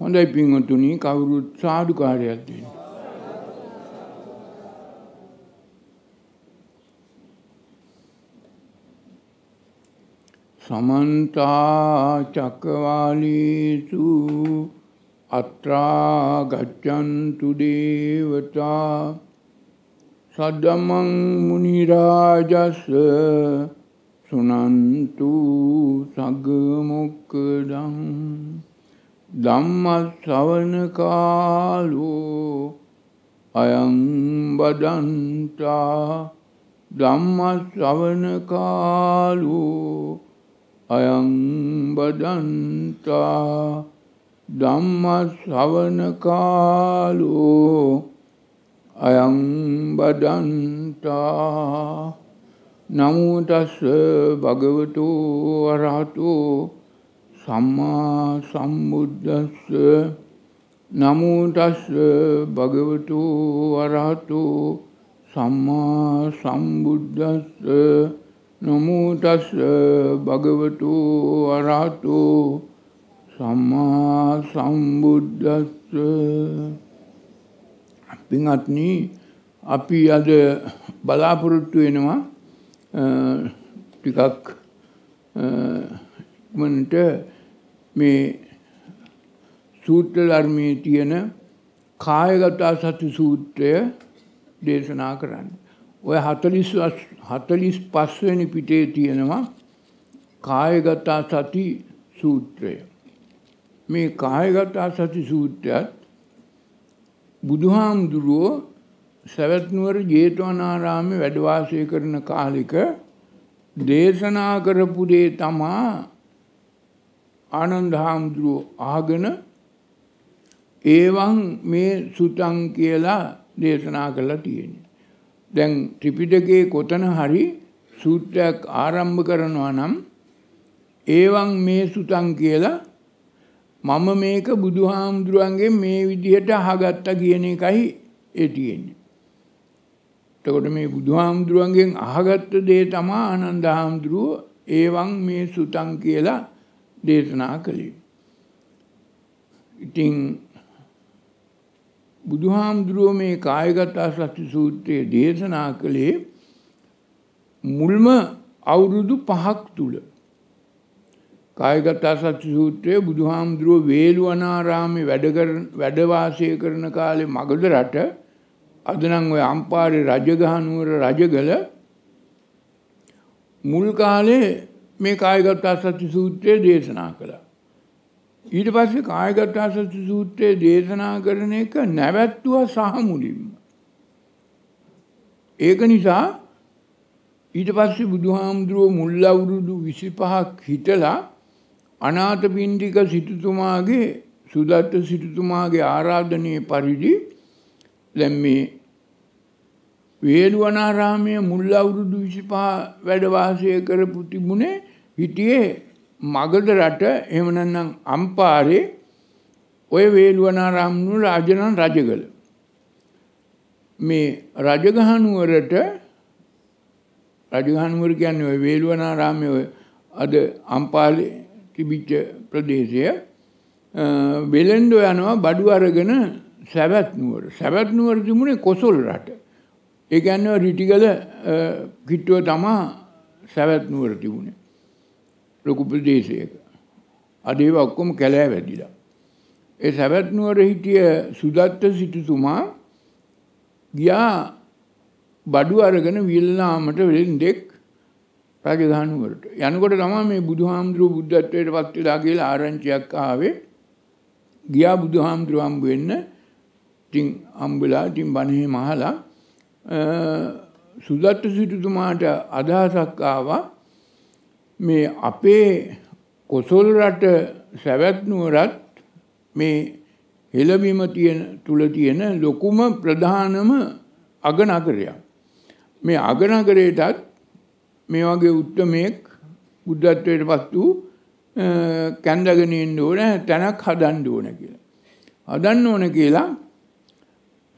හොඳයි පින්වතුනි කවුරුත් සාදුකාරයක් දෙන්න. සමන්තා චක්කවාලීසු අත්‍රා ගච්ඡන්තු දේවතා සද්දමං මුනි රාජස් සුනන්තු සග්ග මොක්කදං ධම්ම ශ්‍රවණ කාලෝ අයං බදන්තා. ධම්ම ශ්‍රවණ කාලෝ අයං බදන්තා. ධම්ම ශ්‍රවණ කාලෝ අයං බදන්තා. නමෝ තස් භගවතු වරහතෝ සම්මා සම්බුද්දස්ස නමෝ තස් භගවතු වරහතෝ සම්මා සම්බුද්දස්ස නමෝ තස් භගවතු වරහතෝ සම්මා සම්බුද්දස්ස. පින්වත්නි අපි අද බලාපොරොත්තු වෙනවා ටිකක් ඉක්මනට මේ සූත්‍ර ධර්මයේ තියෙන කායගත සති සූත්‍රය දේශනා කරන්න. ඔය 40 45 වෙනි පිටේ තියෙනවා කායගත සති සූත්‍රය. මේ කායගත සති සූත්‍රයත් බුදුහාමුදුරුවෝ සවැත් නුවර ජේතවනාරාමේ වැඩ වාසය කරන කාලෙක දේශනා කරපු දේ තමා ආනන්ද හාමුදුරුවෝ ආගෙන ඒවන් මේ සුතං කියලා දේශනා කරලා තියෙන්නේ. දැන් ත්‍රිපිටකයේ කොතන හරි සූත්‍රයක් ආරම්භ කරනවා නම් ඒවන් මේ සුතං කියලා මම මේක බුදුහාමුදුරුවන්ගේ මේ විදිහට අහගත්තා කියන එකයි ඒ තියෙන්නේ. එතකොට මේ බුදුහාමුදුරුවන්ගෙන් අහගත්ත දේ තමා ආනන්ද හාමුදුරුව ඒවන් මේ සුතං කියලා දේශනා කළේ. ඉතින් බුදුහාමුදුරුව මේ කායගතා සති සූත්‍රයේ දේශනා කළේ මුල්ම අවුරුදු පහක් තුල කායගතා සති සූත්‍රයේ බුදුහාමුදුරුව වේළුවනාරාමේ වැඩ කරන වැඩ වාසය කරන කාලේ මගධ රට අද නම් ඔය අම්පාරේ රජගහ නුවර රජගල මුල් කාලේ මේ කායගතා සති සූත්‍රය දේශනා කළා. ඊට පස්සේ කායගතා සති සූත්‍රය දේශනා කරන එක නැවැත්තුවා සහ මුලින්ම. ඒක නිසා ඊට පස්සේ බුදුහාමුදුරුව මුල් අවුරුදු 25ක් හිටලා අනාථපිණ්ඩික සිටුතුමාගේ සුදත්ත සිටුතුමාගේ ආරාධනයේ පරිදි දැන් මේ වේළුවනාරාමයේ මුල් අවුරුදු 25 වැඩ වාසය කරපු තිබුණේ හිටියේ මගධ රට එහෙම නැත්නම් අම්පාරේ ඔය වේළුවනාරාම නුවර රාජනන් රජගල. මේ රජගහ නුවරට රජගහ නුවර කියන්නේ ඔය වේළුවනාරාමයේ ඔය අද අම්පාලේ තිබිච්ච ප්‍රදේශය. වෙලෙන්ඩ යනවා බඩු අරගෙන සැවැත් නුවර සැවැත් නුවර තිබුණේ කොසොල් රට. ඒ කියන්නේ රිටිගල කිට්ටුව තමා සැවැත් නුවර තිබුණේ. ලොකු ප්‍රදේශයක. අද ඒවා ඔක්කොම කැලෑ වැදිලා. ඒ සැවැත් නුවර හිටිය සුදත්ත සිටුතුමා ගියා බඩු අරගෙන විල්ලාමට වෙලෙන්දෙක් රජගහනුවරට යනකොට තමයි මේ බුදුහාමුදුරුව බුද්ධත්වයට පත් වෙලා කියලා ආරංචියක් ආවේ. ගියා බුදුහාමුදුරුව හම්බ වෙන්න ඉතින් හම්බෙලා ඉතින් බණේ මහලා සුදත්ත සිටුතුමාට අදහසක් ආවා මේ අපේ කොසොල් රට සැවැත් නුවරත් මේ හෙළබිම තියෙන තුල තියෙන ලොකුම ප්‍රධානම අගනගරයක් මේ අගනගරයටත් මේ වගේ උත්තමයෙක් බුද්ධත්වයට පත් වූ කැන්දගෙන ඉන්න ඕන තැනක් හදන්න ඕන කියලා. හදන්න ඕන කියලා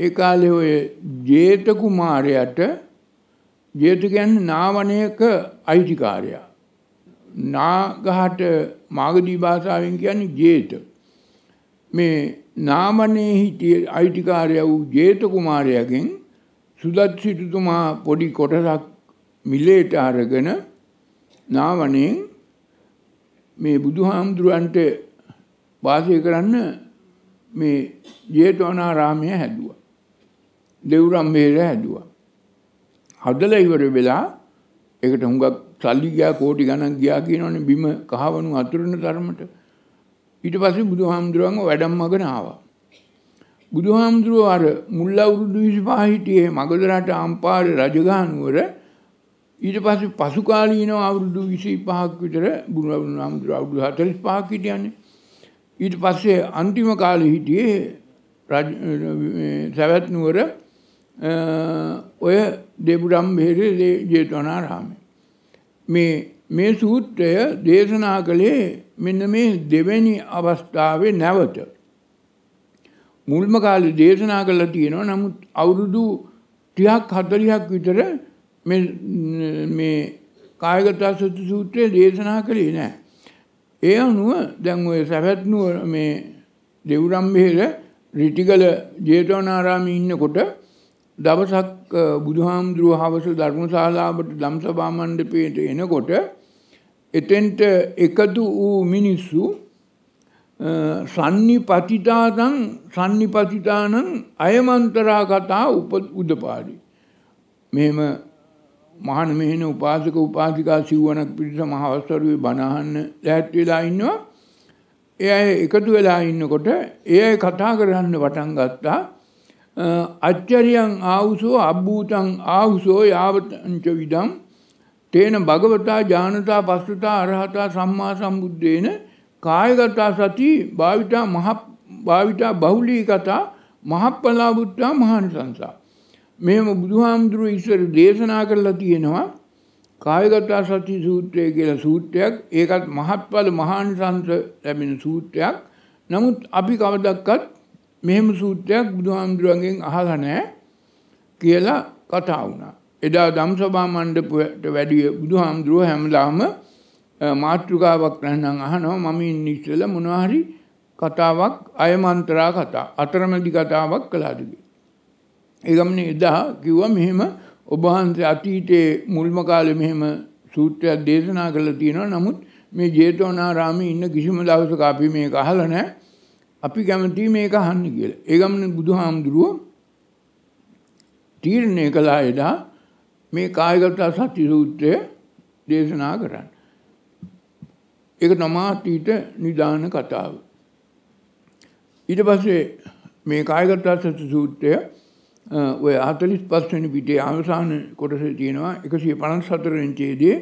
ඒ කාලේ ඔය ජේත කුමාරයාට ජේත කියන්නේ නාවණයක අයිතිකාරයා. නාගහට මාගදී භාෂාවෙන් කියන්නේ ජේත. මේ නාමනේ හිටිය අයිතිකාරය වූ ජේත කුමාරයාගෙන් සුදත් සිටුතුමා පොඩි කොටසක් මිලේට අරගෙන නාවනෙන් මේ බුදුහාමුදුරුවන්ට වාසය කරන්න මේ ජේතවනාරාමය හැදුවා. දෙව්රම්බේර හැදුවා. හදල ඉවර වෙලා එකට හුඟක් සල්ලි ගියා කෝටි ගණන් ගියා කියනවනේ බිම කහවණු අතුරන තරමට. ඊට පස්සේ බුදුහාමුදුරුවන්ව වැඩම්මගෙන ආවා. බුදුහාමුදුරුවෝ අර මුල් අවුරුදු 25 හිටියේ මගධ රට අම්පාරේ රජගහනුවර ඊට පස්සේ පසු කාලීනව අවුරුදු 25ක් විතර බුදුහාමුදුරුවෝ අවුරුදු 45ක් හිටියන්නේ. ඊට පස්සේ අන්තිම කාලේ හිටියේ සවැත් නුවර ඔය දෙබුරම් බෙහෙරේ ජේතවනාරාමේ. මේ මේ සූත්‍රය දේශනා කළේ මෙන්න මේ දෙවැනි අවස්ථාවේ නැවත. මුල්ම කාලේ දේශනා කළා තියෙනවා නමුත් අවුරුදු 30ක් 40ක් විතර මේ කායගත සති සූත්‍රය දේශනා කළේ නැහැ. ඒ අනුව දැන් ඔය සැවැත් නුවර මේ දෙවුරම්බේර රිටිගල ජේතවනාරාමේ ඉන්නකොට දවසක් බුදුහාමුදුරුව හවස ධර්මශාලාවට ධම්සභා මණ්ඩපයට එනකොට එතෙන්ට එකතු වූ මිනිස්සු සන්නිපතිතාතං සන්නිපතිතානං අයමන්තරා කතා උප උදපාඩි. මෙහෙම මහන මෙහෙන උපාසක උපාසිකා සිව්වනක් පිරිස මහවස්වරුවේ බණහන්න ලැහත් වෙලා ඉන්නවා. ඒ අය එකතු වෙලා ඉන්නකොට ඒ අය කතා කරන්න පටන් ගත්තා. අච්චරියන් ආවුසෝ අබ්බූතං ආවුසෝ යාවතංච විදං. තේන භගවතා ජානතා පස්සතා අරහතා සම්මා සම්බුද්ධේන කායගතා සති භාවිතා මහ භාවිතා බහුලී කතා මහප්පලාබුත්තා මහානිසංසා. මෙහෙම බුදුහාමුදුරුවෝ ඉස්සර දේශනා කරලා තියෙනවා. කායගතා සති සූත්‍රය කියලා සූත්‍රයක්. ඒකත් මහත්ඵල මහානිසංස ලැබෙන සූත්‍රයක්. නමුත් අපි කවදක්වත් මෙහෙම සූත්‍රයක් බුදුහාමුදුරුවන්ගෙන් අහලා නැහැ කියලා කතා වුණා. එදා ධම්සභා මණ්ඩපයට වැඩිය බුදුහාමුදුරුවෝ හැමදාම මාතෘකාවක් නැත්නම් අහනවා මම ඉන්නේ ඉස්සෙල්ලා මොනවා හරි කතාවක් අයමන්ත්‍රා කතා අතරමැදි කතාවක් කළාද කියලා. ඒ ගමනේ එදා කිව්වා මෙහෙම ඔබ වහන්සේ අතීතයේ මුල්ම කාලේ මෙහෙම සූත්‍රයක් දේශනා කළා තියෙනවා. නමුත් මේ ජේතවනාරාමේ ඉන්න කිසිම දවසක අපි මේක අහලා නැහැ. අපි කැමති මේක අහන්න කියලා. ඒ ගමනේ බුදුහාමුදුරුවෝ තීරණය කළා එදා මේ කායගත සත්‍ය සූත්‍රය දේශනා කරන්න. ඒක තමයි ඊට නිදාන කතාව. ඊට පස්සේ මේ කායගත සත්‍ය සූත්‍රය ඔය 45 වෙනි පිටේ අවසාන කොටසේ තියෙනවා 154 වෙනි ඡේදයේ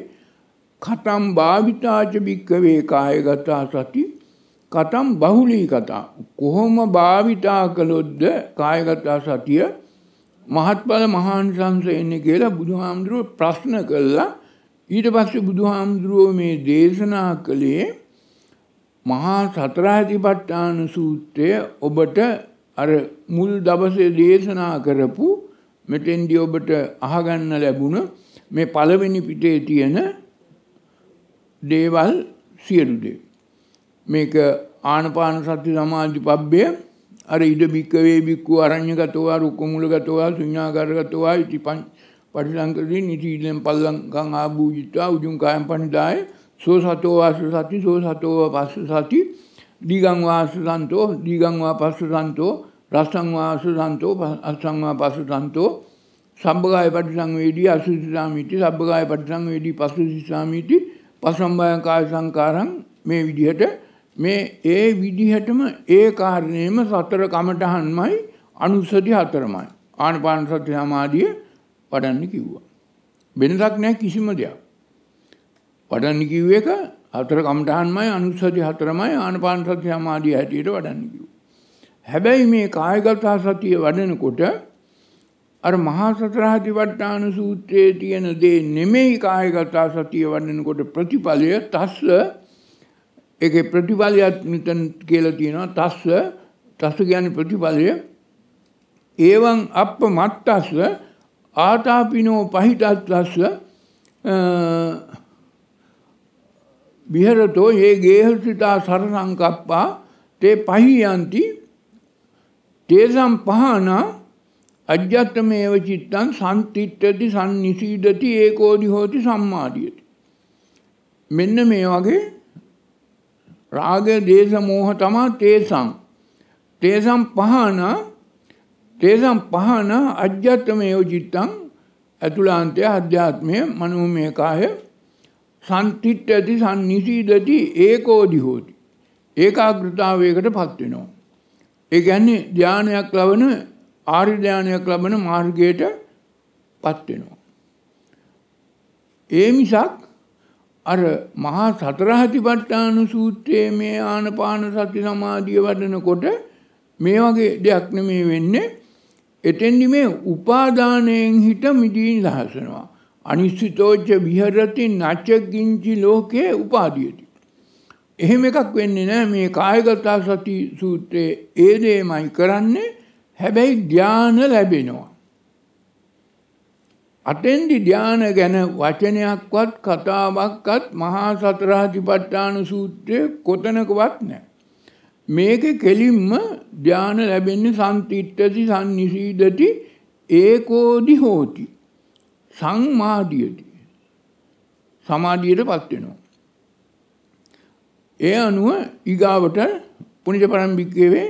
කතම් භාවිතාච බික්කවේ කායගත සති කතම් බහුලී කතා කොහොම භාවිතා කළොත්ද කායගත සතිය මහත්ඵල මහානිසංස එන්නේ කියලා බුදුහාමුදුරුව ප්‍රශ්න කළා ඊට පස්සේ බුදුහාමුදුරුව මේ දේශනා කළේ මහා සතරාතිපට්ඨාන සූත්‍රය ඔබට අර මුල් දවසේ දේශනා කරපු මෙතෙන්දි ඔබට අහගන්න ලැබුණ මේ පළවෙනි පිටේ තියෙන දේවල් සියලු දේ. මේක ආනපාන සති සමාධි පබ්බය අර ඉද බික්කවේ බික්කු අරඤ්‍යගතවා රුක්කමුලගතවා ශුඤ්ඤාකාරගතවා ඉති පං පටිසංකරදී නිතීලෙන් පල්ලංකං ආභූජිත්වා උජුං කායම් පනිදාය සෝ සතෝ වාස සති සෝ සතෝ පස්ස සති දීගං වාස සන්තෝ දීගං වා පස්ස සන්තෝ රස්සංවා අසුසන්තෝ අස්සංවා පසුසන්තෝ සබ්බගාය පටිසංවේදී අසුසිසාමීති සබ්බගාය පටිසංවේදී පසුසිසාමීති පසම්බයං කාය සංකාරං මේ විදිහට මේ ඒ විදිහටම ඒ කාරණේම සතර කමටහන්මයි අනුසති හතරමයි. ආනපාන සති සමාධිය වඩන්න කිව්වා. වෙනසක් නැහැ කිසිම දෙයක්. වඩන්න කිව්ව එක හතර කමටහන්මයි අනුසති හතරමයි ආනපාන සති සමාධිය හැටියට වඩන්න කිව්වා. හැබැයි මේ කායගත සතිය වඩනකොට අර මහා සතරාතිපට්ඨාන සූත්‍රයේ තියෙන දේ නෙමෙයි කායගත සතිය වඩනකොට ප්‍රතිඵලය තස්ස ඒකේ ප්‍රතිඵලයක් මෙතන කියලා තියෙනවා තස්ස තස්ස කියන්නේ ප්‍රතිඵලය ඒවං අප්ප මත්තස්ස ආතාපිනෝ පහිතත්ස්ස විහෙරතෝ ඒ ගේහසිතා සරසංකප්පා තේ පහියන්ති තේසම් පහනා අජ්‍යත්තමේව චිත්තං සන්තිට්ඨති සම්නිසීදති ඒකෝදි හෝති සම්මාදියති. මෙන්න මේ වගේ රාග දේශ මෝහ තමා තේසං. තේසම් පහන තේසම් පහන අජ්‍යත්තමේව චිත්තං ඇතුළාන්තය අධ්‍යාත්මය මනෝමය කාය සන්තිට්ඨති සම්නිසීදති ඒකෝදි හෝති. ඒකාග්‍රතාවයකට පත් වෙනවා. ඒ කියන්නේ ධානයක් ලබන ආර්ය ධානයක් ලබන මාර්ගයට පත් වෙනවා. ඒ මිසක් අර මහා සතරහතිපට්ඨාන සූත්‍රයේ මේ ආනපාන සති සමාධිය වඩනකොට මේ වගේ දෙයක් නෙමේ වෙන්නේ. එතෙන්දි මේ උපාදානයෙන් හිට මිදීන් දහසනවා. අනිශ්චිතෝච්ච විහරති නච්ච කිංචි ලෝකේ උපාදීයති. එහෙම එකක් වෙන්නේ නැහැ මේ කායගත සති සූත්‍රයේ ඒ දෙයමයි කරන්නේ හැබැයි ධාන ලැබෙනවා. අතෙන්දි ධාන ගැන වචනයක්වත් කතාවක්වත් මහා සතරාධිපට්ඨාන සූත්‍රයේ කොතනකවත් නැහැ. මේක කෙලින්ම ධාන ලැබෙන්නේ සම්තිට්ඨති සම්නිසීදති ඒකෝදි හෝති. සංමාදියති. සමාධියටපත් වෙනවා. ඒ අනුව ඊගාවට පුනිජ පරම්පික්කවේ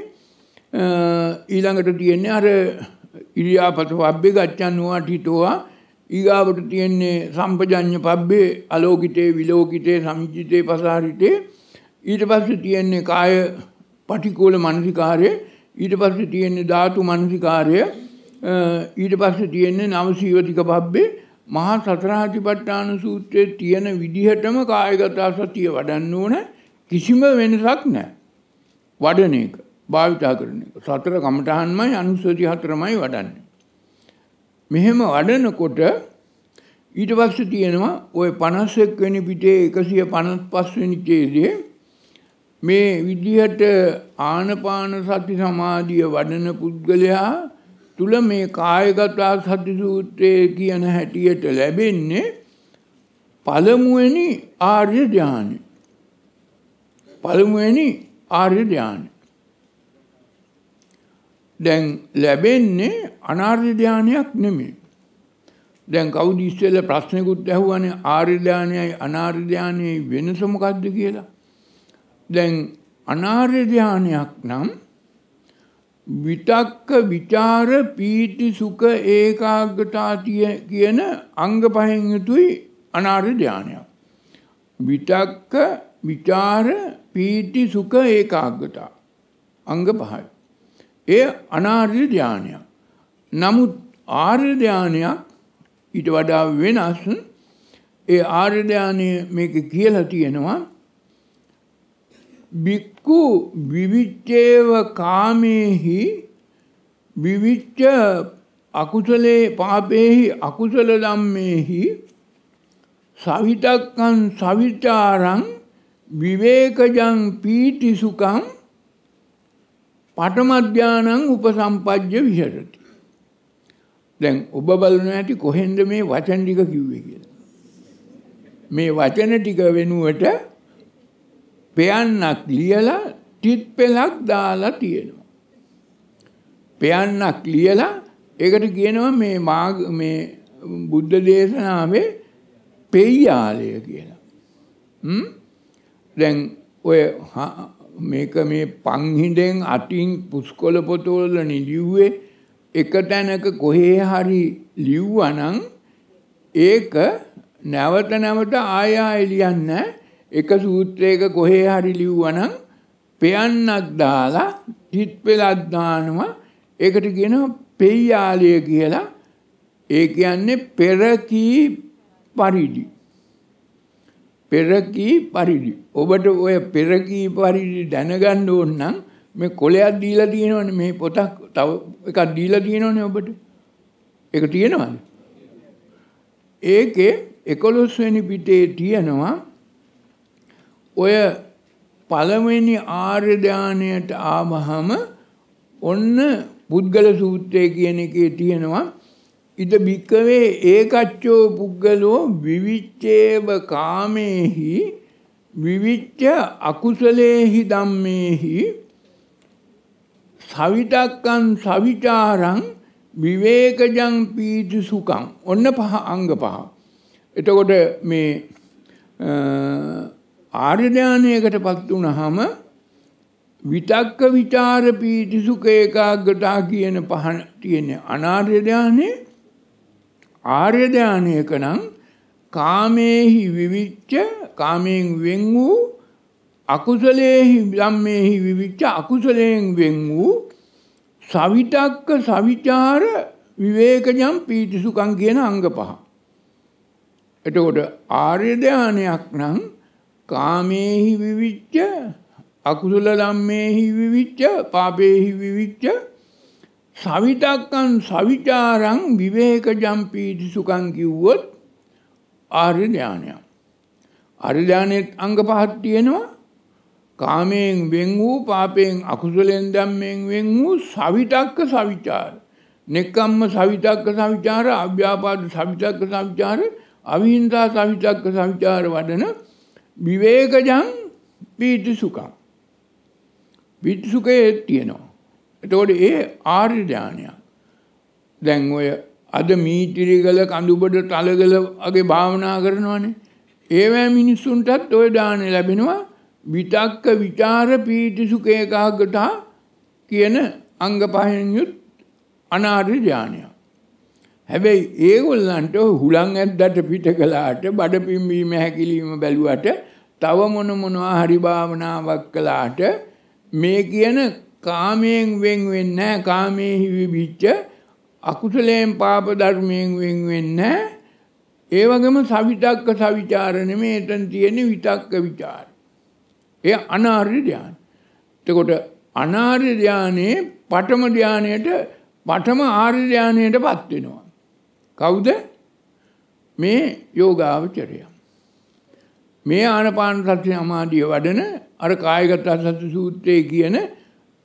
ඊළඟට තියෙන්නේ අර ඉරියාපත පබ්බේ ගච්ඡන් නුවාටිතෝවා ඊගාවට තියෙන්නේ සම්පජඤ්ඤ පබ්බේ අලෝකිතේ විලෝකිතේ සමිජිතේ පසාරිතේ ඊට පස්සේ තියෙන්නේ කාය පටිකූල මනසිකාරය ඊට පස්සේ තියෙන්නේ ධාතු මනසිකාරය ඊට පස්සේ තියෙන්නේ නවසීවතික පබ්බේ මහා සතරාතිපට්ඨාන සූත්‍රයේ තියෙන විදිහටම කායගත සතිය වඩන්න ඕන කිසිම වෙනසක් නැහැ. වඩන එක භාවිතා කරන එක. සතර කමඨහන්මයි අනුස්සති හතරමයි වඩන්නේ. මෙහෙම වඩනකොට ඊට පස්සේ තියෙනවා ওই 51 වෙනි පිටේ 155 වෙනි ඡේදයේ මේ විදිහට ආනපාන සති සමාධිය වඩන පුද්ගලයා තුල මේ කායගත සති සූත්‍රයේ කියන හැටියට ලැබෙන්නේ පළමුවෙනි ආර්ය ධානය. පළමුවෙනි ආර්ය ධානය. දැන් ලැබෙන්නේ අනාර්ය ධානයක් නෙමෙයි. දැන් කවුද ඉස්සෙල්ලා ප්‍රශ්නෙකුත් ඇහුවානේ ආර්ය ධානයයි අනාර්ය ධානයයි වෙනස මොකද්ද කියලා. දැන් අනාර්ය ධානයක් නම් විතක්ක විචාර පීති සුඛ ඒකාග්‍රතාතිය කියන අංග පහෙන් යුතුයි අනාර්ය ධානයක්. විතක්ක විචාර පීති සුඛ ඒකාග්‍රතා අංග පහයි. ඒ අනාර්ය ධානයක්. නමුත් ආර්ය ධානයක් ඊට වඩා වෙනස් ඒ ආර්ය ධානය මේක කියලා තියෙනවා බික්කු විවිච්චේව කාමේහි විවිච්ච අකුසලේ පාපේහි අකුසල ධම්මේහි සවිතක්කං සවිචාරං විවේකජං පීති සුඛං පටමධ්‍යානං උපසම්පජ්ජ විහෙරති. දැන් ඔබ බලන ඇති කොහෙන්ද මේ වචන ටික කිව්වේ කියලා. මේ වචන ටික වෙනුවට පෙයන්නක් ලියලා ටිත් පෙලක් දාලා තියෙනවා. පෙයන්නක් ලියලා ඒකට කියනවා මේ මාග මේ බුද්ධ දේශනාවේ පෙయ్యాලය කියලා. හ්ම් දැන් ඔය මේක මේ පංහිඩෙන් අටින් පුස්කොළ පොතවල ලිව්වේ එක තැනක කොහේ හරි ලිව්වනම් ඒක නැවත නැවත ආය ආය ලියන්න එක සූත්‍රයක කොහේ හරි ලිව්වනම් පෙයන්නක් දාලා තිත් පෙලක් දානවා. ඒකට කියනවා පෙయ్యాලය කියලා. ඒ කියන්නේ පෙර කී පරිදි. පෙරකී පරිදි. ඔබට ඔය පෙරකී පරිදි දැනගන්න ඕන නම් මේ කොලයක් දීලා තියෙනවනේ මේ පොතක් තව එකක් දීලා තියෙනවනේ ඔබට. ඒක තියෙනවද? ඒකේ 11 වෙනි පිටේ තියෙනවා ඔය පළවෙනි ආර්ය ධානයට ආවහම ඔන්න පුද්ගල සූත්‍රය කියන එකේ තියෙනවා ඉද භික්කවේ ඒකච්චෝ පුද්ගලෝ විවිච්චේව කාමේහි විවිච්ච අකුසලේහි ධම්මේහි සවිතක්කන් සවිචාරං විවේකජං පීති සුකං ඔන්න පහ අංග පහ. එතකොට මේ ආර්යධානයකට පත් වුණහම විතක්ක විචාර පීති සුඛ ඒකාග්‍රතා කියන පහන තියෙන්නේ අනාර්ය ධානයේ ආර්ය ධානයක නම් කාමේහි විවිච්ච කාමයෙන් වෙන් වූ අකුසලේහි ධම්මේහි විවිච්ච අකුසලයෙන් වෙන් වූ සවිතක්ක සවිචාර විවේකජම් පීතිසුකං කියන අංග පහ. එතකොට ආර්ය ධානයක් නම් කාමේහි විවිච්ච අකුසල ධම්මේහි විවිච්ච පාපේහි විවිච්ච සවිතක්කන් සවිචාරං විවේකජම් පීතිසුකං කිව්වොත් ආර්ය ධානයක්. ආර්ය ධානයේ අංග පහක් තියෙනවා. කාමයෙන් වෙන් වූ පාපයෙන් අකුසලෙන් ධම්මෙන් වෙන් වූ සවිතක්ක සවිචාර. නෙක්කම්ම සවිතක්ක සවිචාර, අභ්‍යාපාද සවිතක්ක සවිචාර, අවිහිංසා සවිතක්ක සවිචාර වඩන විවේකජං පීතිසුකං. පීතිසුකයේ තියෙනවා. එතකොට ඒ ආර්ය ධානයක්. දැන් ඔය අද මීතිරිගල කඳුබඩ තලගල වගේ භාවනා කරනවානේ. ඒවැ මිනිස්සුන්ටත් ඔය දාන ලැබෙනවා විතක්ක විචාර පීතිසුඛ ඒකාග්‍රතා කියන අංග පහෙන් යුත් අනාර්ය ධානය. හැබැයි ඒගොල්ලන්ට හුලං ඇද්දට පිට කළාට බඩ පිම්බීම හැකිලිම බැලුවට තව මොන මොනවා හරි භාවනාවක් කළාට මේ කියන කාමයෙන් වෙන් වෙන්නේ කාමයේ විවිච්ච අකුසලයෙන් පාප ධර්මයෙන් වෙන් වෙන්නේ ඒ වගේම සවිතක්ක සවිචාර නෙමෙයි එතන තියෙන විතක්ක ਵਿਚාර. ඒ අනාර්ය ධානය. එතකොට අනාර්ය ධානයේ පඨම ධානයට පඨම ආර්ය ධානයටපත් වෙනවා. කවුද? මේ යෝගාවචරය. මේ ආනපාන සති සමාධිය වඩන අර කායගත සති සූත්‍රයේ කියන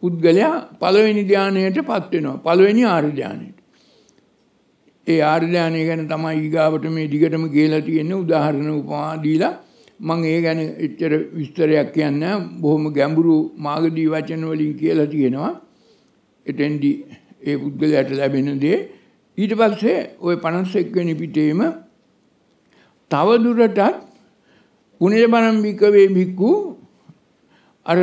පුද්ගලයා පළවෙනි ධානයටපත් වෙනවා. පළවෙනි ආර්ය ධානයට. ඒ ආර්ය ධානය ගැන තමයි ඊගාවට මේ දිගටම කියලා තියෙන්නේ උදාහරණ උපමා දීලා මම ඒ ගැන එච්චර විස්තරයක් කියන්න බොහොම ගැඹුරු මාගදී වචන වලින් කියලා තියෙනවා. එතෙන්දි ඒ පුද්ගලයාට ලැබෙන දේ ඊට පස්සේ ওই 51 වෙනි පිටේම තව දුරටත් පුණ්‍යබණම් භික්කවේ භික්ඛු අර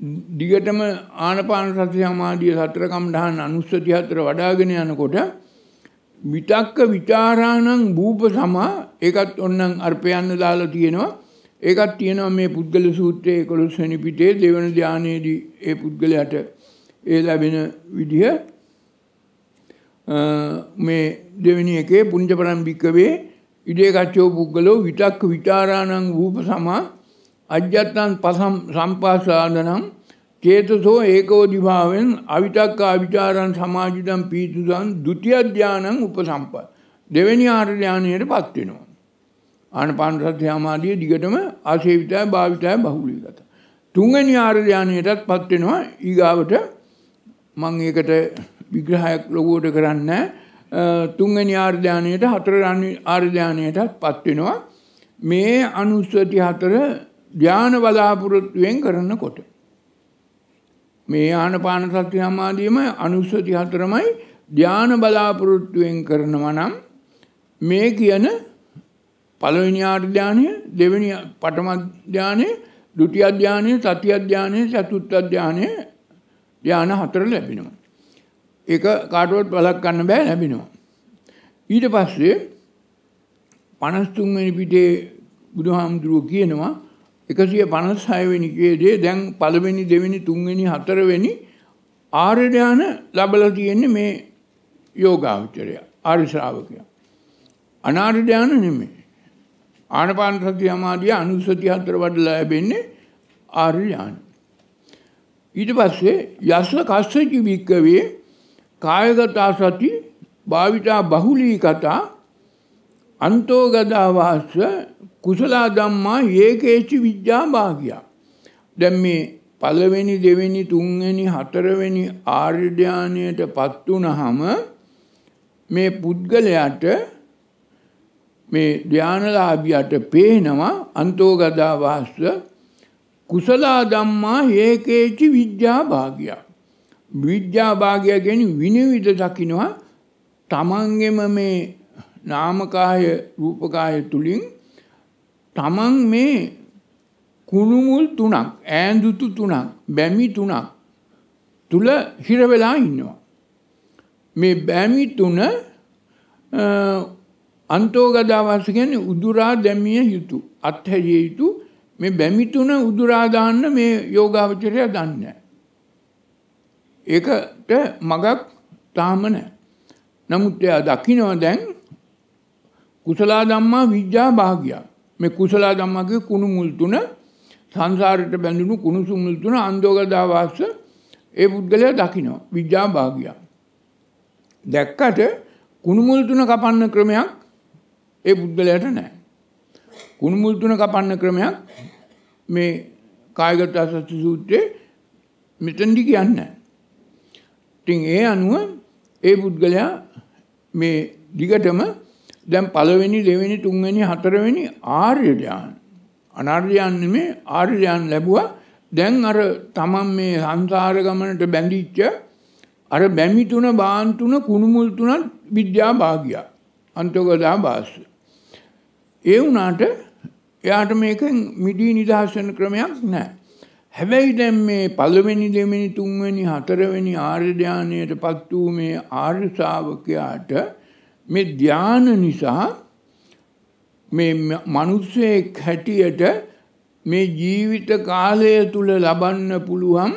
දිගටම ආනපාන සති සමාධිය සතර කම්ඩහන් අනුස්සති හතර වඩාගෙන යනකොට විතක්ක ਵਿਚාරාණං භූප සමා ඒකත් ඔන්නම් අර්පයන්න දාලා තියෙනවා. ඒකත් තියෙනවා මේ පුද්ගල සූත්‍රයේ 11 වෙනි පිටේ දෙවන ධානයේදී ඒ පුද්ගලයාට ඒ ලැබෙන විදිහ මේ දෙවෙනි එකේ පුඤ්ජපරම් භික්කවේ ඉදේ කච්චෝ පුද්ගලෝ විතක්ක විචාරාණං භූප සමා අජ්ජත්තන් පසම් සම්පාසාදනම් චේතසෝ ඒකෝදිභාවෙන් අවිතක්කා විචාරන් සමාජිතම් පීතුසන් ဒ ුතිය ධානං උපසම්ප දෙවෙනි ආර්ය ධානයට පත් වෙනවා. ආනපාන සති සමාධිය දිගටම ආශේවිතය භාවිතය බහුලීගත තුන්වෙනි ආර්ය ධානයටත් පත් වෙනවා. ඊගාවට මම ඒකට විග්‍රහයක් ලොකුවට කරන්නේ තුන්වෙනි ආර්ය ධානයට හතරවෙනි ආර්ය ධානයටත් පත් වෙනවා. මේ අනුස්සති හතර ධාන බලාපොරොත්තුවෙන් කරනකොට. මේ ආනපාන සති සමාධියම අනුස්සති හතරමයි ධාන බලාපොරොත්තුවෙන් කරනවා නම් මේ කියන පළවෙනි ආර්ය ධානය දෙවෙනි පඨම ධානය ဒုတိ ය ධානය තතිය ධානය චතුර්ථ ධානය ධාන හතර ලැබෙනවා. ඒක කාටවත් බලක් ගන්න බෑ ලැබෙනවා. ඊට පස්සේ 53 වෙනි පිටේ බුදුහාමුදුරුවෝ කියනවා එකසිය පනස්හයවෙනි කේදේ දැන් පළවෙනි දෙවෙනි තුන්වෙනි හතරවෙනි ආර්යධාන ලබල තියෙන්නේ මේ යෝගාවචරය ආරිශ්‍රාවකය. අනාර්ධාන නෙමේ. ආනපාන සති අමාදිය අනුසති හතර වඩලා ලැබෙන්නේ ආර්යධාන. ඊට පස්සේ යස්ස කස්සචි වික්කවේ කායගතා සති භාවිතා බහුලී කතා අන්තෝගදාවාස්ස කුසලා ධම්මා ඒකේචි විද්‍යා භාගියා. දැන් මේ පළවෙනි දෙවෙනි තුන්වෙනි හතරවෙනි ආර්ය ධානයටපත් වුනහම මේ පුද්ගලයාට මේ ධානලාභියට පේනවා අන්තෝගදා වාස්ස කුසලා ධම්මා ඒකේචි විද්‍යා භාගියා. විද්‍යාභාගය ගැන විනිවිධ දකිනවා තමන්ගෙම මේ නාමකාය රූපකාය තුළින් තමන් මේ කුණුමුල් තුනක් ඈඳුතු තුනක් බැමි තුනක් තුළ හිරවෙලා ඉන්නවා. මේ බැමි තුන අන්තෝගදාවස කියන්නේ උදුරා දැමිය යුතු අත්හැරිය යුතු මේ බැමි තුන උදුරා දාන්න මේ යෝගාවචරය දන්නේ ඒකට මගක් තාම නැහැ. නමුත් එයා දකිනවා දැන් කුසලා ධම්මා විද්‍යා භාග්‍ය. මේ කුසලා ධම්මාගේ කුණු මුල් තුන සංසාරයට බැඳුණු කුණු මුල් තුන අන්තෝගදාවස ඒ පුද්ගලයා දකිනවා විද්‍යා භාග්‍ය. දැක්කට කුණුමුල් තුන කපන්න ක්‍රමයක් ඒ පුද්ගලයාට නැහැ. කුණුමුල් තුන කපන්න ක්‍රමයක් මේ කායගත අසත්‍ය සූත්‍රයේ මෙතෙන්දි කියන්නේ ඉතින් ඒ අනුව ඒ පුද්ගලයා මේ දිගටම දැන් පළවෙනි දෙවෙනි තුන්වෙනි හතරවෙනි ආර්ය ධ්‍යාන අනාර්ය ධ්‍යාන නෙමේ ආර්ය ධ්‍යාන ලැබුවා දැන් අර තමන් මේ සංසාර ගමනට බැඳිච්ච අර බැමි තුන බාන් තුන කුණුමුල් තුනත් විද්‍යා භාගියා අන්තෝගදා භාෂ. ඒ වුණාට එයාට මේකෙන් මිදී නිදහස් වෙන ක්‍රමයක් නැහැ. හැබැයි දැන් මේ පළවෙනි දෙවෙනි තුන්වෙනි හතරවෙනි ආර්ය ධානයටපත් වූ මේ ආර්ය ශ්‍රාවකයාට මේ ධාන නිසා මේ මිනිස්සෙක් හැටියට මේ ජීවිත කාලය තුල ලබන්න පුළුවන්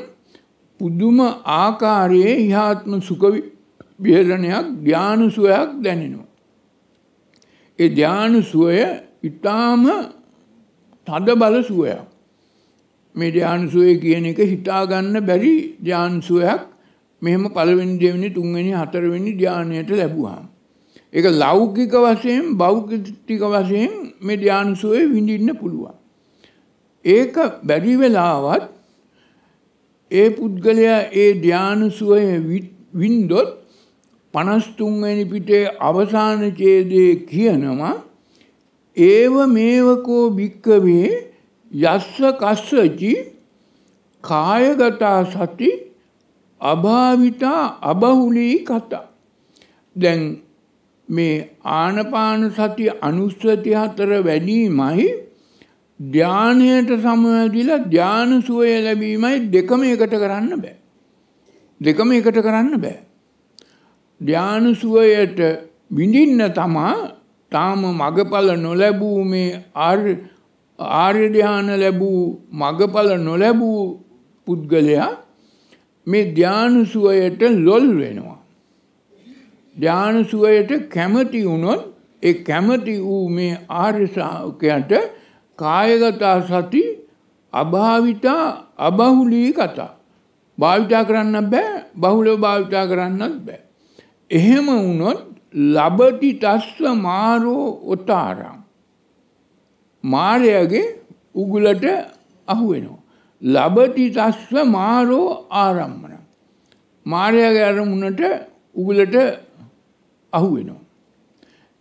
පුදුම ආකාරයේ ඉහාත්ම සුඛ විහරණයක් ධාන සුවයක් දැනෙනවා. ඒ ධාන සුවය ඊටාම තද බල සුවයක්. මේ ධාන සුවය කියන එක හිතා ගන්න බැරි ධාන සුවයක් මෙහෙම පළවෙනි දෙවෙනි තුන්වෙනි හතරවෙනි ධානයට ලැබුවාම. ඒක ලෞකික වශයෙන් භෞතික වශයෙන් මේ ධාන සුවය විඳින්න පුළුවන්. ඒක බැරි වෙලාවත් ඒ පුද්ගලයා ඒ ධාන සුවය වින්දොත් 53 වෙනි පිටේ අවසාන ඡේදයේ කියනවා ඒව මේවකෝ භික්කවේ යස්ස කස්සචි කායගතා සති අභාවිතා අබහුලී කතා දැන් මේ ආනපාන සති අනුස්සති හතර වැඩිමයි ධානයට සමවැදිලා ධාන සුවය ලැබීමයි දෙකම එකට කරන්න බෑ. දෙකම එකට කරන්න බෑ. ධාන සුවයට විඳින්න තමා තාම මගඵල නොලැබූ මේ ආර්ය ධාන ලැබූ මගඵල නොලැබූ පුද්ගලයා මේ ධාන සුවයට ලොල් වෙනවා. ධාන සුවයට කැමති වුණොත් ඒ කැමති වූ මේ ආර්ය ශ්‍රාවකයාට කායගතා සති අභාවිතා අබහුලී කතා. භාවිතා කරන්න බෑ බහුලව භාවිතා කරන්නත් බෑ. එහෙම වුණොත් ලබති තස්ස මාරෝ ඔතාරම්. මාරයගේ උගුලට අහුවෙනවා. ලබති තස්ස මාරෝ ආරම්මන. මාරයගේ අරමුණට උගුලට අහුවෙනවා.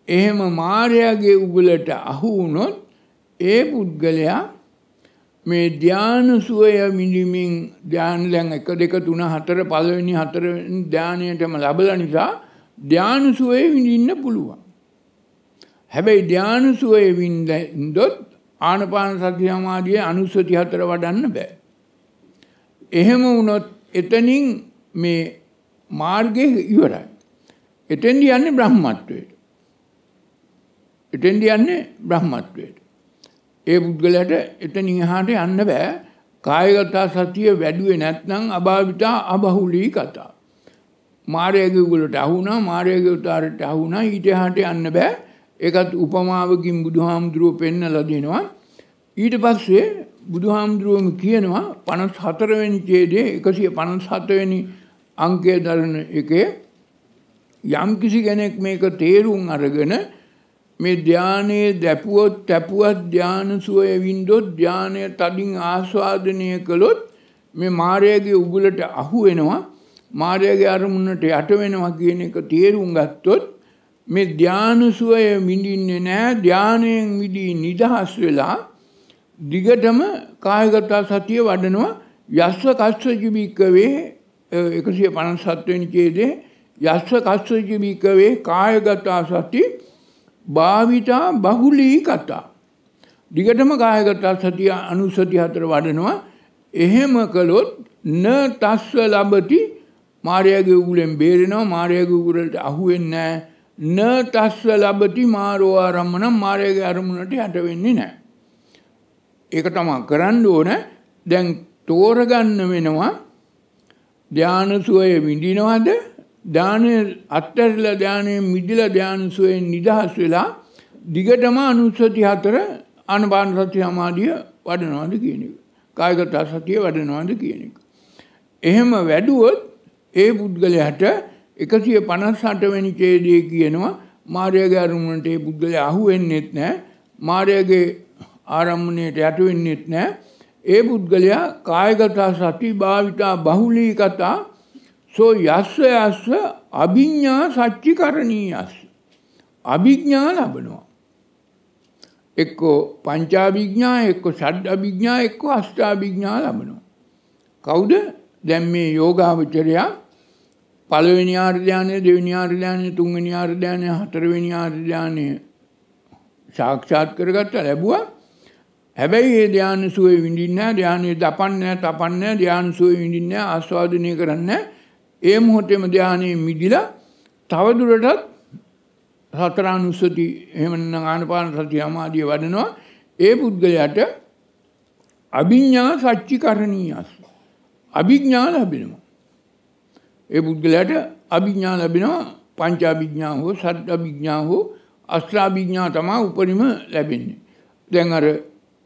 එහෙම මාරයාගේ උගුලට අහුවුණොත් ඒ පුද්ගලයා මේ ධ්‍යාන සුවය මිනිමින් ධ්‍යාන දැන් එක දෙක තුන හතර පළවෙනි හතරවෙනි ධ්‍යානයටම ලැබලා නිසා ධ්‍යාන සුවය විඳින්න පුළුවන්. හැබැයි ධ්‍යාන සුවය විඳොත් ආනපාන සති සමාධියේ අනුස්සති හතර වඩන්න බෑ. එහෙම වුණොත් එතනින් මේ මාර්ගය ඉවරයි. එතෙන්දි යන්නේ බ්‍රහ්මත්වයට. එතෙන්දි යන්නේ බ්‍රහ්මත්වයට. ඒ පුද්ගලයාට එතනින් එහාට යන්න බෑ. කායගත සතිය වැඩුවේ නැත්නම් අභාවිතා අබහුලී කතා. මාරයගේ උගලට අහුණා මාරයගේ උතාරට අහුණා ඊට එහාට යන්න බෑ. ඒකත් උපමාවකින් බුදුහාමුදුරුව පෙන්නලා දෙනවා. ඊට පස්සේ බුදුහාමුදුරුවම කියනවා 54 වෙනි ඡේදයේ 157 වෙනි අංකය දරන එකේ යම් කිසි කෙනෙක් මේක තේරුම් අරගෙන මේ ධානයේ දැපුවොත් තැපුවත් ධාන සුවය වින්දොත් ධානය තදින් ආස්වාදනය කළොත් මේ මායාවේ උගුලට අහු වෙනවා මායාවේ අරමුණට යට වෙනවා කියන එක තේරුම් ගත්තොත් මේ ධාන සුවය විඳින්නේ නැහැ ධානයෙන් මිදී නිදහස් වෙලා දිගටම කායගත සතිය වඩනවා. යස්ස කස්ස ජීවිකවේ එකසිය පනසත්වෙනි චේදේ යස්ස කස්සච භික්කවේ කායගතා සති භාවිතා බහුලී කතා. දිගටම කායගතා සතිය අනුසති හතර වඩනවා එහෙම කළොත් න තස්ව ලබති මාරයාගේ උගුලෙන් බේරෙනවා මාරයාගේ උගුලට අහුවෙන්නේ නැහැ න තස්ව ලබති මාරෝ ආරම්මනම් මාරයාගේ අරමුණට යට වෙන්නේ නැහැ. ඒක තමයි කරන්න ඕන. දැන් තෝරගන්න වෙනවා ධාන සුවය විඳිනවද? ධානය අත්හැරලා ධානයේ මිදිලා ධාන සුවයෙන් නිදහස් වෙලා දිගටම අනුස්සති හතර ආනපාන සති සමාධිය වඩනවාද කියන එක. කායගත සතිය වඩනවාද කියන එක. එහෙම වැඩුවොත් ඒ පුද්ගලයාට එකසිය පනස්සට වැනි චේදය කියනවා මාරයගේ අරමුණට ඒ පුද්ගලයා අහුවෙන්නෙත් නැහැ මාරයගේ ආරම්මණයට යටවෙන්නෙත් නැහැ ඒ පුද්ගලයා කායගතා සති භාවිතා බහුලී කතා සෝ යස්ස යස්ස අභිඥා සච්චිකරණීයස් අභිඥා ලබනවා එක්කෝ පංචාභිඥා එක්කෝ ෂඩ් අභිඥා එක්කෝ අෂ්ටාභිඥා ලබනවා කවුද? දැන් මේ යෝගාවචරයා පළවෙනි ආර්ධානය දෙවනි ආර්ධානය තුන්වෙනි ආර්ධානය හතරවෙනි ආර්ධානය සාක්ෂාත් කරගත්ත ලැබුවා. හැබැයි ඒ ධ්‍යාන සුවේ විඳින්නේ ධ්‍යානෙ දපන්නේ තපන්නේ ධ්‍යාන සුවේ විඳින්නේ ආස්වාදනය කරන්නේ ඒ මොහොතේම ධ්‍යානෙ මිදිලා තවදුරටත් සතරානුස්සති එහෙම නැත්නම් ආනපාන සතිය සමාධිය වඩනවා ඒ පුද්ගලයාට අභිඥා සච්චිකරණීයස් අභිඥා ලැබෙනවා ඒ පුද්ගලයාට අභිඥා ලැබෙනවා පංචාභිඥා හෝ සත් අභිඥා හෝ අස්ත්‍රාභිඥා තමයි උපරිම ලැබෙන්නේ. දැන් අර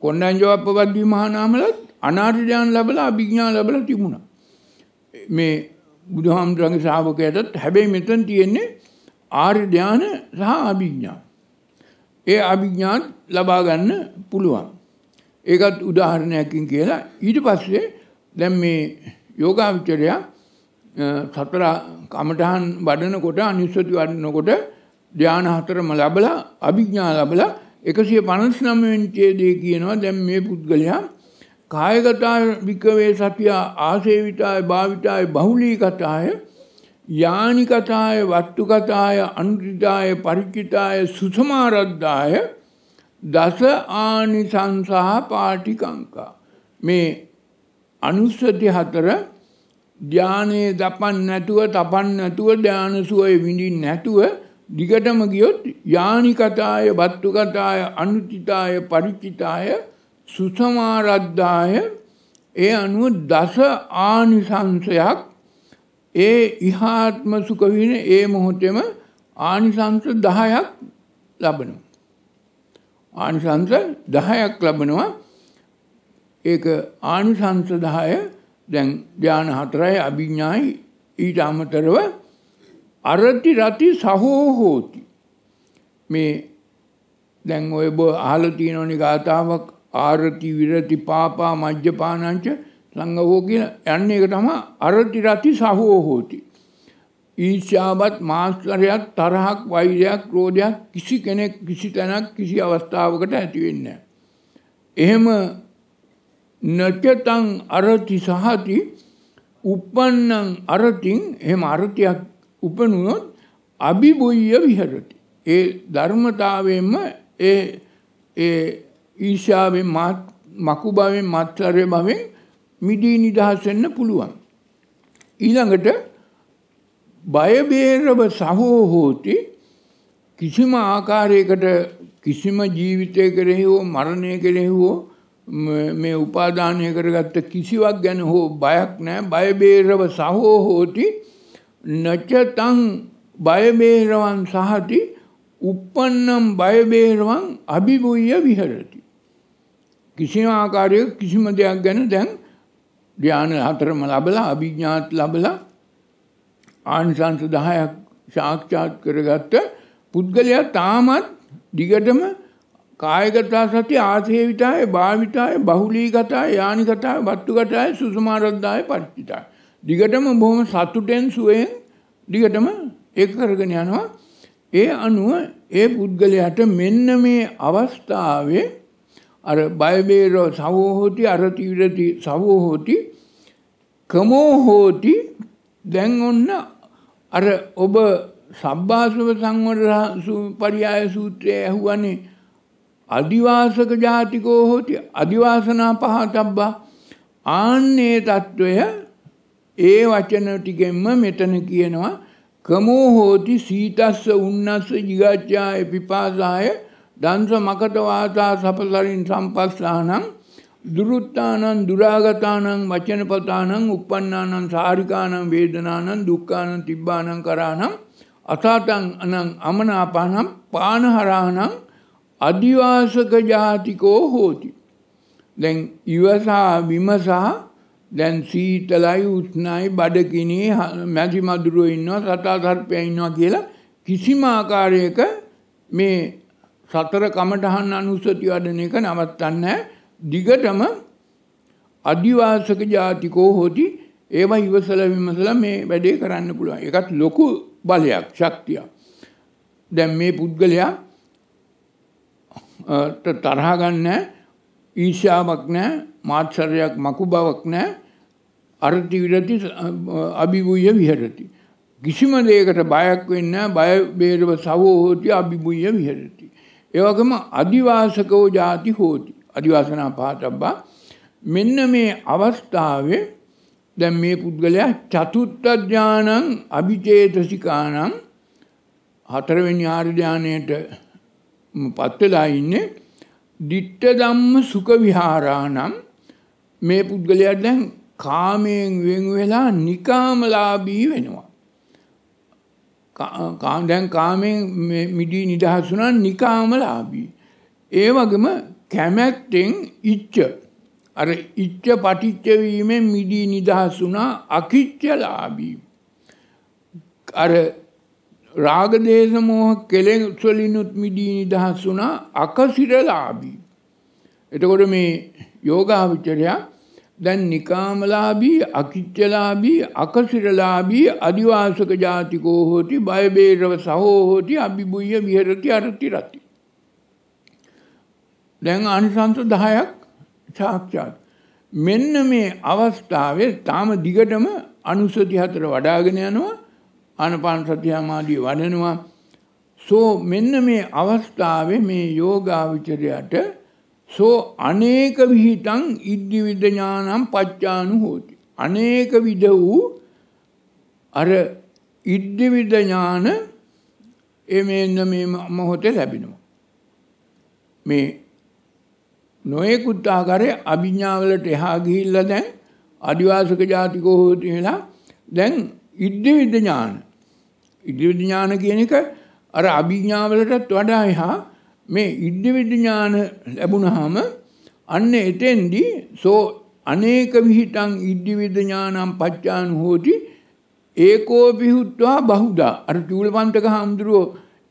කොණ්ඩඤ්ඤවප්ප වද්දී මහානාමලත් අනාර්ය ඥාන ලැබලා අභිඥා ලැබලා තිබුණා. මේ බුදුහාමුදුරන්ගේ ශ්‍රාවකයටත් හැබැයි මෙතන තියෙන්නේ ආර්ය ඥාන සහ අභිඥා. ඒ අභිඥාත් ලබා ගන්න පුළුවන්. ඒකත් උදාහරණයකින් කියලා ඊට පස්සේ දැන් මේ යෝගාවචරයා සතර කමටහන් වඩනකොට අනිස්සති වඩනකොට ධ්‍යාන හතරම ලබලා අභිඥා ලබලා එකසිය පනස් නමවෙන්චේදේ කියනවා දැම් මේ පුද්ගලයා කායගතා භික්කවේ සතිය ආසේවිතාය භාවිතාය බහුලී කතාය යානි කතාය වත්තු කතාය අනුරිතාය පරිචිතාය සුසමාරද්ධාය දස ආනිසංසහ පාටිකංකා. මේ අනුස්සති හතර ධානයේ දපන් නැතුව තපන් නැතුව ධාන සුවය විඳින්න නැතුව දිගටම ගියොත් යානි කතාය වත්තු කතාය අනුචිතාය පරිචිතාය සුසමාරද්ධාය. ඒ අනුව දස ආනිසංශයක් ඒ ඉහාත්ම සුඛ වින ඒ මොහොතේම ආනිසංශ 10ක් ලබනවා. ආනිසංශ 10ක් ලබනවා. ඒක ආනිසංශ 10 දැන් ධ්‍යාන හතරයි අභිඥායි ඊට අමතරව අරති රති සහෝ හෝති. මේ දැන් ඔය බ අහලා තියෙනවනේ ගාතාවක් ආරති විරති පාපා මජ්ජපානංච සංඝෝ කියලා යන්නේ ඒක තමයි අරති රති සහෝ හෝති ඊර්ෂ්‍යාවත් මාස්තරයක් තරහක් වෛරයක් ක්‍රෝධයක් කිසි කෙනෙක් කිසි තැනක් කිසි අවස්ථාවකට ඇති වෙන්නේ නැහැ. එහෙම නචතං අරති සහති උපන්නං අරතින් එහෙම අරතියක් උපනුනොත් අභිබොය්‍ය විහරති. ඒ ධර්මතාවයෙන්ම ඒ ඒ ඊශාවෙන් මකු භවෙන් මත්සරය භවෙන් මිදී නිදහස් වෙන්න පුළුවන්. ඊළඟට බයබේරව සහෝ හෝති කිසිම ආකාරයකට කිසිම ජීවිතය කෙරෙහි හෝ මරණය කෙරෙහි හෝ මේ උපාදානය කරගත්ත කිසිවක් ගැන හෝ බයක් නෑ බයබේරව සහෝ හෝති නචතං බයබේරවන් සහති උපන්නම් බයබේරවන් අභිභූය විහරති. කිසිම ආකාරයක කිසිම දෙයක් ගැන දැන් ධ්‍යාන හතරම ලබලා අභිඥාත් ලබලා ආනිසංස දහයක් සාක්ෂාත් කරගත්ත පුද්ගලයා තාමත් දිගටම කායගතා සති ආසේවිතාය භාවිතාය බහුලීගතාය යානිගතාය වත්තුගතාය සුසුමාරද්ධාය පරිච්චිතාය. දිගටම බොහොම සතුටෙන් සුවයෙන් දිගටම ඒක කරගෙන යනවා. ඒ අනුව ඒ පුද්ගලයාට මෙන්න මේ අවස්ථාවේ අර බයබේරෝ සවෝ හෝති අරති විරති සවෝ හෝති කමෝ හෝති. දැන් ඔන්න අර ඔබ සබ්බාසව සංවර පරියාය සූත්‍රය ඇහුවනේ. අධිවාසක ජාතිකෝ හෝති අධිවාසනා පහතබ්බා. ආන්නේ තත්ත්වය ඒ වචන ටිකෙන්ම මෙතන කියනවා. කමෝ හෝති සීතස්ස උන්නස්ස ජිගච්ඡාය පිපාසාය දංශ මකත වාසා සපසරින් සම්පස්සානං දුරුත්තානං දුරාගතානං වචනපතානං uppannāනං සාරිකානං වේදනානං දුක්ඛානං තිබ්බානං කරානං අසාතං අනං අමනාපානං පානහරානං අදිවාසක ජාතිකෝ හෝති. දැන් ඉවසා විමසා දැන් සීතලයි උස්නයි බඩකිනේ මැදි මදුරුව ඉන්නවා සතා සර්පයා ඉන්නවා කියලා කිසිම ආකාරයක මේ සතර කමඨහන් අනුසති වඩන එක නවත්තන්නේ දිගටම අදිවාසක ජාතිකෝ හොති ඒවා ඉවසල විමසල මේ වැඩේ කරන්න පුළුවන්. ඒකත් ලොකු බලයක් ශක්තියක්. දැන් මේ පුද්ගලයා තරහ ගන්න ඊර්ෂාවක් නැහැ මාත්සරයක් මකු බවක් නැහැ අර්ථි විරති අභිභූය විහෙරති කිසිම දෙයකට බයක් වෙන්නේ බය බේරව සවෝ හෝති අභිභූය විහෙරති ඒ වගේම අදිවාසකෝ ಜಾති හෝති. අදිවාසනා පහතබ්බා මෙන්න මේ අවස්ථාවේ දැන් මේ පුද්ගලයා චතුත්ථ ඥානං අභිචේතසිකානං හතරවෙනි ආර්ය ඥානයට පත් වෙලා ඉන්නේ. ditta ධම්ම සුඛ විහාරානම් මේ පුද්ගලයා දැන් කාමයෙන් වෙන් වෙලා නිකාමලාභී වෙනවා. කාම දැන් කාමෙන් මිදී නිදහස් වුණා නිකාමලාභී. ඒ වගේම කැමැත්තෙන් ඉච්ඡ අර ඉච්ඡ පටිච්ච වීමෙන් මිදී නිදහස් වුණා අකිච්ඡලාභී. අර රාග දේශ මොහ කෙලෙස් වලිනුත් මිදී නිදහස් වුණා අකසිරලාභී. එතකොට මේ යෝගාවචරයා දැන් නිකාමලාභී අකිච්චලාභී අකසිරලාභී අදිවාසක ජාතිකෝ හෝති බය බේරව සහෝ හෝති අභිභුය විහෙරති අරති රති. දැන් අනිසංස 10ක් සාක්ෂාත්. මෙන්න මේ අවස්ථාවේ තාම දිගටම අනුසති හතර වඩාගෙන යනවා ආනපාන සතියමාදී වඩනවා. සෝ මෙන්න මේ අවස්ථාවේ මේ යෝගාවචරයට සෝ අනේක විහිතං ඉද්ධි විද ඥානම් පච්චානු හෝති. අනේක විද වූ අර ඉද්ධි විද ඥාන එමෙන්න මේ මොහොතේ ලැබෙනවා. මේ නොයෙකුත් ආකාරයේ අභිඥාවලට එහා ගිහිල්ලා දැන් අදිවාසක ජාතිකෝ හොති වෙලා දැන් ඉද්ධි විද ඥාන ඉදිවිද ඥාන කියන එක අර අභිඥාවලටත් වඩා එහා මේ ඉද්ධිවිද ඥාන ලැබුණාම අන්න එතෙන්දී සෝ අනේක විහිතං ඉද්ධිවිද ඥානම් පච්චාන් හෝති ඒකෝ විහුත්වා බහුදා. අර චූලපන්තක හාමුදුරුවෝ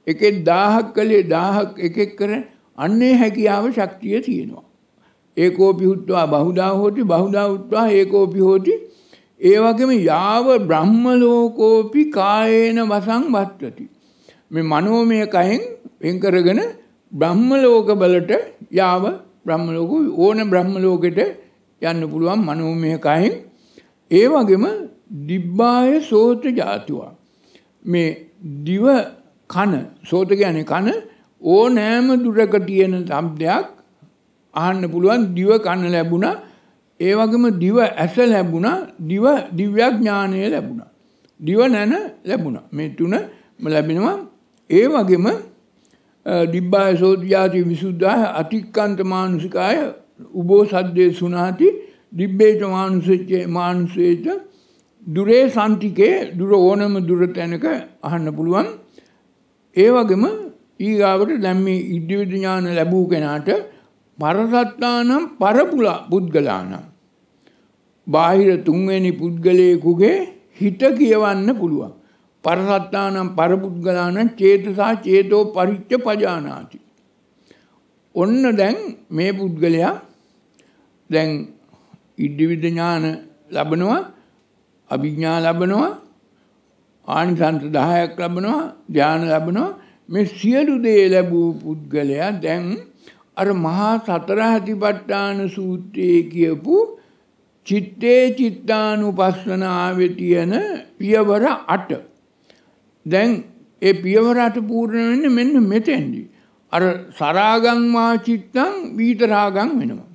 එකෙක් 1000ක් කලේ 1000ක් එකෙක් කර අන්නේ හැකියාව ශක්තිය තියෙනවා. ඒකෝ විහුත්වා බහුදා හෝති බහුදා උත්වා ඒකෝ විහෝති. ඒ වගේම යාව බ්‍රහ්ම ලෝකෝපි කායේන වසං වත්තති. මේ මනෝමය කයෙන් වෙන් කරගෙන බ්‍රහ්ම ලෝක වලට යාව බ්‍රහ්ම ලෝක ඕන බ්‍රහ්ම ලෝකෙට යන්න පුළුවන් මනෝමය කයෙන්. ඒ වගේම දිබ්බාය සෝත ජාතුවා. මේ දිව කන සෝත කියන්නේ කන ඕනෑම දුරක තියෙන શબ્දයක් අහන්න පුළුවන් දිව කන ලැබුණා ඒ වගේම දිව ඇස ලැබුණා දිව දිව්‍යඥානය ලැබුණා. දිව නැන ලැබුණා. මේ තුන ලැබෙනවා. ඒ වගේම දිබ්බාය සෝත්‍යාති විසුද්ධාය අතික්කන්ත මානුසිකාය උබෝ සද්දේ සුනාති දිබ්බේච මානුසෙච්ච මානුසේච දුරේ සන්තිකේ දුර ඕනම දුර තැනක අහන්න පුළුවන්. ඒ වගේම ඊගාවට දැන් මේ ඉද්ධි ඥාන ලැබූ කෙනාට පරසත්තානම් පරපුලා පුද්ගලානම් බාහිර තුන්වෙනි පුද්ගලයෙකුගේ හිත කියවන්න පුළුවන්. පරසත්තානම් පරපුද්ගලාන චේතසා චේතෝ පරිච්ච පජානාති. ඔන්න දැන් මේ පුද්ගලයා දැන් ඉඩ්ඩිවිද ඥාන ලබනවා අභිඥා ලබනවා ආනිසංස දහයක් ලබනවා ධ්‍යාන ලබනවා මේ සියලු දේ ලැබූ පුද්ගලයා දැන් අර මහා සතර හතිපට්ඨාන සූත්‍රයේ කියපු චිත්තේ චිත්තානුපස්සනාවේ තියෙන පියවර 8. දැන් ඒ පියවර 8 පූර්ණ වෙන්නේ මෙන්න මෙතෙන්දී. අර සරාගං වා චිත්තං විතරාගං වෙනවා.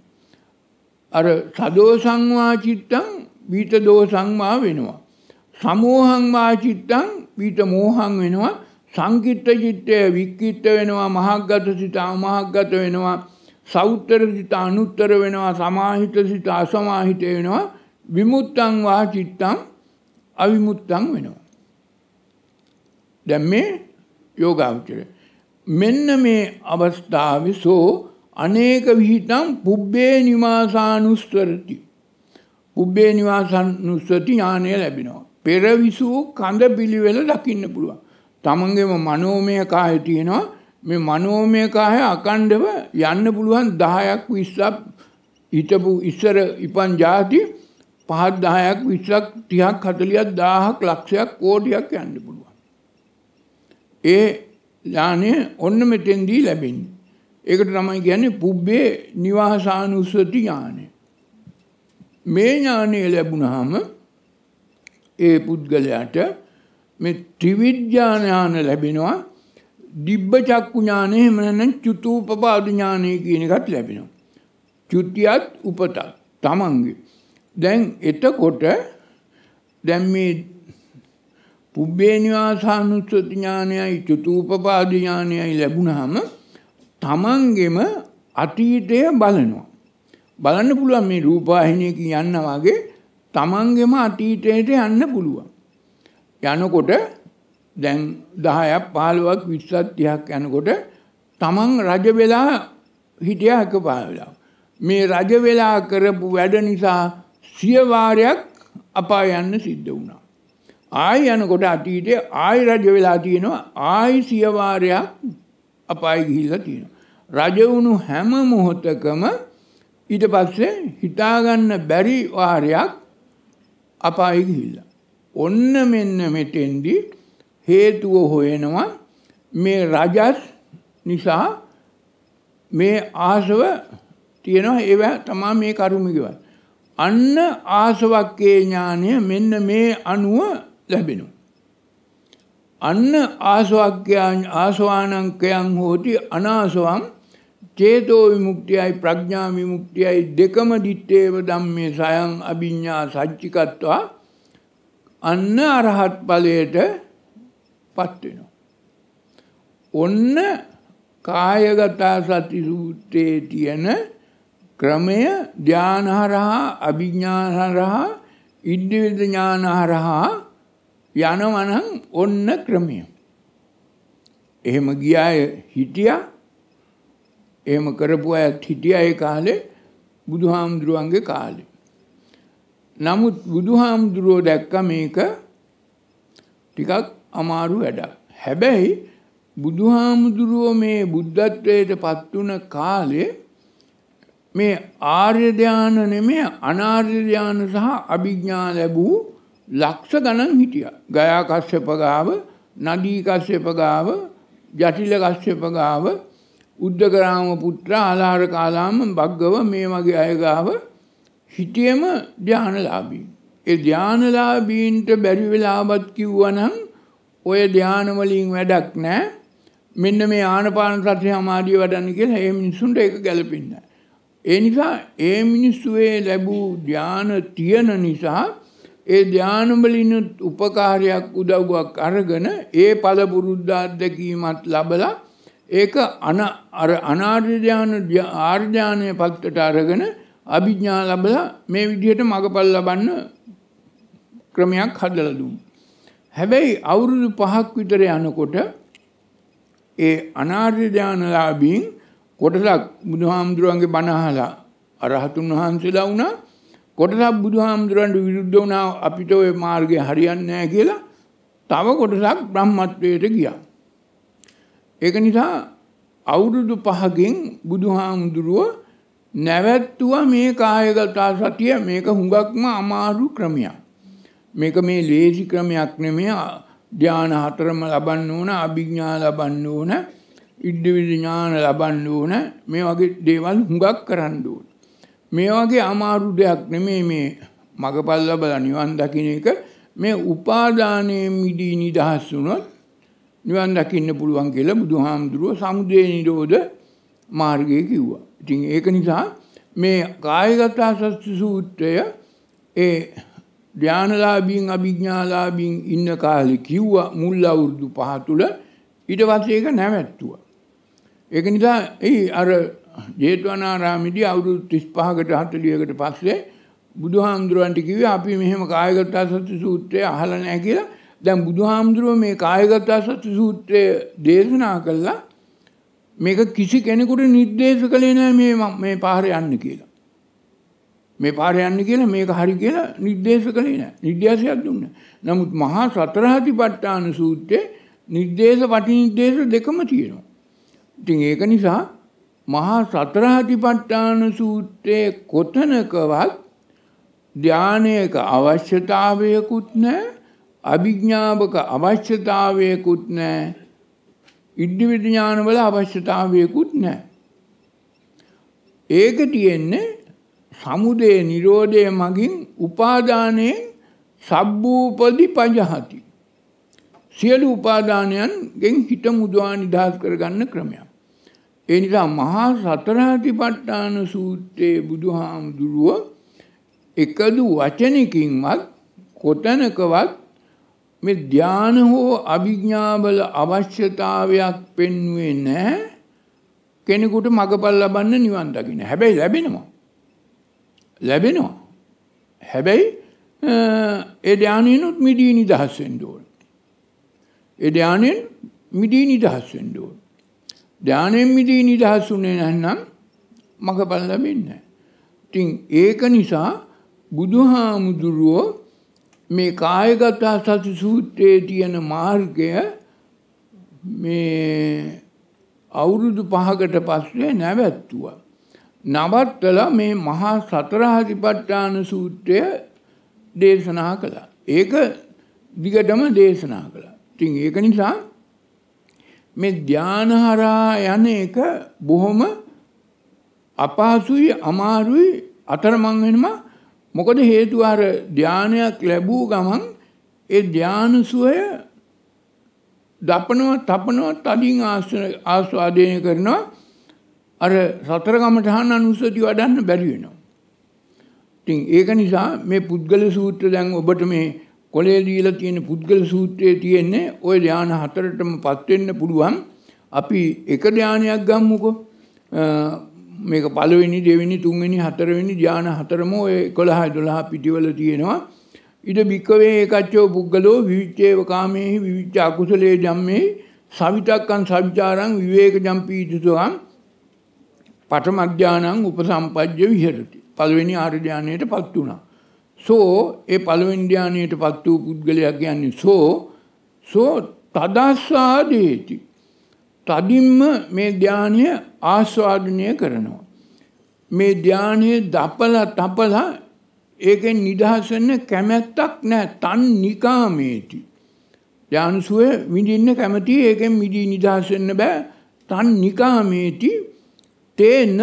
අර සදෝසං වා චිත්තං විත දෝසං වා වෙනවා. සමෝහං වා චිත්තං විත මෝහං වෙනවා. සංකිට්ඨ චිත්තය වික්කිට්ඨ වෙනවා. මහග්ගත සිත අමහග්ගත වෙනවා. සෞත්තර සිත අනුත්තර වෙනවා. සමාහිත සිත අසමාහිත වෙනවා. විමුත්තං වා චිත්තං අවිමුත්තං වෙනවා. දැන් මේ යෝගාවචරය මෙන්න මේ අවස්ථාවේ සෝ අනේක විහිතම් පුබ්බේ නිවාසානුස්තරති. පුබ්බේ නිවාසානුස්සති ඥානය ලැබෙනවා. පෙර විසූ කඳ පිළිවෙල දකින්න පුළුවන්. තමන්ගේම මනෝමය කාය තියෙනවා මේ මනෝමය කාය අකණ්ඩව යන්න පුළුවන් 10ක් 20ක් හිටපු ඉස්සර ඉපන් ಜಾති පහක් 10ක් 20ක් 30ක් 40ක් 1000ක් ලක්ෂයක් කෝටියක් යන්න පුළුවන්. ඒ ඥානය ඔන්න මෙතෙන්දී ලැබෙන්නේ. ඒකට තමයි කියන්නේ පුබ්බේ නිවාසානුස්සති ඥානය. මේ ඥානය ලැබුණාම ඒ පුද්ගලයාට මේ ත්‍රිවිද්‍යාඥාන ලැබෙනවා දිබ්බ චක්කු ඥානෙ එහෙම නැත්නම් චුතූපපාද ඥානෙ කියන එකත් ලැබෙනවා. චුතියත් උපතත් තමන්ගේ. දැන් එතකොට දැන් මේ පුබ්බේ නිවාසානුස්සති ඥානයයි චතුූපපාද ඥානයයි ලැබුණාම තමන්ගෙම අතීතය බලනවා. බලන්න පුළුවන් මේ රූපවාහිනියකින් යන්න වගේ තමන්ගෙම අතීතයට යන්න පුළුවන්. යනකොට දැන් 10ක් 15ක් 20ක් 30ක් යනකොට තමන් රජ වෙලා හිටියා එකපාරලා. මේ රජ වෙලා කරපු වැඩ නිසා සිය වාරයක් අපාය යන්න සිද්ධ වුණා. ආයි යනකොට අතීතයේ ආයි රජ වෙලා තියෙනවා ආයි සිය වාරයක් අපායි ගිහිල්ලා තියෙනවා. රජ වුණු හැම මොහොතකම ඊට පස්සේ හිතාගන්න බැරි වාරයක් අපායි ගිහිල්ලා. ඔන්න මෙන්න මෙතෙන්දි හේතුව හොයනවා මේ රජස් නිසා මේ ආසව තියෙනවා ඒව තමා මේ කරුමිකවල්. අන්න ආසවක්කේ ඥානය මෙන්න මේ අනුව ලැබෙනවා. අන්න ආසවක්්‍යයන් ආසවානංකයන් හෝති අනාසවම් චේතෝ විමුක්තියයි ප්‍රඥා විමුක්තියයි දෙකම දිත්තේව ධම්මේ සයන් අභිඤ්ඤා සච්චිකත්වා අන්න අරහත් ඵලයට පත් වෙනවා. ඔන්න කායගත සති සූත්‍රයේ තියෙන ක්‍රමය ධානහරහා අභිඥාහරහා ඉද්ධිවිද ඥානහරහා යනවනම් ඔන්න ක්‍රමය. එහෙම ගියාය හිටියා එහෙම කරපු අයත් හිටියා ඒ කාලේ බුදුහාමුදුරුවන්ගේ කාලේ. නමුත් බුදුහාමුදුරුවෝ දැක්ක මේක ටිකක් අමාරු වැඩක්. හැබැයි බුදුහාමුදුරුවෝ මේ බුද්ධත්වයට පත් වුණ කාලේ මේ ආර්ය ධාන නෙමෙයි අනාර්ය ධාන සහ අභිඥා ලැබූ ලක්ෂ ගණන් හිටියා. ගයා කස්සප ගාව, නදී කස්සප ගාව, ජටිල කස්සප ගාව, උද්දකරාම පුත්‍ර ආලාර කාලාම බග්ගව මේ වගේ අය ගාව හිටියම ධානලාභී. ඒ ධානලාභීන්ට බැරි වෙලාවත් කිව්වනම් ඔය ධාන වලින් වැඩක් නැහැ. මෙන්න මේ ආනපාන සතිය සමාධිය වඩන්න කියලා ඒ මිනිසුන්ට ඒක ගැලපෙන්නේ නැහැ. ඒ නිසා ඒ මිනිස්සුවේ ලැබූ ධාන තියෙන නිසා ඒ ධානවලින් උපකාරයක් උදව්වක් අරගෙන ඒ ඵල පුරුද්ද අත්දැකීමත් ලබලා ඒක අන අර අනාර්ය ධාන ආර්ය ධානයේ පත්තට අරගෙන අභිඥා ලැබලා මේ විදිහට මගපල් ලබන්න ක්‍රමයක් හදලා දුන්නා. හැබැයි අවුරුදු 5ක් විතර යනකොට ඒ අනාර්ය ධානලාභීන් කොටසක් බුදුහාමුදුරුවන්ගේ බණ අහලා අරහතුන් වහන්සේලා වුණා කොටසක් බුදුහාමුදුරන්ට විරුද්ධ වුණා අපිට ওই මාර්ගය හරියන්නේ නැහැ කියලා තව කොටසක් බ්‍රහ්මත්වයට ගියා. ඒක නිසා අවුරුදු 5කින් බුදුහාමුදුරුව නැවැත්තුවා මේ කායගත සතිය මේක හුඟක්ම අමාරු ක්‍රමයක්. මේක මේ ලේසි ක්‍රමයක් නෙමෙයි ධාන හතරම ලබන්න ඕන අභිඥා ලබන්න ඕන ඉද්ධ විඥාන ලබන්න ඕන මේ වගේ දේවල් හුඟක් කරන්න ඕන. මේ වගේ අමාරු දෙයක් නෙමේ මේ මගපල් ලබලා නිවන් දකින්න එක මේ උපාදානයේ මිදී නිදහස් වුණොත් නිවන් දකින්න පුළුවන් කියලා බුදුහාමුදුරුව සමුදය නිරෝධ මාර්ගය කිව්වා. ඉතින් ඒක නිසා මේ කායගත සත්‍ය සූත්‍රය ඒ ධානලාභීන් අභිඥාලාභීන් ඉන්න කාලේ කිව්වා මුල් අවුරුදු පහ තුල ඊට පස්සේ ඒක නැවැත්තුවා. ඒක නිසා ඒ අර ජේතවනාරාමේදී අවුරුදු 35කට 40කට පස්සේ බුදුහාමුදුරන්ට කිව්වේ අපි මෙහෙම කායගත සත්‍ය සූත්‍රය අහලා නැහැ කියලා. දැන් බුදුහාමුදුරුව මේ කායගත සත්‍ය සූත්‍රය දේශනා කළා. මේක කිසි කෙනෙකුට නිර්දේශ කළේ නැහැ මේ මේ පාර යන්න කියලා. මේ පාර යන්න කියලා මේක හරි කියලා නිර්දේශ කළේ නැහැ. නිර්දේශයක් දුන්නේ. නමුත් මහා සතරහතිපට්ඨාන සූත්‍රයේ නිර්දේශ පටිනිර්දේශ දෙකම තියෙනවා. ඉතින් ඒක නිසා මහා සතරහතිපට්ඨාන සූත්‍රයේ කොතනකවත් ධානයක අවශ්‍යතාවයකුත් නැහැ අභිඥාවක අවශ්‍යතාවයකුත් නැහැ ඉද්ධිවිද ඥානවල අවශ්‍යතාවයකුත් නැහැ. ඒක තියෙන්නේ සමුදය නිරෝධය මගින් උපාදානයෙන් සබ්බූපදි පජහති. සියලු උපාදානයන්ගෙන් හිත මුදවා නිදහස් කරගන්න ක්‍රමයක්. ඒ නිසා මහා සතරාතිපට්ඨාන සූත්‍රයේ බුදුහාමුදුරුවෝ එකදු වචනකින්වත් කොතනකවත් මේ ධාන හෝ අභිඥාවල අවශ්‍යතාවයක් පෙන්වුවේ නැහැ කෙනෙකුට මගපල් ලබන්න නිවන් දකින්න. හැබැයි ලැබෙනවා. ලැබෙනවා. හැබැයි ඒ ධානයෙන්ුත් මිදී නිදහස් වෙන්න ඕන. ඒ ධානයෙන් මිදී නිදහස් වෙන්න ඕන. ධානයෙන් මිදී නිදහස් වුණේ නැත්නම් මගපල් ලැබෙන්නේ නැහැ. ඉතින් ඒක නිසා බුදුහාමුදුරුවෝ මේ කායගත සති සූත්‍රයේ තියෙන මාර්ගය මේ අවුරුදු පහකට පස්සේ නැවැත්තුවා. නවත්තලා මේ මහා සතරහතිපට්ඨාන සූත්‍රය දේශනා කළා. ඒක දිගටම දේශනා කළා. ඉතින් ඒක නිසා මේ ධානහරා යන එක බොහොම අපහසුයි අමාරුයි අතරමං වෙනවා මොකද හේතුව අර ධානයක් ලැබූ ගමන් ඒ ධාන සුවය දපනවා තපනවා තදින් ආස්වාදනය කරනවා අර සතර කමඨහන් අනුස්සති වඩන්න බැරි වෙනවා. ඉතින් ඒක නිසා මේ පුද්ගල සූත්‍ර දැන් ඔබට මේ කොලේ දීලා තියෙන පුද්ගල සූත්‍රයේ තියෙන්නේ ওই ධාන හතරටම පත් වෙන්න පුළුවන්. අපි එක ධානයක් ගමුකෝ. මේක පළවෙනි දෙවෙනි තුන්වෙනි හතරවෙනි ධ්‍යාන හතරම ඔය 11 12 පිටිවල තියෙනවා. ඉද බික්කවේ ඒකච්චෝ පුද්ගලෝ විවිච්ඡේව කාමේහි විවිච්ඡ අකුසලේ ධම්මේ සවිතක්කං සවිචාරං විවේක ජම්පීතුසං පඨම ඥානං උපසම්පජ්ජ විහෙරති. පළවෙනි ආර්ය ධානයටපත් වුණා. සෝ ඒ පළවෙනි ධානයටපත් වූ පුද්ගලයා කියන්නේ සෝ සෝ තදස්සාදේති තදින්ම මේ ධානය ආස්වාදනය කරනවා. මේ ධානයේ දපලා තපලා ඒකෙන් නිදහස් වෙන්න කැමැත්තක් නැහැ. තන් නිකාමේති. ධානසුවේ විඳින්න කැමති ඒකෙන් මිදී නිදහස් වෙන්න බෑ. තන් නිකාමේති තේන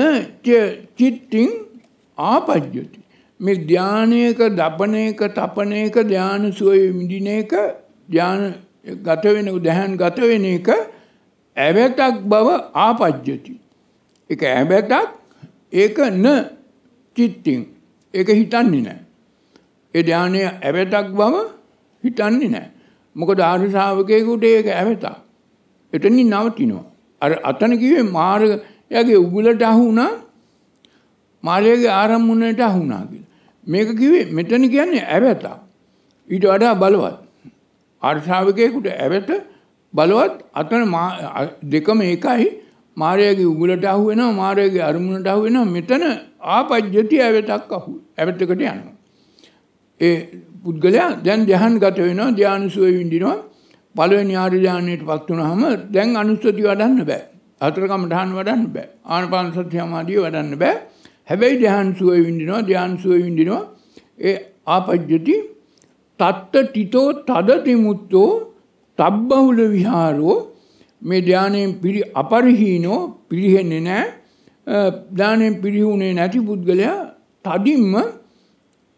චිත්තින් ආපජ්ජති. මේ ධානයක දපන එක තපන එක ධානසුවේ විඳින එක ධාන ගත වෙන දහන් ගත වෙන එක ඇවැතක් බව ආපජ්ජති. එක ඇබැතක් ඒක න චිත්තිං ඒක හිතන්නේ නෑ. ඒ ධානය ඇවැතක් බව හිතන්නේ නෑ. මොකද ආර්ය ශ්‍රාවකයෙකුට ඒක ඇවැතක්. එතනින් නවතිනවා. අර අතන කිව්වේ මාර්ගයගේ උගුලට අහු වුණා මාර්ගයේ ආරම්භුණට අහු වුණා කියලා. මේක කිව්වේ මෙතන කියන්නේ ඇවැතක්. ඊට වඩා බලවත්. ආර්ය ශ්‍රාවකයෙකුට ඇවැත බලවත්. අතන දෙකම එකයි. මාරයාගේ උගලට අහු වෙනවා මාරයාගේ අරමුණට අහු වෙනවා. මෙතන ආපජ්ජති ඇවතක් අහු ඇවතකට යනවා. ඒ පුද්ගලයා දැන් ධ්‍යාන ගත වෙනවා ධ්‍යාන සුවේ විඳිනවා. පළවෙනි ආර්ය ධ්‍යානයට පත් වුණාම දැන් අනුස්සති වඩන්න බෑ. හතර කමඨාන් වඩන්න බෑ. ආනපාන සති සමාධිය වඩන්න බෑ. හැබැයි ධ්‍යාන සුවේ විඳිනවා ධ්‍යාන සුවේ විඳිනවා ඒ ආපජ්ජති තත්ත ටිතෝ තදති මුත්තෝ තබ්බහුල විහාරෝ මේ ධානයෙන් පිරි අපරිහීනෝ පිරිහෙන්නේ නැහැ ධානයෙන් පිරිහුනේ නැති පුද්ගලයා තදින්ම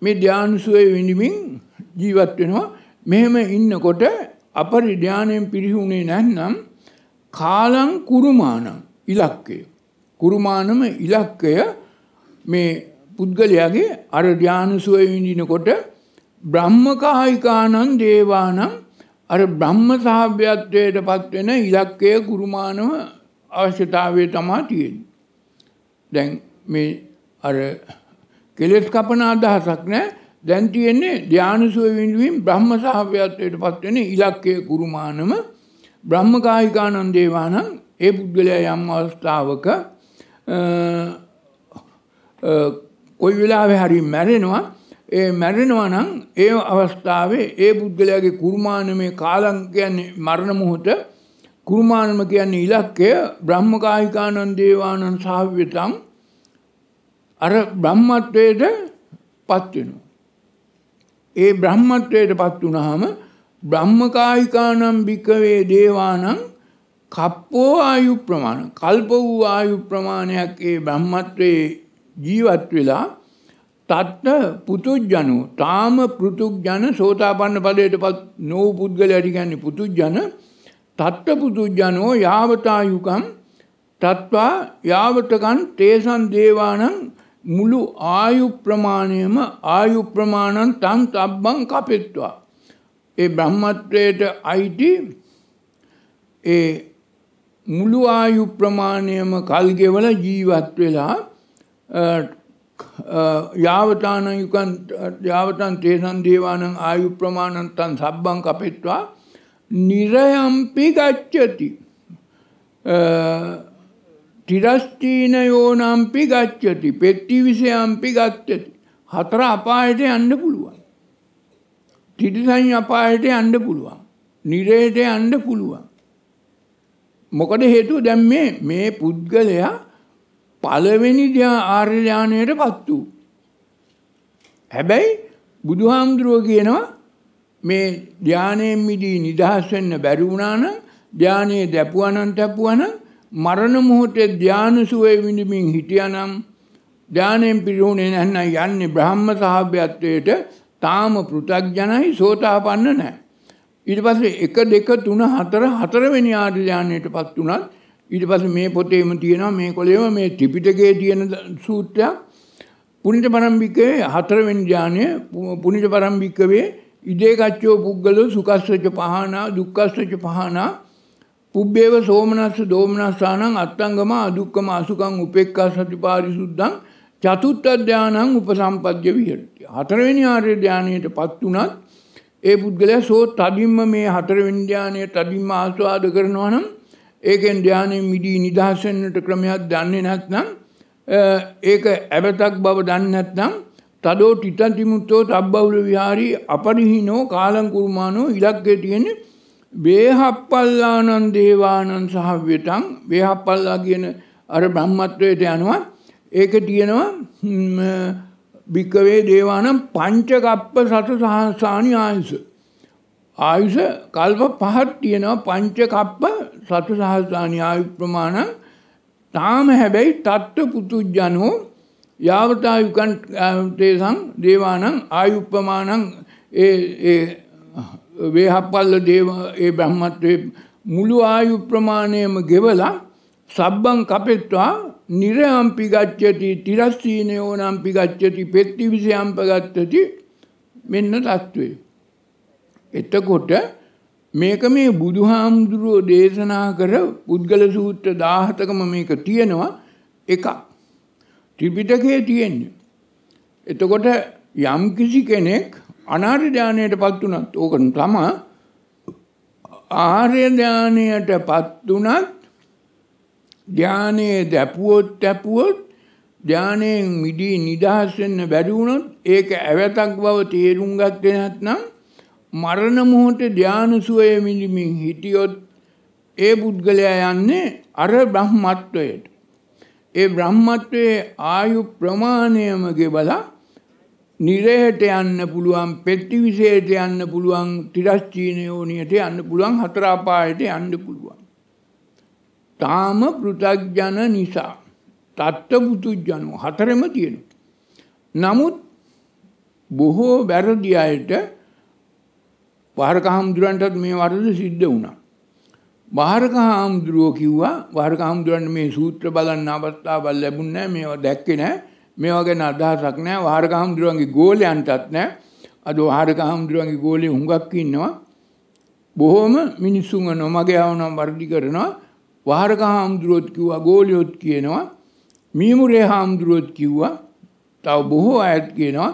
මේ ධ්‍යානසුවේ විඳිමින් ජීවත් වෙනවා. මෙහෙම ඉන්නකොට අපරි ධ්‍යානයෙන් පිරිහුනේ නැත්නම් කාලං කුරුමානං ඉලක්කය. කුරුමානම ඉලක්කය මේ පුද්ගලයාගේ අර ධ්‍යානසුවේ විඳිනකොට බ්‍රහ්මකායිකානං දේවානං අර බ්‍රහ්ම සාභ්‍යත්වයට පත්වෙන ඉලක්කය කුරුමානව අවශ්‍යතාවය තමා තියෙන්නේ. දැන් මේ අර කෙලෙස් කපන අදහසක් නෑ දැන් තියෙන්නේ ධානසුව විඳින්මින් බ්‍රහ්ම සාභ්‍යත්වයට පත්වෙන ඉලක්කය කුරුමානම බ්‍රහ්මකායිකානන් දේවානං ඒ පුද්ගලයා යම් අවස්ථාවක කොයි වෙලාවෙ හරි මැරෙනවා ඒ මැරෙනවා නම් ඒ අවස්ථාවේ ඒ පුද්ගලයාගේ කුරුමානමේ කාලං කියන්නේ මරණ මොහොත කුරුමානම කියන්නේ ඉලක්කය බ්‍රහ්මකායිකානන් දේවානන් සාහව්‍යතම් අර බ්‍රහ්මත්වයට පත් වෙනවා. ඒ බ්‍රහ්මත්වයට පත් වුණාම බ්‍රහ්මකායිකානම් භික්කවේ දේවානං කප්පෝ ආයු ප්‍රමාණ කල්ප වූ ආයු ප්‍රමාණයක් ඒ බ්‍රහ්මත්වයේ ජීවත් වෙලා තත්ත පුතුජ්ජනු තාම පෘතුජ්ජන සෝතාපන්න පදයට පත් නෝ පුද්ගලයට කියන්නේ පුතුජ්ජන තත්ත පුතුජ්ජනෝ යාවතායුකම්. තත්වා යාවතකන් තේසන් දේවානං මුළු ආයු ප්‍රමාණයම ආයු ප්‍රමාණන් තන් තබ්බං කපෙත්වා. ඒ බ්‍රහ්මත්වයට අයිති ඒ මුළු ආයු ප්‍රමාණයම කල්ගෙවල ජීවත් වෙලා යාවතාන යුකන් යාවතන් තේසන් දේවානං ආයු ප්‍රමාණන් තන් සබ්බං කපෙත්වා. නිරයම්පි ගච්ඡති තිරස්තීනයෝනම්පි ගච්ඡති පෙට්ටිවිසයම්පි ගච්ඡති හතර අපායට යන්න පුළුවන්. තිරිසන් අපායට යන්න පුළුවන්. නිරේට යන්න පුළුවන්. මොකද හේතුව දැන් මේ මේ පුද්ගලයා පළවෙනි ආර්ය ඥානයට පත් වූ. හැබැයි බුදුහාමුදුරුව කියනවා මේ ධානයෙන් මිදී නිදහස් වෙන්න බැරි වුණා නම් ධානයේ දැපුවානම් තැපුවානම් මරණ මොහොතේ ධාන සුවේ විඳමින් හිටියානම් ධානයෙන් පිරුණේ නැත්නම් යන්නේ බ්‍රහ්ම සාහභ්‍යත්වයට තාම පෘථග්ජනයි සෝතාපන්න නැහැ. ඊට පස්සේ 1 2 3 4 හතරවෙනි ආර්ය ඥානයට පත් වුණත් ඊට පස්සේ මේ පොතේම තියෙනවා මේ කොලේම මේ ත්‍රිපිටකයේ තියෙන සූත්‍රයක් පුනිත පරම්පිකේ හතරවෙනි ඥානය පුනිත පරම්පිකවේ ඉදේ කච්චෝ පුද්ගලෝ සුකස්සච පහනා දුක්ඛස්සච පහනා පුබ්බේව සෝමනස්ස දෝමනස්සානං අත්තංගම අදුක්කම අසුකං උපේක්ඛා සතිපාරිසුද්ධං චතුත්ථ ධානං උපසම්පද්‍ය විහෙරති. හතරවෙනි ආර්ය ධානයටපත් උනත් ඒ පුද්ගලයා සෝ තදින්ම මේ හතරවෙනි ධානය තදින්ම ආස්වාද කරනවා නම් ඒකෙන් ධානයෙන් මිදී නිදහස් වෙන්නට ක්‍රමයක් දන්නේ නැත්නම් ඒක ඇවතක් බව දන්නේ නැත්නම් තදෝ ටිතන්තිමුත්තෝ තබ්බවුල විහාරී අපරිහිනෝ කාලං කුරුමානෝ ඉලක්කේ තියෙන්නේ වේහප්පල්ලානන් දේවානන් සහව්‍යතං. වේහප්පල්ලා කියන අර බ්‍රහ්මත්වයට යනවා. ඒක තියෙනවා භික්කවේ දේවානම් පංචකප්ප සත සහස්සානි ආයුෂ. ආයුෂ කල්ප පහක් තියෙනවා. පංච කප්ප සතු සහස්ථානි ආයු ප්‍රමාණ. තාම හැබැයි තත්ත්ව පුතුජ්ජනෝ යාවතා යුකන් තේසං දේවානං ආයුප්පමානං ඒ වේහප්පල්ල දේව ඒ බ්‍රහ්මත්වයේ මුළු ආයු ප්‍රමාණයම ගෙවලා සබ්බං කපෙත්වා නිරයම්පි ගච්ඡති තිරස්සීනයෝ නම්පි ගච්ඡති පෙත්ති විසයම්ප ගච්ඡති මෙන්න தત્ත්වය එතකොට මේක මේ බුදුහාමුදුරුවෝ දේශනා කර පුද්ගල සූත්‍ර 17කම මේක තියෙනවා එකක් ත්‍රිපිටකයේ තියෙන්නේ. එතකොට යම් කිසි කෙනෙක් අනාර්ය ධානයටපත් උනත් ඕක තමයි ආර්ය ධානයටපත් උනත් ධානයේ දැපුවොත් දැපුවොත් ධානයෙන් මිදී නිදහස් වෙන්න බැරි වුණොත් ඒක ඇවතක් බව තේරුම් ගත්තේ නැත්නම් මරණ මොහොතේ ධානය සුවය විඳින්මින් හිටියොත් ඒ පුද්ගලයා යන්නේ අර බ්‍රහ්මත්වයට. ඒ බ්‍රහ්මත්වයේ ආයු ප්‍රමාණයම ගෙබලා නිරයට යන්න පුළුවන් පෙට්ටි විශේෂයට යන්න පුළුවන් තිරස්චීන යෝනියට යන්න පුළුවන් හතර අපායට යන්න පුළුවන්. තාම පෘථග්ජන නිසා තත්ත්ව පුතුජනෝ හතරෙම තියෙනවා. නමුත් බොහෝ වැරදි අයට වාරක හාමුදුරන්ටත් මේ වරද සිද්ධ වුණා. වාරක හාමුදුරුවෝ කිව්වා වාරක හාමුදුරන්ට මේ සූත්‍ර බලන්න අවස්ථාවක් ලැබුණේ නැහැ මේවා දැක්කේ නැහැ. මේවා ගැන අදහසක් නැහැ. වාරක හාමුදුරුවන්ගේ ගෝලයන්ටත් නැහැ. අද වාරක හාමුදුරුවන්ගේ ගෝලේ හුඟක් ඉන්නවා. බොහොම මිනිස්සුන් නොමග යවනවා වර්ධි කරනවා. වාරක හාමුදුරුවොත් කිව්වා ගෝලියොත් කියනවා. මීමුරේ හාමුදුරුවොත් කිව්වා. තව බොහෝ අයත් කියනවා.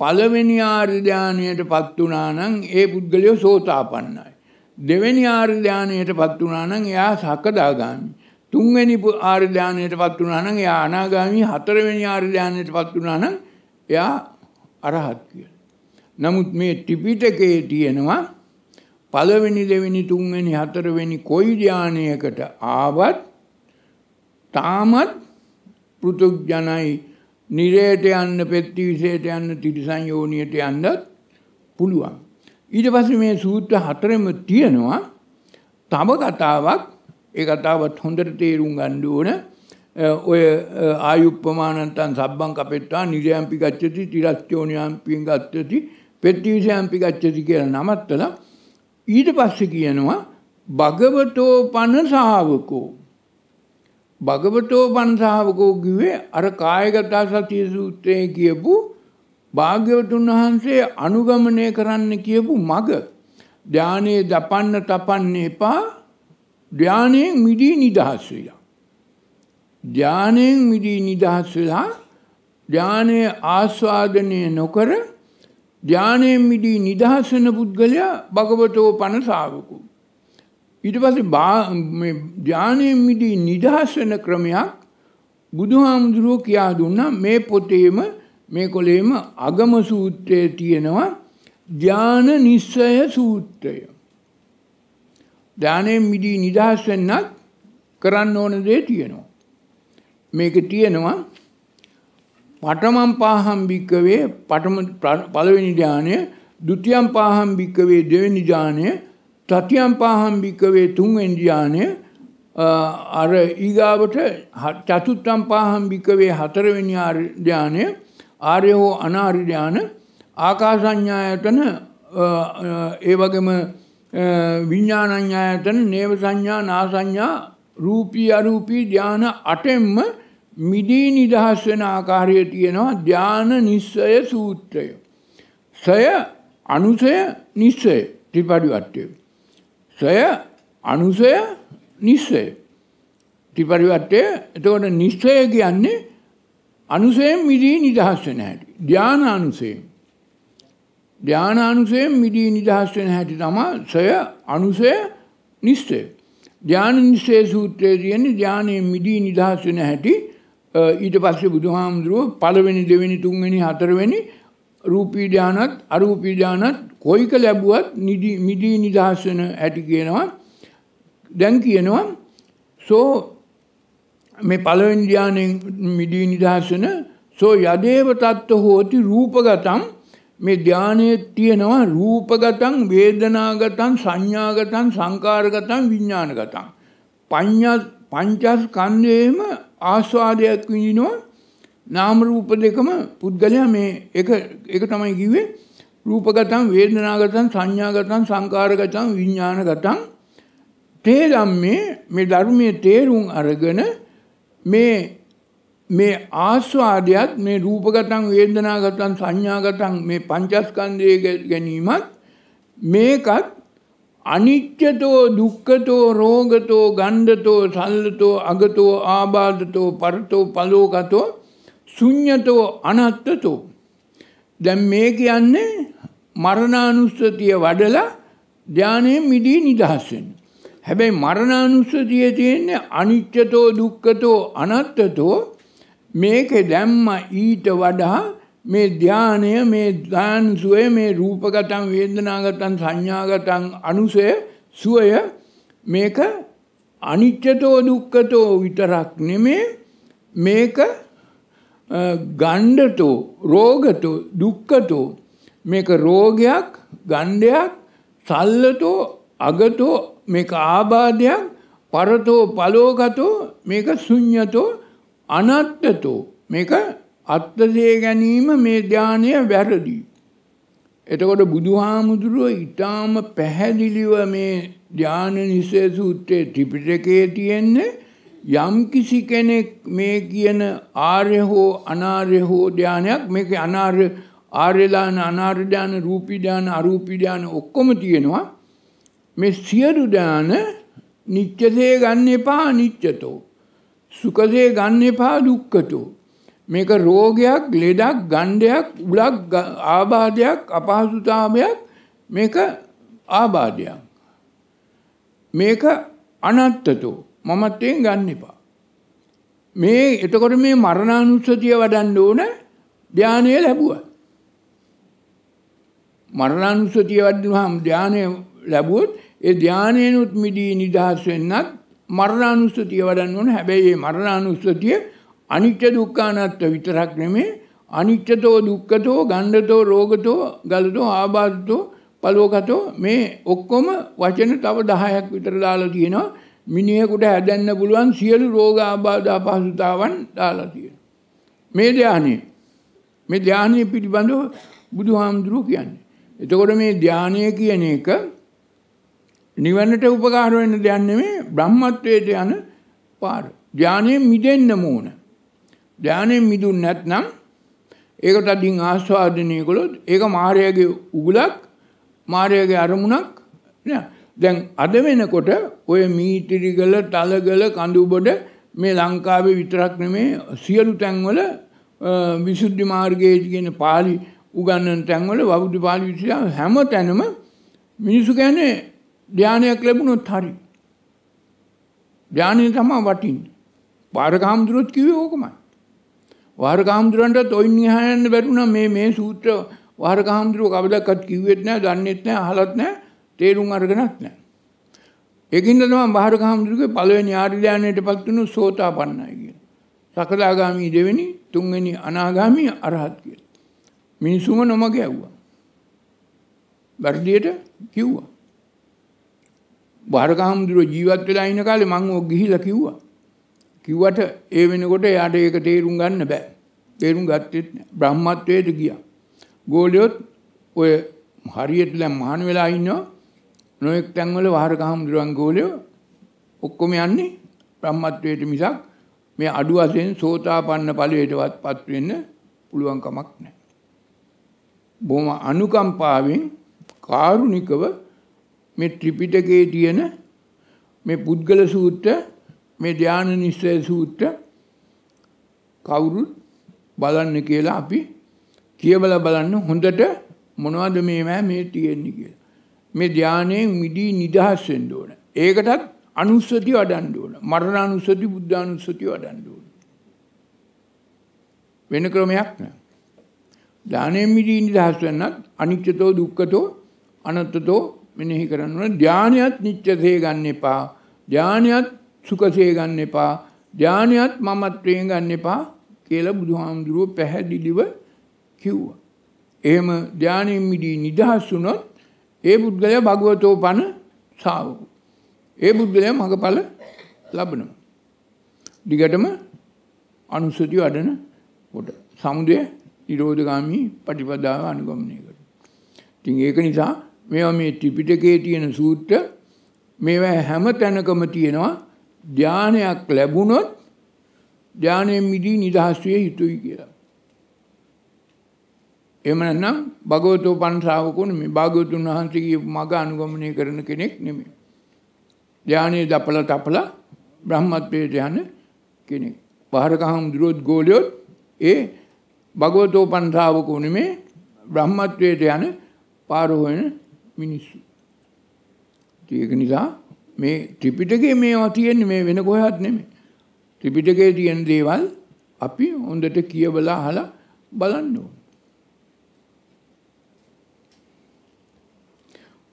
පළවෙනි ආර්ය ධානයට පත් වුණා නම් ඒ පුද්ගලයෝ සෝතාපන්නයි. දෙවෙනි ආර්ය ධානයට පත් වුණා නම් එයා සකදාගාමි. තුන්වෙනි ආර්ය ධානයට පත් වුණා නම් එයා අනාගාමි. හතරවෙනි ආර්ය ධානයට පත් වුණා නම් එයා අරහත් කියලා. නමුත් මේ ත්‍රිපිටකයේ තියෙනවා පළවෙනි දෙවෙනි තුන්වෙනි හතරවෙනි කොයි ධානයකට ආවත් තාමත් පෘතුග්ජනයි නිරයට යන්න පෙත්ති විශේෂයට යන්න තිරිසන් යෝනියට යන්නත් පුළුවන්. ඊට පස්සේ මේ සූත්‍ර හතරෙම තියෙනවා. තව කතාවක් ඒ කතාවත් හොඳට තේරුම් ගන්න ඕන. ඔය ආයුප්පමානන්තන් සබ්බං කපෙත්තා නිරයම්පි ගච්ඡති තිරස්චෝනියම්පින් ගච්ඡති පෙත්තිවිසයම්පි ගච්ඡති කියලා නමත්තලා ඊට පස්සේ කියනවා භගවතෝ පන ශාවකෝ. භගවතෝ පන්සාාවකෝ කිවේ අර කායගතා සතිය සූත්‍රයේ කියපු භාග්‍යවතුන් වහන්සේ අනුගමනය කරන්න කියපු මග ධ්‍යානයේ දපන්න තපන්න එපා ධ්‍යානයෙන් මිඩී නිදහස් වෙලා. ධ්‍යානයෙන් මිඩී නිදහස් වෙලා ධ්‍යානය ආස්වාදනය නොකර ධ්‍යානයෙන් මිඩී නිදහස්සන පුද්ගලයා භගවතෝ පන සාාවකු. ඊට පස්සේ ධානයෙන් මිදී නිදහස් වෙන ක්‍රමයක් බුදුහාමුදුරුවෝ කියා දුන්නා මේ පොතේම මේ කොලේම අගම සූත්‍රයේ තියෙනවා ධාන නිස්සය සූත්‍රය. ධානයෙන් මිදී නිදහස් වෙන්නත් කරන්න ඕන දේ තියෙනවා. මේක තියෙනවා පටමම් පාහම් භික්කවේ පටම පළවෙනි ධානය ဒုတိယම් පාහම් භික්කවේ දෙවෙනි ධානය තතියම් පාහම් භික්කවේ තුන්වෙනි ධානය අර ඊගාවට චතුත්තම් පාහම් භික්කවේ හතරවෙනි ධානය ආර්ය හෝ අනාර්ය ධාන ආකාසඤ්ඤායතන ඒ වගේම විඥානඤ්ඤායතන නේව සංඥා නාසඤ්ඤා රූපී අරූපී ධාන අටෙන්ම මිදී නිදහස් වෙන ආකාරය තියෙනවා ධාන නිස්සය සූත්‍රය. සය අනුසය නිස්සය ත්‍රිපරිවට්ටය. සය අනුසය නිස්සය. ත්‍රිපරිවට්ටය එතකොට නිශ්චය කියන්නේ අනුසයෙන් මිදී නිදහස් වෙන හැටි. ධ්‍යාන අනුසයෙන්. ධ්‍යාන අනුසයෙන් මිදී නිදහස් වෙන හැටි තමයි සය අනුසය නිශ්චය. ධ්‍යාන නිශ්චය සූත්‍රයේ තියෙන්නේ ධ්‍යානයෙන් මිදී නිදහස් වෙන හැටි ඊට පස්සේ බුදුහාමුදුරුවෝ පළවෙනි දෙවෙනි තුන්වෙනි හතරවෙනි රූපී ධානත් අරූපී ධානත් කොයික ලැබුවත් මිදී නිදහස් වෙන ඇති කියනවා. දැන් කියනවා සෝ මේ පළවෙනි ධානයෙන් මිදී නිදහස් වෙන සෝ යදේව තත්ත්ව හෝති රූපගතම් මේ ධානයේ තියෙනවා රූපගතං වේදනාගතං සංඥාගතං සංකාරගතං විඥානගතං. පඤ්ඤා පංචස්කන්ධයේම ආස්වාදයක් විඳිනවා. නාම රූප දෙකම පුද්ගලයා මේ එක එක තමයි කිව්වේ. රූපගතං වේදනාගතං සංඥාගතං සංකාරගතං විඥානගතං. තේ ධම්මේ මේ ධර්මයේ තේරුම් අරගෙන මේ මේ ආස්වාදයක් මේ රූපගතං වේදනාගතං සංඥාගතං මේ පංචස්කන්ධයේ ගැනීමත් මේකත් අනිත්‍යතෝ දුක්ඛතෝ රෝගතෝ ගණ්ඩතෝ සල්ලතෝ අගතෝ ආබාධතෝ පරතෝ පලෝකතෝ ශුඤ්‍යතෝ අනත්තතෝ. දැන් මේ කියන්නේ මරණානුස්සතිය වඩලා ධානයෙන් මිදී නිදහස් වෙන්න. හැබැයි මරණානුස්සතිය තියෙන්නේ අනිත්‍යතෝ දුක්ඛතෝ අනත්තතෝ. මේකේ දැම්ම ඊට වඩා මේ ධානය මේ ධාන්සුවේ මේ රූපගතං වේදනාගතං සංඥාගතං අනුසය සුවය මේක අනිත්‍යතෝ දුක්ඛතෝ විතරක් නෙමේ. මේක ගණ්ඩතෝ රෝගතෝ දුක්කතෝ මේක රෝගයක් ගණ්ඩයක් සල්ලතෝ අගතෝ මේක ආබාධයක් පරතෝ පලෝගතෝ මේක සුඥ්ඥතෝ අනත්තතෝ මේක අත්තසේ ගැනීම මේ ධානය වැරදි. එතකොට බුදුහාමුදුරුව ඊටාම පැහැදිලිව මේ ධාන නිසේ සූත්‍රයේ ත්‍රිපිටකයේ තියෙන්නේ යම් කිසි කෙනෙක් මේ කියන ආර්ය හෝ අනාර්ය හෝ ධානයක් මේක අනාර්ය ආර්ය දාන අනාර්ය දාන රූපී දාන අරූපී දාන ඔක්කොම තියෙනවා. මේ සියලු දාන නිත්‍යසේ ගන්න එපා අනිත්‍යතෝ සුඛසේ ගන්න එපා දුක්ඛතෝ. මේක රෝගයක් ලෙඩක් ගණ්ඩයක් උලක් ආබාධයක් අපහසුතාවයක් මේක ආබාධයක්. මේක අනත්තතෝ. මමත්වයෙන් ගන්න එපා. මේ එතකොට මේ මරණානුස්සතිය වඩන්න ඕන ධ්‍යානය ලැබුව. මරණානුස්සතිය වඩහම් ධ්‍යානය ලැබුවොත් ඒ ධ්‍යානයනුත් මිදී නිදහස් වෙන්නත් මරණානුස්සතිය වඩන්න ඕන හැබැයි මරණානුස්සතිය අනිත්‍ය දුක්ඛානත්ව විතරක් නෙමේ අනිත්‍යතෝ දුක්ඛතෝ ගණ්ඩතෝ රෝගතෝ ගලතෝ ආබාධතෝ පලෝකතෝ මේ ඔක්කොම වචන තව 10ක් විතර දාලා තියෙනවා මිනිහෙකුට හැදෙන්න පුළුවන් සියලු රෝග ආබාධ අපහසුතාවන් දාලා තියෙනවා. මේ ධානය මේ ධානය පිළිබඳව බුදුහාමුදුරුවෝ කියන්නේ. එතකොට මේ ධානය කියන එක නිවනට උපකාර වෙන දෙයක් නෙමෙයි බ්‍රහ්මත්වයට යන පාර. ධානයෙන් මිදෙන්න ඕන. ධානයෙන් මිදුන් නැත්නම් ඒකට අදින් ආස්වාදනය කළොත් ඒක මායාවේ උගලක් මායාවේ අරමුණක් නෑ. දැන් අද වෙනකොට ඔය මීතිරිගල තලගල කඳුබොඩ මේ ලංකාවේ විතරක් නෙමේ සියලු තැන්වල විසුද්ධි මාර්ගයේ කියන පාලි උගන්වන තැන්වල බෞද්ධ පාලි විශ්වාස හැම තැනම මිනිසු කියන්නේ ධානයක් ලැබුණොත් හරි. ධානය තමයි වටින්නේ. පාරකාම්දුරොත් කිව්වේ ඕකමයි. වාරකාම්දුරන්ටත් ඔයින් නිහායන්න බැරුණා මේ මේ සූත්‍ර වාරකාම්දුරුව කවදක්වත් කිව්වෙත් නැහැ, දන්නෙත් නැහැ, අහලත් නැහැ, තේරුම් අරගෙනත් නැහැ. ඒකින්ද තමයි වාරකාම්දුරුගේ පළවෙනි ආර්ය ධානයටපත් වුණු සෝතාපන්නයි කියන. සකදාගාමි දෙවෙනි, තුන්වෙනි අනාගාමි අරහත් කියන. මිනිසුම නොමග යවුවා. වර්ධියට කිව්වා. වාරකාම්දුරුව ජීවත් වෙලා ඉන්න කාලේ මං ඔය ගිහිලා කිව්වා. කිව්වට ඒ වෙනකොට එයාට ඒක තේරුම් ගන්න බෑ. තේරුම් ගත්තෙත් නෑ. බ්‍රහ්මත්වයට ගියා. ගෝලියොත් ඔය හරියට දැන් මහාන වෙලා ඉන්නවා. නොඑක් තැන්වල වහරකහම්දුරන් ගෝලියෝ ඔක්කොම යන්නේ බ්‍රහ්මත්වයට මිසක් මේ අඩු වශයෙන් සෝතාපන්න ඵලයටවත් පත් වෙන්න පුළුවන් කමක් නැහැ. බොහොම අනුකම්පාවෙන් කාරුණිකව මේ ත්‍රිපිටකයේ තියෙන මේ පුද්ගල සූත්‍ර මේ ධ්‍යාන නිශ්චය සූත්‍ර කවුරුත් බලන්න කියලා අපි කියවලා බලන්න හොඳට මොනවද මේවා මේ තියෙන්නේ කියලා. මේ ධානයෙන් මිදී නිදහස් වෙන්න ඕන. ඒකටත් අනුස්සතිය වඩන්න ඕන. මරණානුස්සති බුද්ධානුස්සතිය වඩන්න ඕන. වෙන ක්‍රමයක් නෑ. ධානයෙන් මිදී නිදහස් වෙන්නත් අනිත්‍යතෝ දුක්ඛතෝ අනත්තතෝ මෙනෙහි කරන්න ඕන. ධානයත් නිත්‍යසේ ගන්න එපා. ධානයත් සුකසේ ගන්න එපා ධානයත් මමත්වයෙන් ගන්න එපා කියලා බුදුහාමුදුරුව පැහැදිලිව කිව්වා. එහෙම ධානයෙන් මිදී නිදහස් වුණොත් ඒ පුද්ගලයා භගවතෝ පන සාවකු. ඒ පුද්ගලයා මගඵල ලබනවා. දිගටම අනුසති වඩන කොට සමුදය නිරෝධගාමී ප්‍රතිපදාව අනුගමනය කරනවා. ඉතින් ඒක නිසා මේවා මේ ත්‍රිපිටකයේ තියෙන සූත්‍ර මේවා හැම තැනකම තියෙනවා ධානයක් ලැබුණොත් ධානයෙන් මිදී නිදහස් විය යුතුයි කියලා. එහෙම නැත්නම් භගවතෝ පන් ශ්‍රාවකුන් මේ භාග්‍යවතුන් වහන්සේගේ මඟ අනුගමනය කරන කෙනෙක් නෙමෙයි. ධානයේ දපල තපල බ්‍රහ්මත්වයට යන කෙනෙක්. බාහිරකහම් දුරොත් ගෝලියොත් ඒ භගවතෝ පන් ශ්‍රාවකුන් නෙමෙයි බ්‍රහ්මත්වයට යන පාර හොයන මිනිස්සු. ඒක නිසා මේ ත්‍රිපිටකයේ මේවා තියෙන්නේ මේ වෙන කොහෙවත් නෙමෙයි. ත්‍රිපිටකයේ තියෙන දේවල් අපි හොඳට කියවලා අහලා බලන්න ඕන.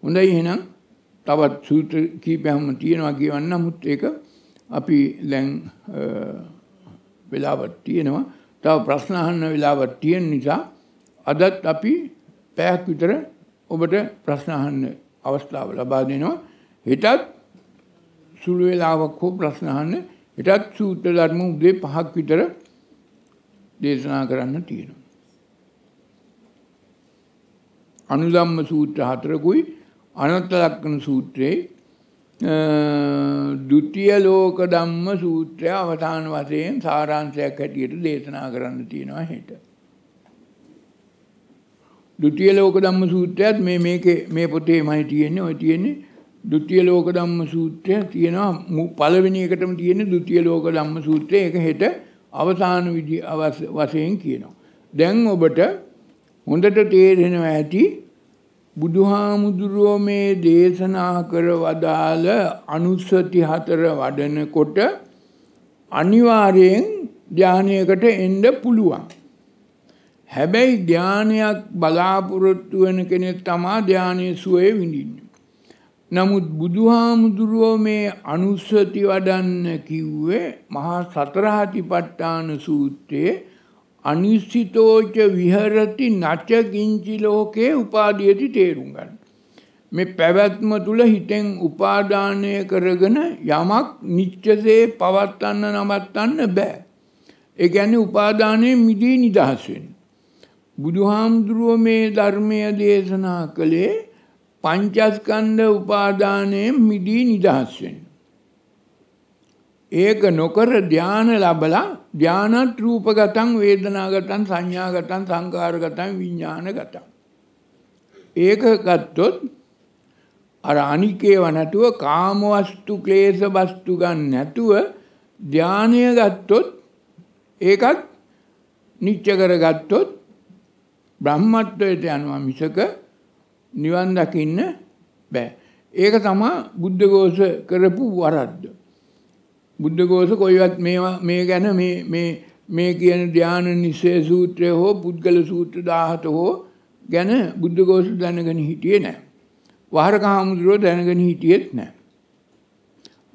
හොඳයි එහෙනම් තවත් සූත්‍ර කීපයක්ම තියෙනවා කියවන්න නමුත් ඒක අපි දැන් වෙලාවක් තියෙනවා. තව ප්‍රශ්න අහන්න වෙලාවක් තියෙන නිසා අදත් අපි පැයක් විතර ඔබට ප්‍රශ්න අහන්න අවස්ථාව ලබා දෙනවා. හෙටත් සුළු වෙලාවක් හෝ ප්‍රශ්න අහන්න. හෙටත් සූත්‍ර ධර්ම උදේ 5ක් විතර දේශනා කරන්න තියෙනවා. අනුධම්ම සූත්‍ර හතරකුයි අනත්ත ලක්කන සූත්‍රයේ දුතිය ලෝක ධම්ම සූත්‍රය අවසාන වශයෙන් සාරාංශයක් හැටියට දේශනා කරන්න තියෙනවා හෙට. දුතිය ලෝක ධම්ම සූත්‍රයත් මේ මේකේ මේ පොතේමයි තියෙන්නේ ඔය තියෙන්නේ දුතිය ලෝක ධම්ම සූත්‍රය තියෙනවා පළවෙනි එකටම තියෙන්නේ දුතිය ලෝක ධම්ම සූත්‍රය ඒක හෙට අවසාන විදි වශයෙන් කියනවා. දැන් ඔබට හොඳට තේරෙනවා ඇති බුදුහාමුදුරුවෝ මේ දේශනා කර වදාළ අනුස්සති හතර වඩනකොට අනිවාර්යෙන් ධානයකට එන්න පුළුවන්. හැබැයි ධානයක් බලාපොරොත්තු වෙන කෙනෙක් තමා ධානයේ සුවය විඳින්නේ. නමුත් බුදුහාමුදුරුවෝ මේ අනුස්සති වඩන්න කිව්වේ මහා සතරහතිපට්ඨාන සූත්‍රයේ අනිශ්චිතෝච විහරති නච කිංචි ලෝකේ උපාදීයති තේරුම් ගන්න. මේ පැවැත්ම තුල හිතෙන් උපාදානය කරගෙන යමක් නිච්චසේ පවත්වන්න නවත්තන්න බෑ. ඒ කියන්නේ උපාදානයේ මිදී නිදහස් වෙන්න. බුදුහාමුදුරුව මේ ධර්මය දේශනා කළේ පංචස්කන්ධ උපාදානයෙන් මිදී නිදහස් වෙන්න. ඒක නොකර ධාන ලබලා ධානත් රූපගතං වේදනාගතං සංඥාගතං සංකාරගතං විඥානගතං. ඒක ගත්තොත් අර අනිකේව නැතුව කාම වස්තු ක්ලේශ වස්තු ගන්න නැතුව ධානය ගත්තොත් ඒකත් නිච්ච කරගත්තොත් බ්‍රහ්මත්වයට යනවා මිසක නිවන් දකින්න බෑ. ඒක තමයි බුද්ධඝෝෂ කරපු වරද්ද. බුද්ධඝෝෂ කොයිවත් මේවා මේ ගැන මේ මේ මේ කියන ධාන නිශ්චය සූත්‍රය හෝ පුද්ගල සූත්‍ර 17 හෝ ගැන බුද්ධඝෝෂ දැනගෙන හිටියේ නැහැ. වහරක හාමුදුරුවෝ දැනගෙන හිටියෙත් නැහැ.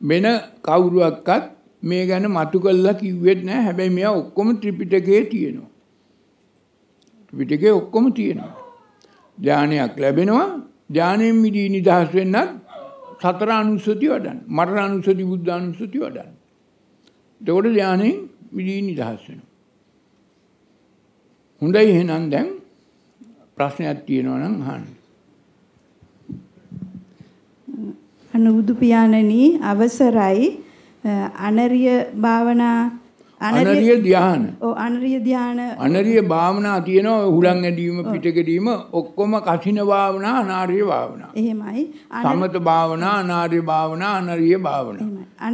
වෙන කවුරුවක්වත් මේ ගැන මතු කළා කිව්වෙත් නැහැ. හැබැයි මෙයා ඔක්කොම ත්‍රිපිටකයේ තියෙනවා. ත්‍රිපිටකයේ ඔක්කොම තියෙනවා. ධානයක් ලැබෙනවා. ධානයෙන් මිදී නිදහස් වෙන්නත් සතර අනුස්සති වඩන්න. මරණ අනුස්සති බුද්ධ අනුස්සති වඩන්න. එතකොට ධානයෙන් මිදී නිදහස් වෙනවා. හොඳයි එහෙනම් දැන් ප්‍රශ්නයක් තියෙනවා නම් අහන්න. අනුබුදු පියාණනි අවසරයි අනරිය භාවනා අනරිය ධ්‍යාන. අනරිය ධ්‍යාන. අනරිය භාවනා තියෙනවා හුලං ඇදීම පිටකදීම ඔක්කොම කඨින භාවනා අනාර්ය භාවනා. එහෙමයි. සමත භාවනා අනාර්ය භාවනා අනරිය භාවනා.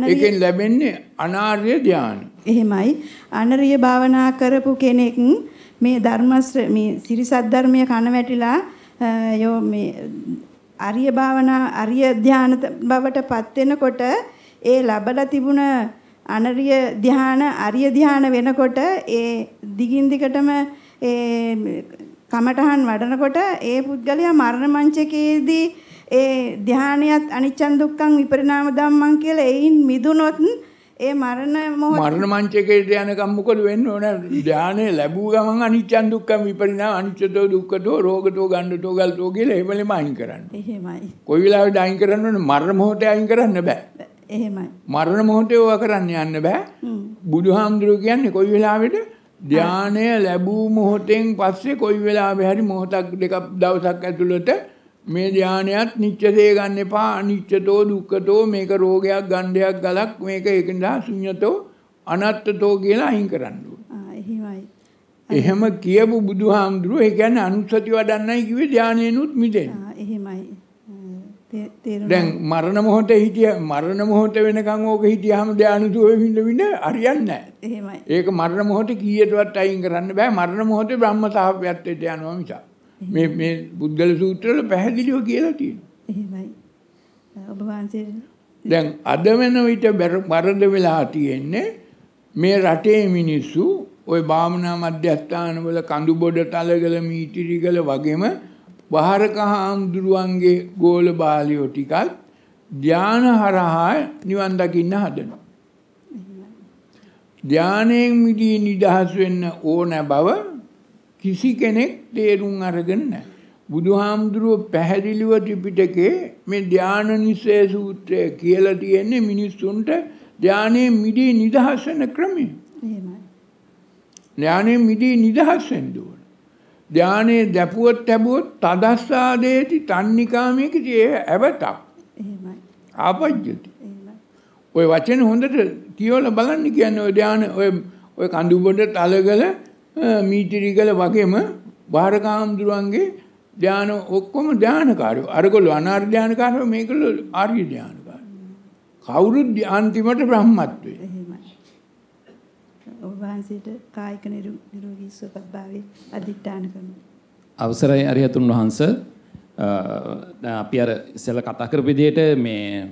ඒකෙන් ලැබෙන්නේ අනාර්ය ධ්‍යාන. එහෙමයි. අනරිය භාවනා කරපු කෙනෙක් මේ ධර්මස් මේ සිරිසත් ධර්මයේ කන වැටිලා යෝ මේ අරිය භාවනා අරිය ධ්‍යාන බවට පත් වෙනකොට ඒ ලබලා තිබුණ අනරිය ධ්‍යාන අරිය ධ්‍යාන වෙනකොට ඒ දිගින් දිගටම ඒ කමඨහන් වඩනකොට ඒ පුද්ගලයා මරණ මංචකයේදී ඒ ධ්‍යානියත් අනිච්චන් දුක්ඛං විපරිණාම ධම්මං කියලා එයින් මිදුනොත් ඒ මරණ මොහොත මරණ මංචකයට යනකම් මොකද වෙන්න ඕන ධානය ලැබුව ගමන් අනිච්චන් දුක්ඛං විපරිණාම අනිච්චතෝ දුක්ඛතෝ රෝගතෝ ගණ්ඩතෝ ගල්තෝ කියලා එහෙමලෙම අයින් කරන්න. එහෙමයි. කොයි වෙලාවෙද අයින් කරන්න ඕනේ මරණ මොහොතේ අයින් කරන්න බෑ. එහෙමයි. මරණ මොහොතේ ඕවා කරන්න යන්න බෑ. බුදුහාමුදුරුවෝ කියන්නේ කොයි වෙලාවෙද ධානය ලැබූ මොහොතෙන් පස්සේ කොයි වෙලාවෙ හරි මොහොතක් දෙකක් දවසක් ඇතුළත මේ ධානයත් නිච්චසේ ගන්න එපා අනිච්චතෝ දුක්ඛතෝ මේක රෝගයක් ගණ්ඩයක් ගලක් මේක ඒක නිසා ශුන්‍යතෝ අනත්තතෝ කියලා අයින් කරන්න එහෙමයි. එහෙම කියපු බුදුහාමුදුරුවෝ ඒ කියන්නේ අනුස්සති වඩන්නයි කිව්වේ ධානයනුත් මිදෙන්න. දැන් මරණ මොහොතේ හිටිය මරණ මොහොත වෙනකන් ඕක හිටියාම ධානතුවේ විඳ විඳ හරියන්නේ නැහැ. එහෙමයි. ඒක මරණ මොහොතේ කීයටවත් අයින් කරන්න බෑ. මරණ මොහොතේ බ්‍රහ්ම සාපයත්වයට යනවා මිසක්. මේ මේ බුද්ධල සූත්‍රවල පැහැදිලිව කියලා තියෙනවා. එහෙමයි. ඔබ වහන්සේ දැන් අද වෙන විට වරද වෙලා තියෙන්නේ මේ රටේ මිනිස්සු ওই භාවනා මධ්‍යස්ථානවල කඳු බොඩ තලගල මීතිරිගල වගේම වහරක හාමුදුරුවන්ගේ ගෝල බාලියෝ ටිකත් ධාන හරහා නිවන් දකින්න හදනවා. ධානයෙන් මිදී නිදහස් වෙන්න ඕන බව කිසි කෙනෙක් තේරුම් අරගෙන නැහැ. බුදුහාමුදුරුව පැහැදිලිව ත්‍රිපිටකේ මේ ධාන නිසේ සූත්‍රය කියලා තියෙන්නේ මිනිස්සුන්ට ධානයෙන් මිදී නිදහස් වෙන ක්‍රමය. එහෙමයි. ධානයෙන් මිදී නිදහස් වෙන්න ඕන. ධානයේ දැපුවොත් ලැබුවොත් තදස්සාදේති තන්නිකාමේකදී ඒ ඇවතක්. එහෙමයි. ආපජ්ජති. ඔය වචන හොඳට කියවලා බලන්න කියන්නේ ඔය ධාන ඔය ඔය කඳුබොඩ තලගල මීතිරිගල වගේම බාරකාම්දුරුවන්ගේ ධාන ඔක්කොම ධානකාරයෝ. අරගොල්ලෝ අනාර්ය ධානකාරයෝ මේගොල්ලෝ ආර්ය ධානකාරයෝ. කවුරුත් අන්තිමට බ්‍රහ්මත්වේ. එහෙමයි. ඔබ වහන්සේට කායික නිරු- නිරෝගී සුවපත්භාවය අධිෂ්ඨාන කරනවා. අවසරයි අරිහතුන් වහන්ස අපි අර ඉස්සෙල්ලා කතා කරපු විදිහට මේ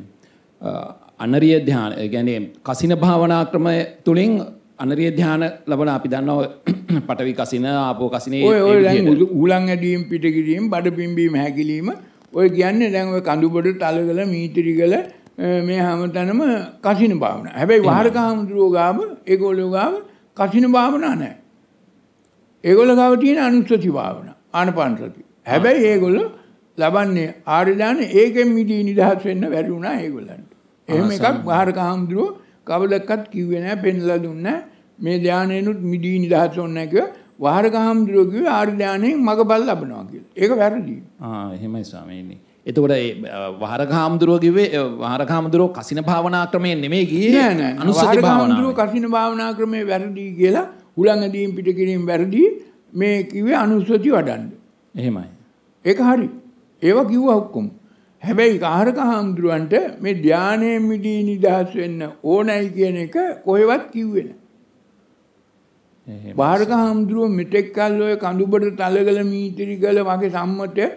අනරිය ධ්‍යාන ඒ කියන්නේ කසින භාවනා ක්‍රමය තුලින් අනරිය ධ්‍යාන ලබන අපි දන්නවා පටවි කසින ආපෝ කසිනේ ඔය ඔය දැන් උලන් ඇදීම් පිටකිරීම බඩ පිම්බීම හැකිලිම ඔය කියන්නේ දැන් ඔය කඳුබඩ තලගල මීතිරිගල මේ හැමතැනම කසින භාවනා. හැබැයි වහරක හාමුදුරුවෝ ගාව ඒගොල්ලෝ ගාව කසින භාවනා නැහැ. ඒගොල්ලෝ ගාව තියෙන අනුස්සති භාවනා ආනපාන සති. හැබැයි ඒගොල්ලෝ ලබන්නේ ආර්ය ඥාන ඒකෙන් මිදී නිදහස් වෙන්න බැරි වුණා ඒගොල්ලන්ට. එහෙම එකක් වහරක හාමුදුරුවෝ කවදක්වත් කිව්වේ නැහැ පෙන්ලා දුන්නේ. මේ ධානයෙනුත් මිදී නිදහස් වෙන්න කිව්වා. වහරක හාමුදුරුවෝ කිව්වේ ආර්ය ඥානයෙන් මගබල් ලබනවා කියලා. ඒක වැරදි. ආ එහෙමයි ස්වාමීනි. එතකොට ඒ වහරක හාමුදුරුවෝ කිව්වේ අ, වහරක හාමුදුරුවෝ කසින භාවනා ක්‍රමයෙන් නෙමෙයි ගියේ භාවනාව. හාමුදුරුවෝ කසින භාවනා ක්‍රමේ වැරදි කියලා උලන් ඇදීම් පිට කිරීම වැරදි මේ කිව්වේ අනුස්සති වඩන්න. එහෙමයි. ඒක හරි. ඒව කිව්වා ඔක්කොම. හැබැයි කාරක හාමුදුරුවන්ට මේ ධානයෙන් මිදී නිදහස් වෙන්න ඕනයි කියන එක කොහෙවත් කිව්වේ නෑ. එහෙම. බාරක හාමුදුරුව මෙතෙක් කල් ඔය කඳුබඩ තලගල මීතිරිගල වගේ සම්මත බ-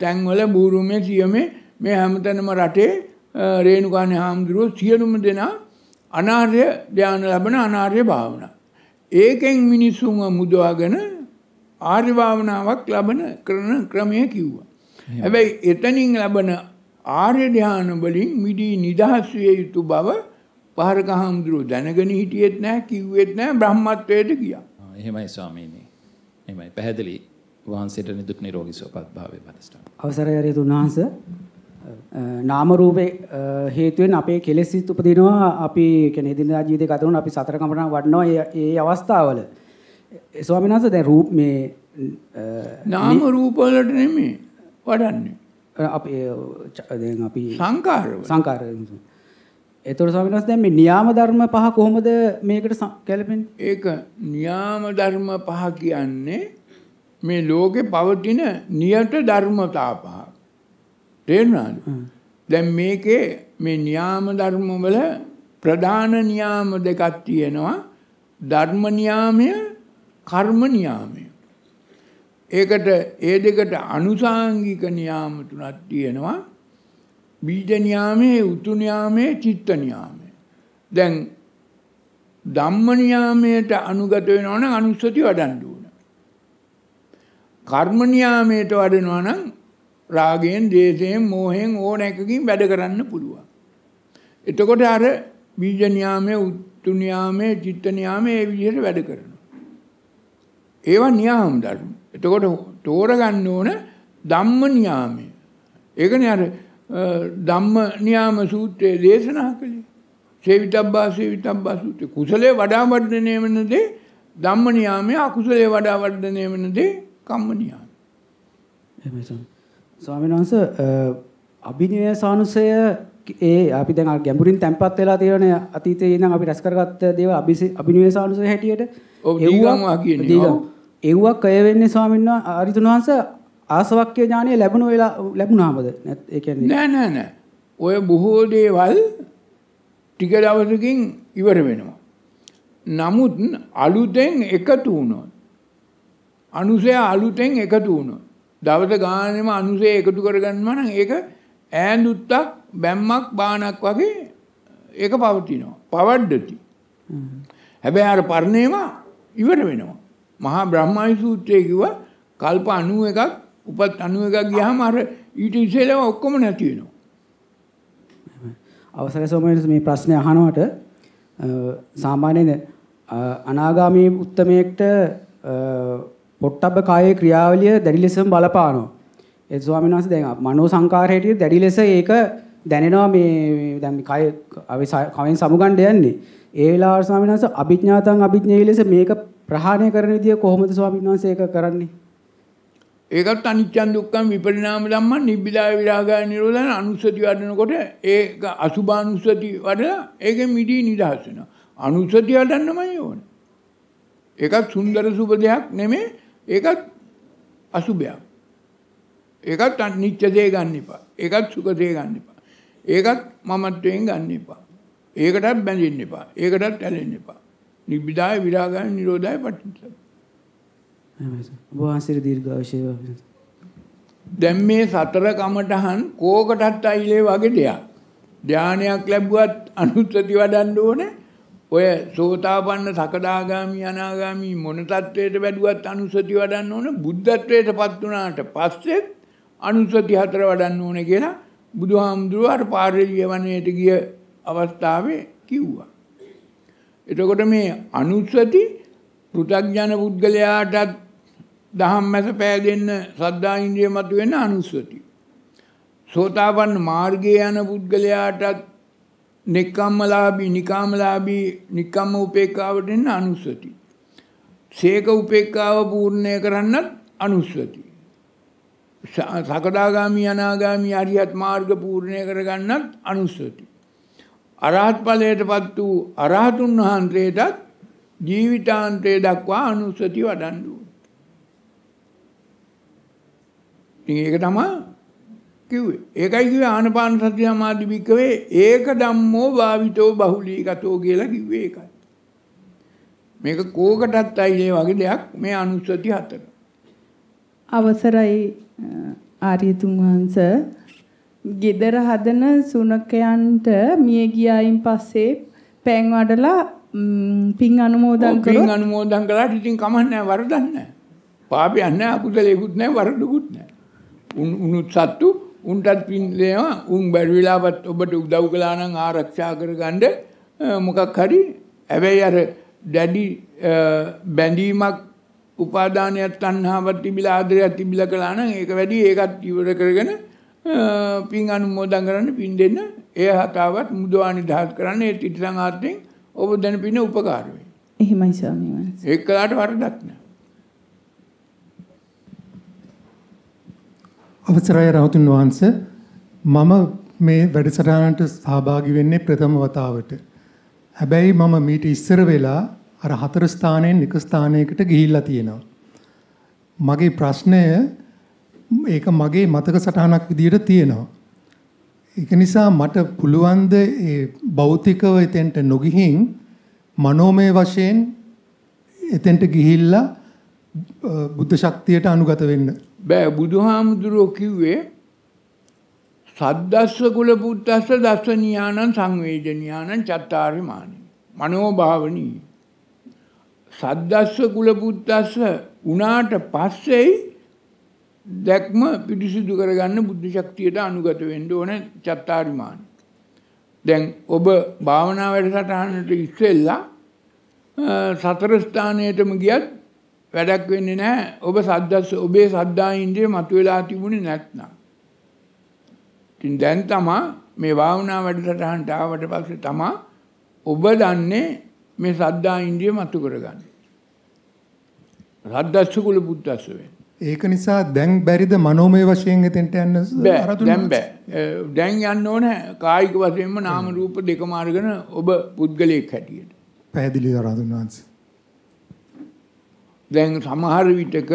තැන්වල බූරුමේ සියමේ මේ හැමතැනම රටේ අ, රේණුකාණේ හාමුදුරුව සියලුම දෙනා අනාර්ය ධානය ලබන අනාර්ය භාවනා. ඒකෙන් මිනිස්සුන්ව මුදවාගෙන ආර්ය භාවනාවක් ලබන කරන ක්‍රමය කිව්වා. හැබැයි එතනින් ලබන ආර්ය ධාන වලින් මිදී නිදහස් විය යුතු බව පාරක හාමුදුරුව දැනගෙන හිටියෙත් නැහැ කිව්වෙත් නැහැ බ්‍රහ්මත්වයට ගියා. ආ, එහෙමයි ස්වාමීනි. එහෙමයි පැහැදිලි වහන්සේට නිදුක් නිරෝගී සුවපත් භාවයේ පදස්ටාන. අවසරය හරියට උන්වහන්ස නාම රූපේ හේතුවෙන් අපේ කෙලෙස් සිත් උපදිනවා අපි කියන්නේ එදිනදා ජීවිතේ ගත කරන අපි සතර කමරණ වඩනවා ඒ අවස්ථාවල ඒ ස්වාමීන් වහන්සේ දැන් රූප මේ නාම රූප වලට නෙමෙයි වඩන්නේ. අපි දැන් අපි සංකාරවල. සංකාර එතකොට ස්වාමීන් වහන්සේ දැන් මේ න්‍යාම ධර්ම පහ කොහොමද මේකට ගැලපෙන්නේ ඒක න්‍යාම ධර්ම පහ කියන්නේ මේ ලෝකේ පවතින නියත ධර්මතා පහ. තේරුණාද? දැන් මේකේ මේ න්‍යාම ධර්ම වල ප්‍රධාන න්‍යාම දෙකක් තියෙනවා. ධර්ම න්‍යාමය, කර්ම න්‍යාමය. ඒකට ඒ දෙකට අනුසාංගික න්‍යාම තුනක් තියෙනවා. බීජ න්‍යාමයේ, උතු න්‍යාමයේ, චිත්ත න්‍යාමයේ. දැන් ධම්ම න්‍යාමයට අනුගත වෙනවා නම් අනුස්සති වඩන්න. කර්ම න්‍යාමයට වඩනවා නම් රාගයෙන්, දේශයෙන්, මෝහයෙන් ඕන එකකින් වැඩ කරන්න පුළුවන්. එතකොට අර බීජ න්‍යාමයේ, උතු න්‍යාමයේ, චිත්ත න්‍යාමයේ ඒ විදිහට වැඩ කරනවා. ඒවා න්‍යාම ධර්ම. එතකොට තෝරගන්න ඕන ධම්ම න්‍යාමය. ඒකනේ අර අ, ධම්ම න්‍යාම සූත්‍රයේ දේශනා කළේ. සේවිතබ්බා සේවිතබ්බා සූත්‍රය. කුසලයේ වඩා වර්ධනය වෙන දේ ධම්ම න්‍යාමය, අකුසලයේ වඩා වර්ධනය වෙන දේ කම්ම න්‍යාමය. එහෙමයි ස්වාමීන් වහන්සේ අභිනය සානුසය ඒ අපි දැන් ගැඹුරින් තැම්පත් වෙලා තියෙන අතීතයේ ඉඳන් අපි රැස් කරගත්ත අභිස- අභිනය සානුසය හැටියට. එව්වා කය වෙන්නේ ස්වාමීන් වහන්සේ ආරිතුන් වහන්සේ ආසවක්ඛ්‍ය ඥානය ලැබුණ වෙලා ලැබුණාමද ඒ කියන්නේ නෑ නෑ නෑ. ඔය බොහෝ දේවල් ටික දවසකින් ඉවර වෙනවා. නමුත් අලුතෙන් එකතු වුණොත් අනුසය අලුතෙන් එකතු වුණොත් දවස ගානෙම අනුසය එකතු කරගන්නවා නම් ඒක ඈඳුත්තක් බැම්මක් බානක් වගේ ඒක පවතිනවා. පවඩ්ඩති. හැබැයි අර පරණේම ඉවර වෙනවා. මහා බ්‍රහ්මයි සූත්‍රයේ කිව්වා කල්ප 91ක් උපත් 91ක් ගියාම අර ඊට ඉස්සෙල්ලා ඔක්කොම නැති වෙනවා. අවසරයි ස්වාමීන් වහන්සේ මේ ප්‍රශ්නේ අහනවට අ, සාමාන්‍යයෙන් අ, අනාගාමී උත්තමයෙක්ට අ, පොට්ටබ්බ කායේ ක්‍රියාවලිය දැඩි ලෙසම බලපානවා. ඒ ස්වාමීන් වහන්සේ දැන් මනෝ සංකාර හැටියට දැඩි ලෙස ඒක දැනෙනවා මේ දැන් මේ කය අපි ස- කවෙන් සමුගන්න යන්නේ. ඒ වෙලාවට ස්වාමීන් වහන්සේ අභිඥාතං අභිඥේ ලෙස මේක ප්‍රහාණය කරන විදිය කොහොමද ස්වාමීන් වහන්සේ ඒක කරන්නේ? ඒකත් අනිච්චන් දුක්ඛම් විපරිණාම ධම්මං නිබ්බිදාය විරාගාය නිරෝධන අනුස්සති වඩනකොට ඒක අසුභානුස්සති වඩලා ඒකෙන් මිදී නිදහස් වෙනවා. අනුස්සති වඩන්නමයි ඕනේ. ඒකත් සුන්දර සුබ දෙයක් නෙමෙයි ඒකත් අසුභයක්. ඒකත් අනිච්ච දේ ගන්න එපා. ඒකත් සුඛ දේ ගන්න එපා. ඒකත් මමත්වයෙන් ගන්න එපා. ඒකටත් බැඳෙන්න එපා. ඒකටත් ඇලෙන්න එපා. නිබ්බිදාය විරාගාය නිරෝධාය පටිච්චසමුප්පාදය ඔබ වහන්සේට දීර්ඝායුෂ වේවා. දැන් මේ සතර කමටහන් කෝකටත් අයිලේ වගේ දෙයක්. ධානයක් ලැබුවත් අනුස්සති වඩන්න ඕනේ. ඔය සෝතාපන්න සකදාගාමි අනාගාමි මොන තත්වයට වැඩුවත් අනුස්සති වඩන්න ඕනේ. බුද්ධත්වයට පත් වුණාට පස්සෙත් අනුස්සති හතර වඩන්න ඕනේ කියලා බුදුහාමුදුරුවෝ අර පාරලිය වනයේට ගිය අවස්ථාවේ කිව්වා. එතකොට මේ අනුස්සති පෘථග්ජන පුද්ගලයාටත් දහම් මැස පෑදෙන්න සද්ධා ඉන්ද්‍රිය මතු වෙන අනුස්සති. සෝතාපන්න මාර්ගයේ යන පුද්ගලයාටත් නෙක්කම්මලාභී නිකාමලාභී නික්කම්ම උපේක්ඛාවට එන්න අනුස්සති. සේක උපේක්ඛාව පූර්ණය කරන්නත් අනුස්සති. සකදාගාමි අනාගාමි අරියත් මාර්ග පූර්ණය කරගන්නත් අනුස්සති. අරහත් ඵලයටපත් වූ අරහතුන් වහන්සේටත් ජීවිතාන්තය දක්වා අනුස්සති වඩන්ඩු. ඒක තමා කිව්වේ ඒකයි කිව්වේ ආනපාන සති සමාධි භික්කවේ ඒක ධම්මෝ භාවිතෝ බහුලීගතෝ කියලා කිව්වේ ඒකයි. මේක කෝකටත් අයිලේ වගේ දෙයක් මේ අනුස්සති හතර. අවසරයි ආර්යතුන් වහන්සේ gedara හදන සුනකයන්ට මිය ගියායින් පස්සේ පෑන් වඩලා පින් අනුමෝදන් කරොත් පින් අනුමෝදන් කළාට ඉතින් කමක් නැහැ වරදක් නැහැ. පාපයක් නැහැ අකුසලයකුත් නැහැ වරදුකුත් නැහැ. උන් උනුත් සත්තු උන්ටත් පින් දෙනවා උන් බැරි වෙලාවත් ඔබට උදව් කළා නම් ආරක්ෂා කරගන්න මොකක් හරි හැබැයි අර දැඩි බැඳීමක් උපාදානයක් තණ්හාවක් තිබිලා ආදරයක් තිබිලා කළා නම් ඒක වැඩි ඒකත් ඉවර කරගෙන පින් අනුමෝදන් කරන්න පින් දෙන්න ඒ හතාවත් මුදවා නිදහස් කරන්න ඒ තිටිසං ආත්මෙන් ඔබ දැන පින උපකාර වෙයි. එහෙමයි ස්වාමීන් වහන්සේ. ඒක කළාට වරදක් නෑ. අවසරයි රහතුන් වහන්සේ මම මේ වැඩසටහනට සහභාගී වෙන්නේ ප්‍රථම වතාවට. හැබැයි මම මීට ඉස්සර වෙලා අර හතර ස්ථානයෙන් එක ස්ථානයකට ගිහිල්ලා තියෙනවා. මගේ ප්‍රශ්නය ඒක මගේ මතක සටහනක් විදියට තියෙනවා. ඒක නිසා මට පුළුවන් ද ඒ භෞතිකව එතෙන්ට නොගිහින් මනෝමය වශයෙන් එතෙන්ට ගිහිල්ලා බුද්ධ ශක්තියට අනුගත වෙන්න. බෑ බුදුහාමුදුරුවෝ කිව්වේ සද්දස්ස කුල පුත්තස්ස දස්ස ඥානං සංවේදඥානං චත්තාරි මානි. මනෝභාවනී. සද්දස්ස කුල පුත්තස්ස උනාට පස්සෙයි දැක්ම පිරිසිදු කරගන්න බුද්ධ ශක්තියට අනුගත වෙන්න ඕන චත්තාරිමාන. දැන් ඔබ භාවනා වැඩසටහනට ඉස්සෙල්ලා සතර ස්ථානයටම ගියත් වැඩක් වෙන්නේ නැහැ. ඔබ සද්දස් ඔබේ සද්දා ඉන්ද්‍රිය මතුවලා තිබුණේ නැත්නම්. ඉතින් දැන් තමා මේ භාවනා වැඩසටහනට ආවට පස්සේ තමා ඔබ දන්නේ මේ සද්දා ඉන්ද්‍රිය මතු කරගන්න. සද්දස්ස කුල බුද්දස්ස. ඒක නිසා දැන් බැරිද මනෝමය වශයෙන් එතෙන්ට යන්න දැන් බෑ දැන් යන්න ඕන කායික වශයෙන්ම නාම රූප දෙකම අරගෙන ඔබ පුද්ගලයෙක් හැටියට පැහැදිලි දරහතුන් වහන්සේ දැන් සමහර විටක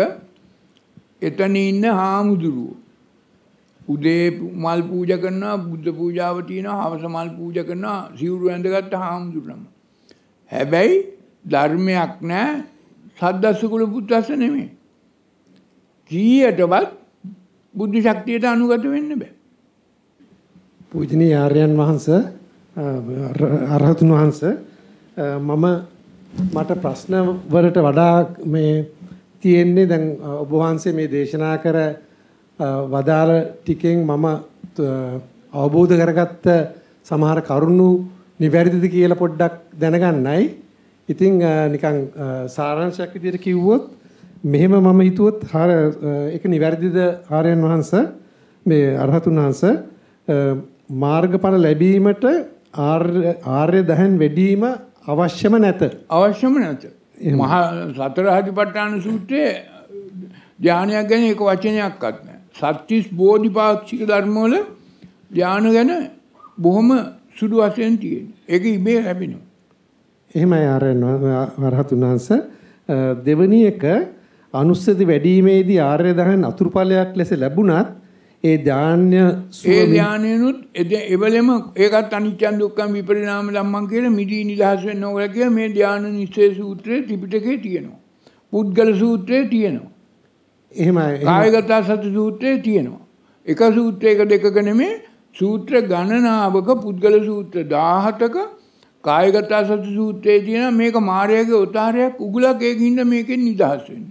එතන ඉන්න හාමුදුරුවෝ උදේ මල් පූජා කරනවා බුද්ධ පූජාව තියෙනවා හවස මල් පූජා කරනවා සිවුරු ඇඳගත්ත හාමුදුරුවම හැබැයි ධර්මයක් නැහැ සද්දස්සකුල පුත්තස්ස නෙමෙයි කීයටවත් බුද්ධ ශක්තියට අනුගත වෙන්න බෑ. පූජනීය ආර්යයන් වහන්සේ අරහතුන් වහන්සේ මම මට ප්‍රශ්න වලට වඩා මේ තියෙන්නේ දැන් ඔබ වහන්සේ මේ දේශනා කර වදාළ ටිකෙන් මම අවබෝධ කරගත්ත සමහර කරුණු නිවැරදිද කියලා පොඩ්ඩක් දැනගන්නයි. ඉතින් නිකන් සාරාංශයක් විදිහට කිව්වොත් මෙහෙම මම හිතුවොත් ඒක නිවැරදිද ආර්යයන් වහන්සේ මේ අරහතුන් වහන්සේ මාර්ගඵල ලැබීමට ආර්ය දහන් වැඩිම අවශ්‍යම නැත. අවශ්‍යම නැත. මහා සතර හදිපට්ඨාන සූත්‍රයේ ධානයක් ගැන එක වචනයක්වත් නැහැ. සත්‍තිස් බෝධිපාක්ෂික ධර්මවල ධාන ගැන බොහොම සුළු වශයෙන් තියෙන. ඒක ඉබේ ලැබෙනවා. එහෙමයි ආර්යයන් වරහතුන් වහන්සේ දෙවැනි එක අනුස්සති වැඩිීමේදී ආර්ය දහයන් අතුරුඵලයක් ලෙස ලැබුණත් ඒ ධාන්‍ය ඒ ධානයනුත් එවලෙම ඒකත් අනිච්චන් දුක්ඛම් විපරිණාම ධම්මං කියලා මිදී නිදහස් වෙන්න ඕන කියලා මේ ධාන නිශ්චය සූත්‍රයේ ත්‍රිපිටකේ තියෙනවා. පුද්ගල සූත්‍රයේ තියෙනවා. එහෙමයි. කායගත සති සූත්‍රයේ තියෙනවා. එක සූත්‍රයක දෙකක නෙමේ සූත්‍ර ගණනාවක පුද්ගල සූත්‍ර 17ක කායගත සති සූත්‍රයේ තියෙන මේක මායාවේ උතාරයක් උගුලක් ඒකින්ද මේකෙන් නිදහස් වෙන්න.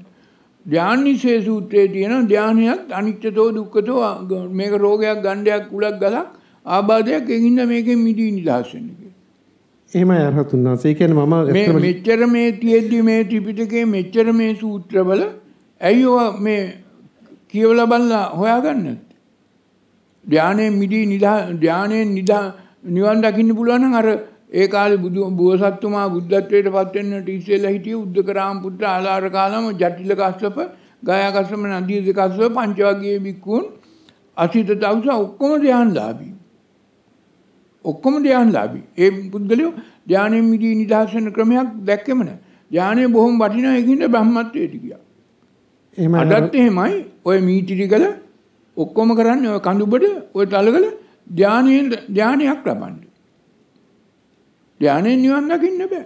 ධාන්නිසේ සූත්‍රයේ තියෙන ධානයක් අනිත්‍යතෝ දුක්ඛතෝ මේක රෝගයක් ගණ්ඩයක් කුලක් ගලක් ආබාධයක් ඒකින්ද මේකෙන් මිදී නිදහස් වෙන්න. එහෙමයි අරහතුන් වහන්සේ. ඒ කියන්නේ මම මේ මෙච්චර මේ තියෙද්දි මේ ත්‍රිපිටකයේ මෙච්චර මේ සූත්‍රවල ඇයි මේ කියවලා බලලා හොයාගන්නේ? ධානයෙන් මිදී නිදා ධානයෙන් නිදා නිවන් දකින්න පුළුවන් නම් අර ඒ කාලේ බුදු බෝසත්තුමා බුද්ධත්වයට පත් වෙන්නට ඉස්සෙල්ලා හිටිය උද්දකරාම පුත්‍ර ආලාර කාලම ජටිල කස්සප ගයා කස්සප නදී දෙකස්සප පංචවග්ගයේ බික්කුන් අසිත දවස ඔක්කොම ධානලාභී ඔක්කොම ධානලාභී ඒ පුද්ගලයෝ ධානයෙන් මිදී නිදහස් වෙන ක්‍රමයක් දැක්කෙම නැහැ ධානය බොහොම වටිනා ඒකින්ද බ්‍රහ්මත්වයට ගියා. එහෙම අදත් එහෙමයි. ඔය මීටිරිකල ඔක්කොම කරන්නේ ඔය කඳුබඩ ඔය තලගල ධානයෙන් ධානයක් ලබන්න ධානයෙන් නිවන් දකින්න බෑ.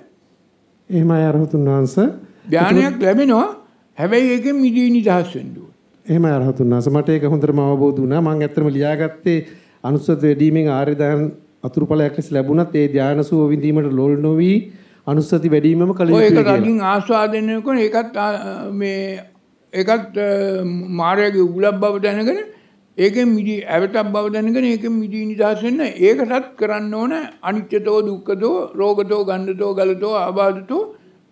එහෙමයි අරහතුන් වහන්සේ. ධානයක් ලැබෙනවා. හැබැයි ඒකෙන් මිදී නිදහස් වෙන්න ඕනේ. එහෙමයි අරහතුන් වහන්සේ. මට ඒක හොඳටම අවබෝධ වුණා. මම ඇත්තටම ලියාගත්තේ අනුස්සත වැඩිමෙන් ආර්ය දහන් අතුරුඵලයක් ලෙස ලැබුණත් ඒ ධානසුව විඳීමට ලෝල් නොවි අනුස්සති වැඩිමම කියලා. ඔය එක රකින් ආස්වාදනය කරන ඒකත් මේ ඒකත් මායාවේ උගලක් බව දැනගෙන ඒකෙන් මිදී ඇවතක් බව දැනගෙන ඒකෙන් මිදී නිදහස් වෙන්න ඒකටත් කරන්න ඕන අනිත්‍යතෝ දුක්ඛතෝ රෝගතෝ ගන්ධතෝ ගලතෝ ආබාධතෝ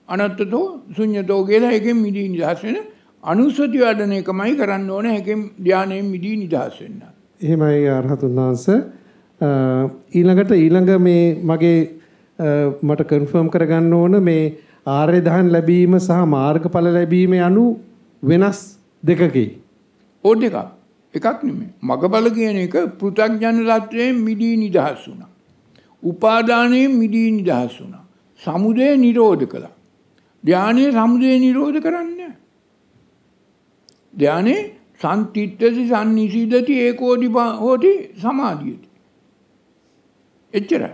අනත්තතෝ ශුන්‍යතෝ කියලා ඒකෙන් මිදී නිදහස් වෙන අනුසති වඩන එකමයි කරන්න ඕන ඒකෙන් ධානයෙන් මිදී නිදහස් වෙන්න. එහෙමයි අරහතුන් වහන්සේ ඊළඟට ඊළඟ මේ මගේ මට කන්ෆර්ම් කරගන්න ඕන මේ ආර්ය දහන් ලැබීම සහ මාර්ගඵල ලැබීම යනු වෙනස් දෙකකි. ඕ දෙකක්. එකක් නෙමෙයි. මගබල කියන එක පෘථග්ජන තත්වයෙන් මිදී නිදහස් වුණා. උපාදානයෙන් මිදී නිදහස් වුණා. සමුදය නිරෝධ කළා. ධානයේ සමුදය නිරෝධ කරන්නේ ධානයේ සම්තිත්තති සම්නිසිදති ඒකෝදි හෝති සමාධියති. එච්චරයි.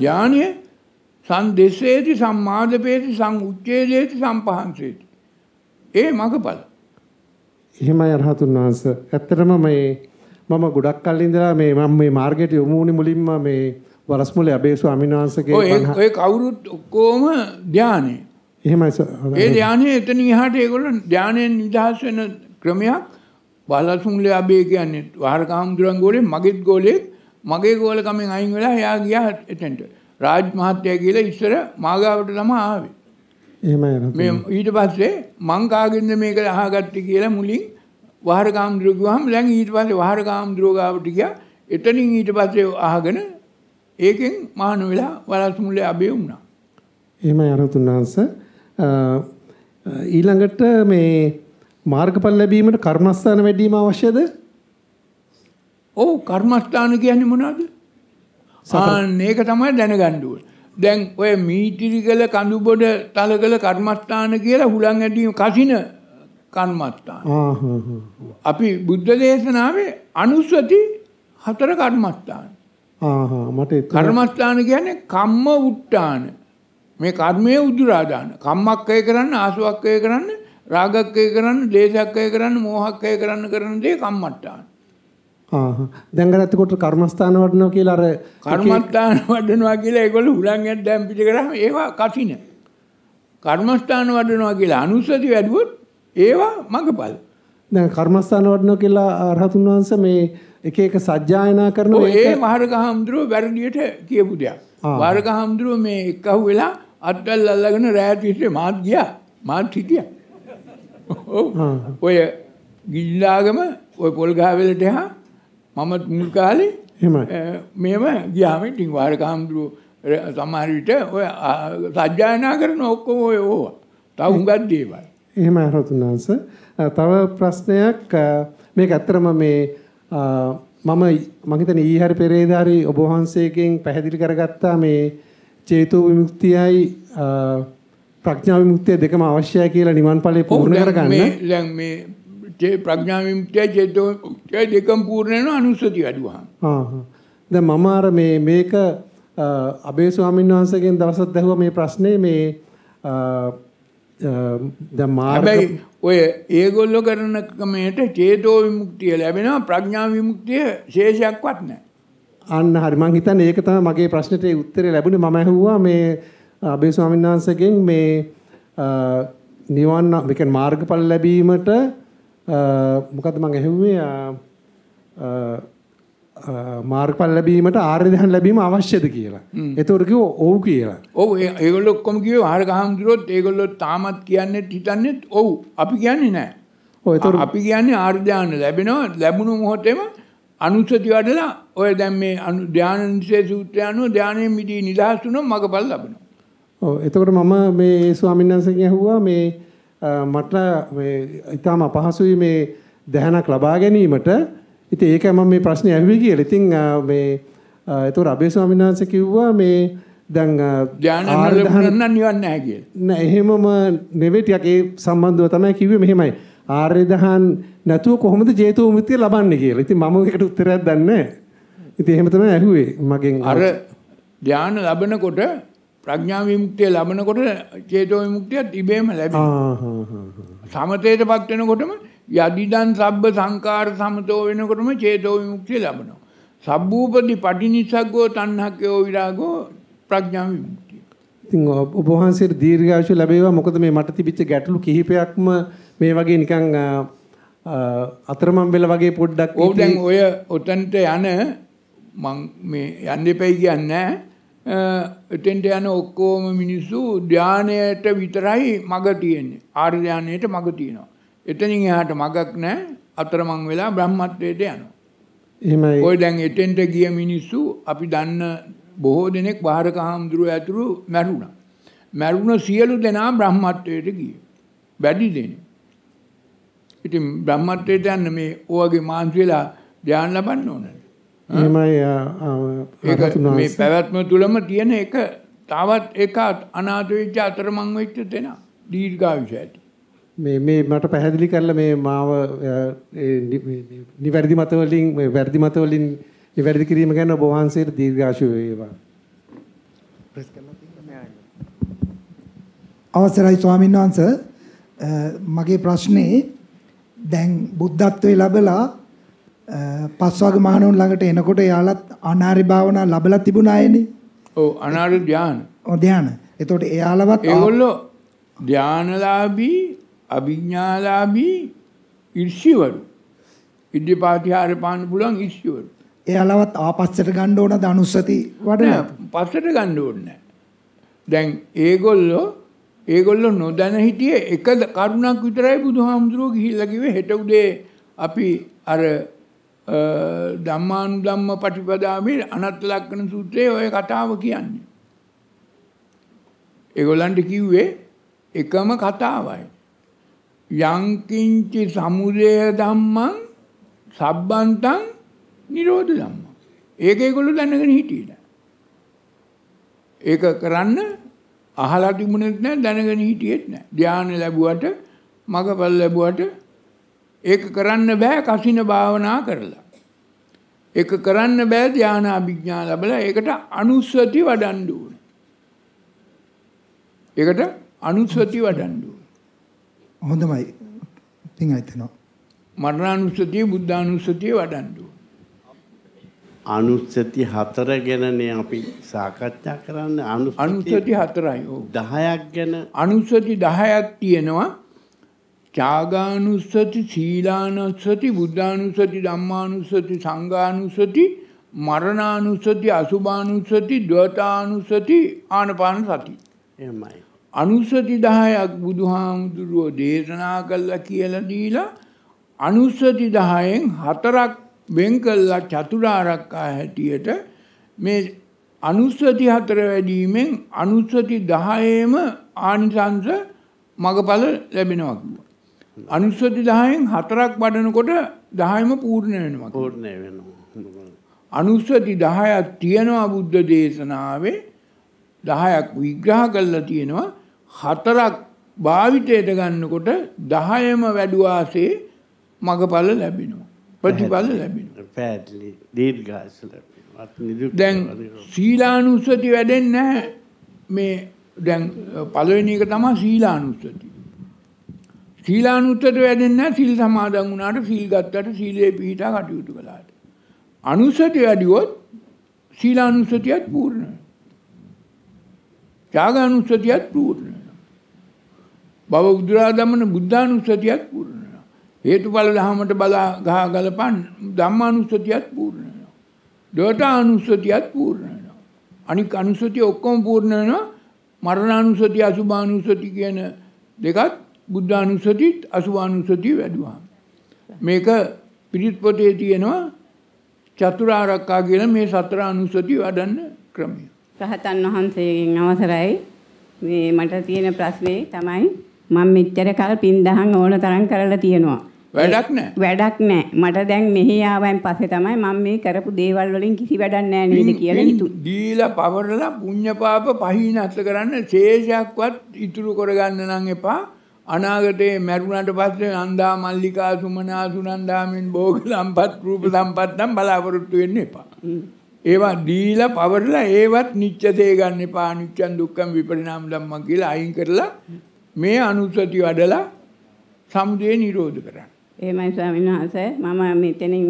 ධානයේ සංදෙසේති සම්මාදපේති සංඋච්ඡේදේති සම්පහන්සේති. ඒ මගපල. එහෙමයි අරහතුන් වහන්සේ. ඇත්තටම මේ මම ගොඩක් කල් ඉඳලා මේ මම මේ මාර්ගයට යොමු වුණේ මුලින්ම මේ වරස්මුලේ අබේ ස්වාමීන් වහන්සේගේ ඔය කවුරුත් ඔක්කොම ධානය. එහෙමයි ඒ ධානය එතන එහාට ඒගොල්ලෝ ධානයෙන් නිදහස් වෙන ක්‍රමයක් වරස්මුලේ අබේ කියන්නේ වහරකාම්දුරන් ගෝලේ මගෙත් ගෝලේ මගේ ගෝල කමෙන් අයින් වෙලා එයා ගියා එතෙන්ට. රාජ් මහත්තයා කියලා ඉස්සර මාගාවට තමයි ආවේ. එහෙමයි ඊට පස්සේ මං කාගෙන්ද මේක අහගත්තේ කියලා මුලින් වහරකාම්දුර ගියාම දැන් ඊට පස්සේ වහරකාම්දුර ගාවට ගියා එතනින් ඊට පස්සේ අහගෙන ඒකෙන් මහාන වෙලා වලස් මුල්ලේ අබේ වුණා එහෙමයි අරතුන් වහන්සේ ඊළඟට මේ මාර්ගඵල ලැබීමට කර්මස්ථාන වැඩිම අවශ්‍යද? ඔව් කර්මස්ථාන කියන්නේ මොනවද? ආන්න ඒක තමයි දැනගන්න ඕනේ. දැන් ඔය මීටිරිගල කඳුබොඩ තලගල කර්මස්ථාන කියලා හුලං ඇදීම කසින කර්මස්ථාන. අපි බුද්ධ දේශනාවේ අනුස්සති හතර කර්මස්ථාන. මට කර්මස්ථාන කියන්නේ කම්ම උට්ටාන. මේ කර්මයේ උදුරාදාන. කම්මක්කය කරන්න ආසවක්කය කරන්න රාගක්කය කරන්න දේශක්කය කරන්න මෝහක්කය කරන්න කරන දේ කම්මට්ටාන. දැන් අර එතකොට කර්මස්ථාන වඩනවා කියලා අර කර්මස්ථාන වඩනවා කියලා ඒගොල්ලෝ හුලං ඇද්දම් පිට කරාම ඒවා කසින. කර්මස්ථාන වඩනවා කියලා අනුස්සති වැඩුවොත් ඒවා මගපල්. දැන් කර්මස්ථාන වඩනවා කියලා අරහතුන් වහන්සේ මේ එක එක සජ්ජායනා කරනවා ඒ මහරක හාමුදුරුව වැරදියට කියපු දෙයක්. වාරක හාමුදුරුව මේ එක්කහු වෙලා අත්වැල් අල්ලගෙන රෑ තිස්සේ මාත් ගියා. මාත් හිටියා. ඔය ගිල්ලාගම ඔය පොල්ගාවෙලට එහා මම මුල් කාලේ මෙම ගියාම ඉතින් වාරක හාමුදුරුව ර- සමහර විට ඔය සජ්ජායනා කරන ඔක්කොම ඔය ඕවා. තව හුඟක් දේවල්. එහෙම අරතුන් වහන්ස. තව ප්‍රශ්නයක් මේක ඇත්තරම මේ මම මම හිතන්නේ ඊ හරි පෙරේදා හරි ඔබ වහන්සේගෙන් පැහැදිලි කරගත්තා මේ චේතෝ විමුක්තියයි ප්‍රඥා විමුක්තිය දෙකම අවශ්‍යයි කියලා නිවන් ඵලය දැන් කරගන්න. මේ දැන් මේ චේ- ප්‍රඥා විමුක්තිය චේතෝ විමුක්තිය දෙකම පූර්ණ වෙනවා අනුස්සතිය වැඩුවාම. ආ ආ. දැන් මම අර මේ මේක අබේ ස්වාමීන් වහන්සේගෙන් දවසක් දැහුවා මේ ප්‍රශ්නේ මේ දැන් මාර්ග ඔය ඒගොල්ලෝ කරන ක්‍රමයට චේතෝ විමුක්තිය ලැබෙනවා ප්‍රඥා විමුක්තිය ශේෂයක්වත් නැහැ. අන්න හරි මං හිතන්නේ ඒක තමයි මගේ ප්‍රශ්නෙට ඒ උත්තරේ ලැබුණේ මම ඇහුවා මේ අබේ ස්වාමීන් වහන්සේගෙන් මේ නිවන් ඒ කියන්නේ මාර්ගඵල ලැබීමට අ, මොකද්ද මං ඇහුවේ මාර්ගඵල ලැබීමට ආර්ය ධ්‍යාන ලැබීම අවශ්‍යද කියලා. ඒතකොට කිව්වා ඔව් කියලා. ඔව් ඒගොල්ලෝ ඔක්කොම කිව්වේ ආහාර ගහමුදුරොත් ඒගොල්ලෝ තාමත් කියන්නේ හිතන්නේ ඔව් අපි කියන්නේ නැහැ. ඔව් ඒතකොට අපි කියන්නේ ආර්ය ධානය ලැබෙනවා ලැබුණු මොහොතේම අනුසති වඩලා ඔය දැන් මේ අනු ධානය නිසේ සූත්‍රය අනුව ධානයෙන් මිදී නිදහස් වුණොත් මගපල් ලැබෙනවා. ඔව් එතකොට මම මේ ස්වාමීන් වහන්සේගෙන් ඇහුවා මේ මට මේ ඊටාම අපහසුයි මේ දැහනක් ලබා ගැනීමට. ඉතින් ඒකයි මම මේ ප්‍රශ්නේ ඇහුවේ කියලා. ඉතින් මේ එතකොට අබේ ස්වාමීන් වහන්සේ කිව්වා මේ දැන් ධානය ලැබුණා නිවන් නැහැ කියලා. නෑ එහෙමම නෙවෙයි ටිකක් ඒ සම්බන්ධව තමයි කිව්වේ මෙහෙමයි. ආර්ය දහන් නැතුව කොහොමද ජේතෝ මුක්තිය ලබන්නේ කියලා. ඉතින් මම ඒකට උත්තරයක් දන්නේ නැහැ. ඉතින් එහෙම තමයි ඇහුවේ මගෙන්. අර ධානය ලැබනකොට ප්‍රඥා විමුක්තිය ලැබනකොට චේතෝ විමුක්තිය තිබේම ලැබෙනවා. සමතේටපත් වෙනකොටම යදිදන් සබ්බ සංකාර සමතෝ වෙනකොටම චේතෝ විමුක්තිය ලැබෙනවා. සබ්බූපදි පටිනිසග්ගෝ තණ්හක්කයෝ විරාගෝ ප්‍රඥා විමුක්තිය. ඉතින් ඔබ වහන්සේට දීර්ඝායුෂ ලැබේවා. මොකද මේ මට තිබිච්ච ගැටලු කිහිපයක්ම මේ වගේ නිකන් අතරමං වෙලා වගේ පොඩ්ඩක් ඕ දැන් ඔය ඔතන්ට යන මං මේ යන්න එපයි කියන්නේ නැහැ. එතෙන්ට යන ඔක්කොම මිනිස්සු ධානයට විතරයි මග තියෙන්නේ. ආර්ය ධානයට මග තියෙනවා. එතනින් එහාට මගක් නැහැ. අතරමං වෙලා බ්‍රහ්මත්වයට යනවා. එහෙමයි. ඔය දැන් එතෙන්ට ගිය මිනිස්සු අපි දන්න බොහෝ දෙනෙක් වාරක හාමුදුරුවෝ ඇතුළු මැරුණා. මැරුණ සියලු දෙනා බ්‍රහ්මත්වයට ගියේ. වැඩි දෙනෙක්. ඉතින් බ්‍රහ්මත්වයට යන්න මේ ඔයගේ මාන්සි වෙලා ධ්‍යාන ලබන්න ඕනද? එහෙමයි මේ. පැවැත්ම තුලම තියෙන එක තවත් එක අනාථ වෙච්ච අතරමං වෙච්ච දෙනා දීර්ඝායුෂ ඇති. මේ මේ මට පැහැදිලි කරලා මේ මාව නිවැරදි මත වලින් මේ වැරදි මත වලින් නිවැරදි කිරීම ගැන ඔබ වහන්සේට දීර්ඝාෂු වේවා. අවසරයි ස්වාමීන් වහන්ස මගේ ප්‍රශ්නේ දැන් බුද්ධත්වයේ ලැබලා පස්වග මහණුන් ළඟට එනකොට එයාලත් අනාරි භාවනා ලැබලා තිබුණා අයනේ. ඔව් අනාථ ධ්‍යාන. ඔව් ධානය. එතකොට එයාලවත් ඒගොල්ලෝ ධ්‍යානලාභී අභිඥාලාභී ඉර්ෂිවරු. ඉද්ධිපාතිහාර පාන්න පුළුවන් ඉර්ෂිවරු. එයාලවත් ආපස්සට ගන්න ඕනද අනුස්සති වඩලා? නෑ, පස්සට ගන්න ඕනේ. දැන් ඒගොල්ලෝ ඒගොල්ලෝ නොදැන හිටියේ එක කරුණක් විතරයි බුදුහාමුදුරුවෝ ගිහිල්ලා කිව්වේ හෙට උදේ අපි අර ධම්මානුධම්ම පටිපදාවේ අනත්ත ලක්ෂණ සූත්‍රයේ ඔය කතාව කියන්නේ. ඒගොල්ලන්ට කිව්වේ එකම කතාවයි. යංකින්චි සමුදය ධම්මං සබ්බන්තං නිරෝධ ධම්මං. ඒක ඒගොල්ලෝ දැනගෙන හිටියේ නෑ. ඒක කරන්න අහලා තිබුණෙත් නෑ දැනගෙන හිටියෙත් නෑ. ධානය ලැබුවට මගපල් ලැබුවට ඒක කරන්න බෑ කසින භාවනා කරලා. ඒක කරන්න බෑ ධාන අභිඥා ලැබලා ඒකට අනුස්සති වඩන්න ඕනේ. ඒකට අනුස්සති වඩන්න ඕනේ. හොඳමයි. පින් අයිතනවා. මරණානුස්සතිය බුද්ධානුස්සතිය වඩන්න ඕනේ. අනුස්සති හතර ගැනනේ අපි සාකච්ඡා කරන්න අනුස්සති අනුස්සති හතරයි. ඔව්. 10ක් ගැන අනුස්සති 10ක් තියෙනවා. ත්‍යාගානුස්සති, සීලානුස්සති, බුද්ධානුස්සති, ධම්මානුස්සති, සංඝානුස්සති, මරණානුස්සති, අසුභානුස්සති, ද්වතානුස්සති, ආනපාන සති. එහෙමයි. අනුස්සති 10ක් බුදුහාමුදුරුවෝ දේශනා කළා කියලා දීලා අනුස්සති 10න් හතරක් වෙන් කළා චතුරාර්යක හැටියට මේ අනුස්සති හතර වැඩීමෙන් අනුස්සති 10ෙම ආනිසංස මගඵල ලැබෙනවා කිව්වා. අනුස්සති 10න් හතරක් වඩනකොට 10ම පූර්ණ වෙනවා. පූර්ණ වෙනවා. අනුස්සති 10ක් තියෙනවා බුද්ධ දේශනාවේ 10ක් විග්‍රහ කරලා තියෙනවා හතරක් භාවිතයට ගන්නකොට 10ම වැඩුවාසේ මගඵල ලැබෙනවා. ප්‍රතිඵල ලැබෙනවා. පැහැදිලි දීර්ඝාස ලැබෙනවා. දැන් සීලානුස්සති වැඩෙන්නේ නැහැ. මේ දැන් පළවෙනි එක තමයි සීලානුස්සති. සීලානුත්තට වැඩෙන්නේ නැහැ සීල් සමාදන් වුණාට සීල් ගත්තට සීලේ පිහිටා කටයුතු කළාට. අනුස්සති වැඩිවොත් සීලානුස්සතියත් පූර්ණ වෙනවා. ත්‍යාගානුස්සතියත් පූර්ණ වෙනවා. බව උදුරා දමන බුද්ධානුස්සතියත් පූර්ණ වෙනවා. හේතුඵල ධහමට බලා ගහ ගලපන් ධම්මානුස්සතියත් පූර්ණ වෙනවා. දෝඨානුස්සතියත් පූර්ණ වෙනවා. අනික අනුස්සතිය ඔක්කොම පූර්ණ වෙනවා. මරණානුස්සතිය අසුභානුස්සති කියන දෙකත් බුද්ධානුස්සතිත් අසුභානුස්සතිය වැඩුවාම. මේක පිරිත් පොතේ තියෙනවා චතුරාර්යකා කියන මේ සතර අනුස්සතිය වඩන්න ක්‍රමය. රහතන් වහන්සේගෙන් අවසරයි මේ මට තියෙන ප්‍රශ්නේ තමයි මම මෙච්චර කල් පින් දහම් ඕන තරම් කරලා තියෙනවා. වැඩක් නැහැ. වැඩක් නැහැ. මට දැන් මෙහි ආවයින් පස්සේ තමයි මම මේ කරපු දේවල් වලින් කිසි වැඩක් නැහැ නේද කියලා හිතු. දීලා පවරලා පුණ්‍ය පාප පහිනස්ස කරන්න ශේෂයක්වත් ඉතුරු කරගන්න නම් එපා. අනාගතේ මැරුණට පස්සේ නන්දා මල්ලිකා සුමනා සුනන්දාමින් භෝග සම්පත් රූප සම්පත් නම් බලාපොරොත්තු වෙන්න එපා. ඒවා දීලා පවරලා ඒවත් නිච්චතේ ගන්න එපා අනිච්චන් දුක්ඛම් විපරිණාම ධම්ම කියලා අයින් කරලා මේ අනුසති වඩලා සමුදය නිරෝධ කරන්න. එහෙමයි ස්වාමීන් වහන්සේ මම මෙතනින්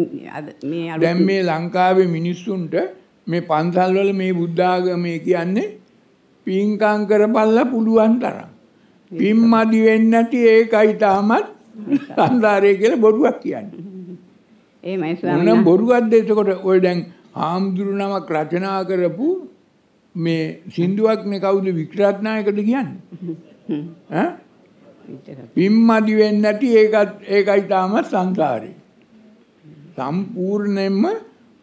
මේ දැන් මේ ලංකාවේ මිනිස්සුන්ට මේ පන්සල් වල මේ බුද්ධ ආගමේ කියන්නේ පින්කම් කරපල්ලා පුළුවන් තරම්. පින් මදි වෙන්නේ නැති ඒකයි තාමත් සංසාරය කියලා බොරුවක් කියන්නේ. එහෙමයි ස්වාමීන් වහන්සේ. බොරුවක්ද එතකොට ඔය දැන් හාමුදුරු නමක් රචනා කරපු මේ සින්දුවක්නේ කවුද වික්‍රත්නායකද කියන්නේ? ඈ? පිම්මදි වෙන්නේ නැති ඒකත් ඒකයි තාමත් සංසාරේ. සම්පූර්ණයෙන්ම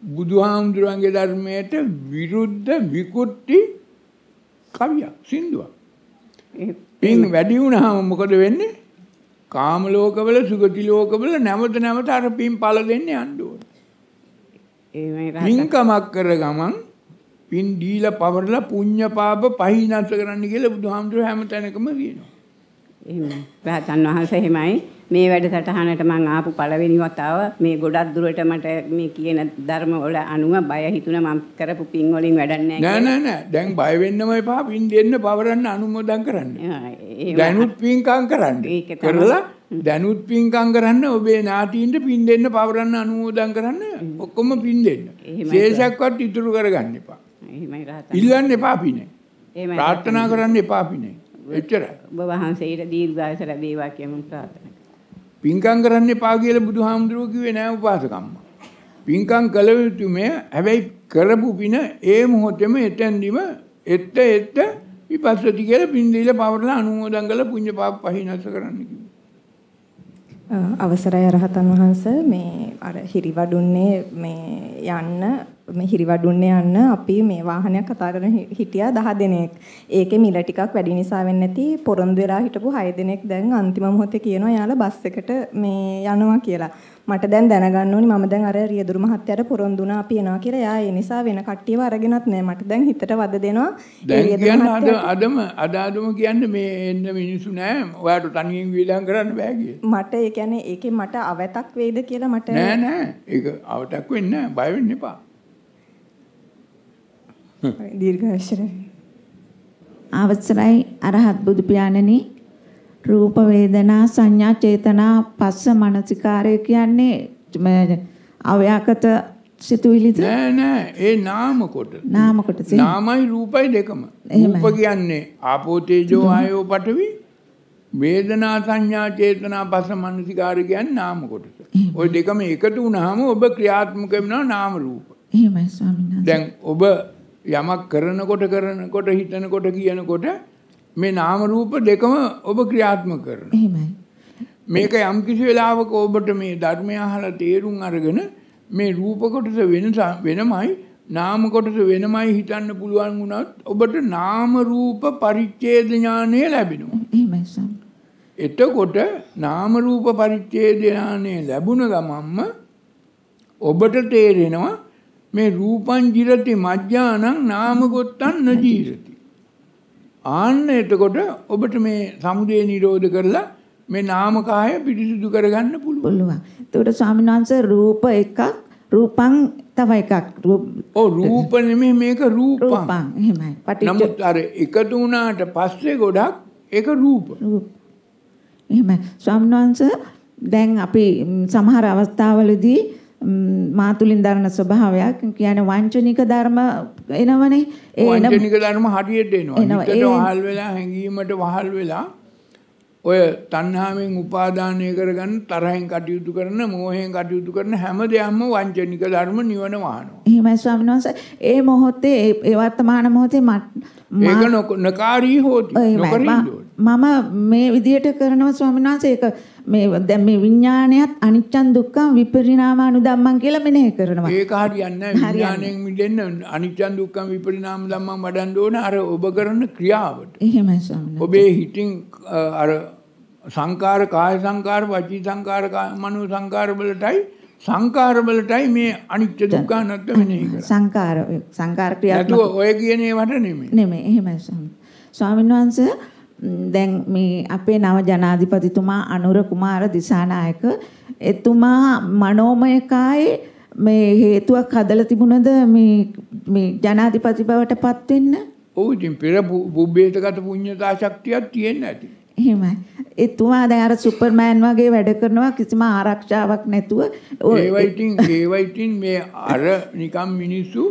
බුදුහාමුදුරන්ගේ ධර්මයට විරුද්ධ විකෘති කවියක් සින්දුවක්. පින් වැඩි වුණාම මොකද වෙන්නේ? කාම ලෝකවල සුගති ලෝකවල නැවත නැවත අර පින් පළ දෙන්නේ යන්න ඕනේ. පින්කමක් කර ගමන් පින් දීලා පවරලා පුඤ්ඤ පාප පහිනස කරන්න කියලා බුදුහාමුදුරුවෝ හැම තැනකම කියනවා. එහෙමයි. රහතන් වහන්සේ එහෙමයි. මේ වැඩසටහනට මම ආපු පළවෙනි වතාව මේ ගොඩක් දුරට මට මේ කියන ධර්ම වල අනුව බය හිතුණා මම කරපු පින් වලින් වැඩක් නැහැ නෑ නෑ නෑ දැන් බය වෙන්නම එපා පින් දෙන්න පවරන්න අනුමෝදන් කරන්න. දැනුත් පින්කම් කරන්න. කරලා දැනුත් පින්කම් කරන්න ඔබේ නාතීන්ට පින් දෙන්න පවරන්න අනුමෝදන් කරන්න ඔක්කොම පින් දෙන්න. ශේෂයක්වත් ඉතුරු කරගන්න එපා. එහෙමයි රහතන්. ඉල්ලන්න එපා පිනේ. ප්‍රාර්ථනා කරන්න එපා පිනේ. එච්චරයි. ඔබ වහන්සේට දීර්ඝායස ලැබේවා කියමු ප්‍රාර්ථනා. පින්කම් කරන්න එපා කියලා බුදුහාමුදුරුවෝ කිව්වේ නෑ උපාසකම්ම. පින්කම් කළ යුතුමේ හැබැයි කරපු පින ඒ මොහොතේම එතෙන්දිම එත්ත එත්ත විපස්සති කියලා පින් දීලා පවරලා අනුමෝදන් කරලා පුණ්‍ය පාප පහිනස කරන්න කිව්වා. අවසරයි රහතන් වහන්සේ මේ අර හිරිවඩුන්නේ මේ යන්න මේ හිරිවඩුන්නේ යන්න අපි මේ වාහනයක් කතා කරගෙන හිටියා 10 දෙනෙක්. ඒකේ මිල ටිකක් වැඩි නිසා වෙන්නේ නැති පොරොන්දු වෙලා හිටපු 6 දෙනෙක් දැන් අන්තිම මොහොතේ කියනවා යාලා බස් එකට මේ යනවා කියලා. මට දැන් දැනගන්න ඕනි මම දැන් අර රියදුරු මහත්තයාට පොරොන්දු වුණා අපි එනවා කියලා. එයා ඒ නිසා වෙන කට්ටියව අරගෙනත් නෑ. මට දැන් හිතට වද දෙනවා. දැන් කියන්න අද අදම අද අදම කියන්නේ මේ එන්න මිනිස්සු නෑ. ඔයාට තනියෙන් වීලම් කරන්න බෑ කියලා. මට ඒ කියන්නේ ඒකේ මට අවතක් වේද කියලා මට නෑ නෑ. ඒක අවතක් වෙන්නේ නෑ. බය වෙන්න එපා. දීර්ඝාෂරයි. අවසරයි අරහත් බුදු පියාණනි රූප වේදනා සංඥා චේතනා පස්ස මනසිකාරය කියන්නේ අව්‍යාකත සිතුවිලිද? නෑ නෑ. ඒ නාම කොට. නාම කොට නාමයි රූපයි දෙකම. රූප කියන්නේ ආපෝ තේජෝ ආයෝ පඨවි. වේදනා සංඥා චේතනා පස්ස මනසිකාරය කියන්නේ නාම කොටස ওই දෙකම එකතු වුණාම ඔබ ක්‍රියාත්මක වෙනවා නාම රූප. එහෙමයි ස්වාමීන් වහන්සේ. දැන් ඔබ යමක් කරනකොට කරනකොට හිතනකොට කියනකොට මේ නාම රූප දෙකම ඔබ ක්‍රියාත්මක කරනවා. එහෙමයි. මේක යම් කිසි වෙලාවක ඔබට මේ ධර්මය අහලා තේරුම් අරගෙන මේ රූප කොටස වෙනස වෙනමයි නාම කොටස වෙනමයි හිතන්න පුළුවන් වුණත් ඔබට නාම රූප පරිච්ඡේද ඥානය ලැබෙනවා. එහෙමයි ස්වාමී. එතකොට නාම රූප පරිච්ඡේද ඥානය ලැබුණ ගමන්ම ඔබට තේරෙනවා මේ රූපං ජිරති මජ්ජානං නාම ගොත්තං නජීරති. ආන්න එතකොට ඔබට මේ සමුදය නිරෝධ කරලා මේ නාමකාය පිරිසිදු කරගන්න පුළුවන්. පුළුවන්. එතකොට ස්වාමීන් වහන්සේ රූප එකක් රූපං තව එකක්. රූප ඔව් රූප නෙමෙයි මේක රූපං. රූපං එහෙමයි. පටිච්ච නමුත් අර එකතු වුණාට පස්සේ ගොඩක් ඒක රූප. රූප. එහෙමයි. ස්වාමීන් වහන්සේ දැන් අපි සමහර අවස්ථාවලදී ම්, තුලින් දරන ස්වභාවයක් කියන්නේ වංචනික ධර්ම එනවනේ. ඒ වංචනික ධර්ම හරියට එනවා. හිතට වහල් වෙලා හැඟීමට වහල් වෙලා ඔය තණ්හාවෙන් උපාදානය කරගන්න තරහෙන් කටයුතු කරන මෝහයෙන් කටයුතු කරන හැම දෙයක්ම වංචනික ධර්ම නිවන වහනවා. එහෙමයි ස්වාමීන් වහන්සේ ඒ මොහොතේ ඒ- වර්තමාන මොහොතේ මට ඒක නොක- නකාරී හෝති. එහෙමයි. මම- මේ විදියට කරනවා ස්වාමීන් වහන්සේ ඒක මේ දැන් මේ විඥානයත් අනිච්චන් දුක්ඛං විපරිණාම අනුධම්මං කියලා මෙනෙහි කරනවා. ඒක හරියන්නේ නැහැ. විඥාණයෙන් මිදෙන්න අනිත්‍ය දුක්ඛ විපරිණාම ධම්මං වඩන්න ඕන අර ඔබ කරන ක්‍රියාවට. එහෙමයි ස්වාමීන් ඔබේ හිතින් අර සංකාර කාය සංකාර වචී සංකාර මනෝ සංකාර වලටයි සංකාර වලටයි මේ අනිත්‍ය දුක්ඛ අනාත්ම මෙනෙහි කරන්නේ. සංකාර සංකාර ක්‍රියාත්මක නැතුව ඔය කියන ඒවට නෙමෙයි. නෙමෙයි එහෙමයි ස්වාමීන් වහන්සේ දැන් මේ අපේ නව ජනාධිපතිතුමා අනුර කුමාර දිසානායක එතුමා මනෝමය කායේ මේ හේතුවක් හදලා තිබුණද මේ මේ ජනාධිපති බවට පත් වෙන්න ඔව් ඉතින් පෙර පු- පුබ්බේතගත පුඤ්ඤතා ශක්තියක් තියෙන්න ඇති. එහෙමයි. එතුමා දැන් අර සුපර්මෑන් වගේ වැඩ කරනවා කිසිම ආරක්ෂාවක් නැතුව. ඒවා ඉතින් ඒවා ඉතින් මේ අර නිකම් මිනිස්සු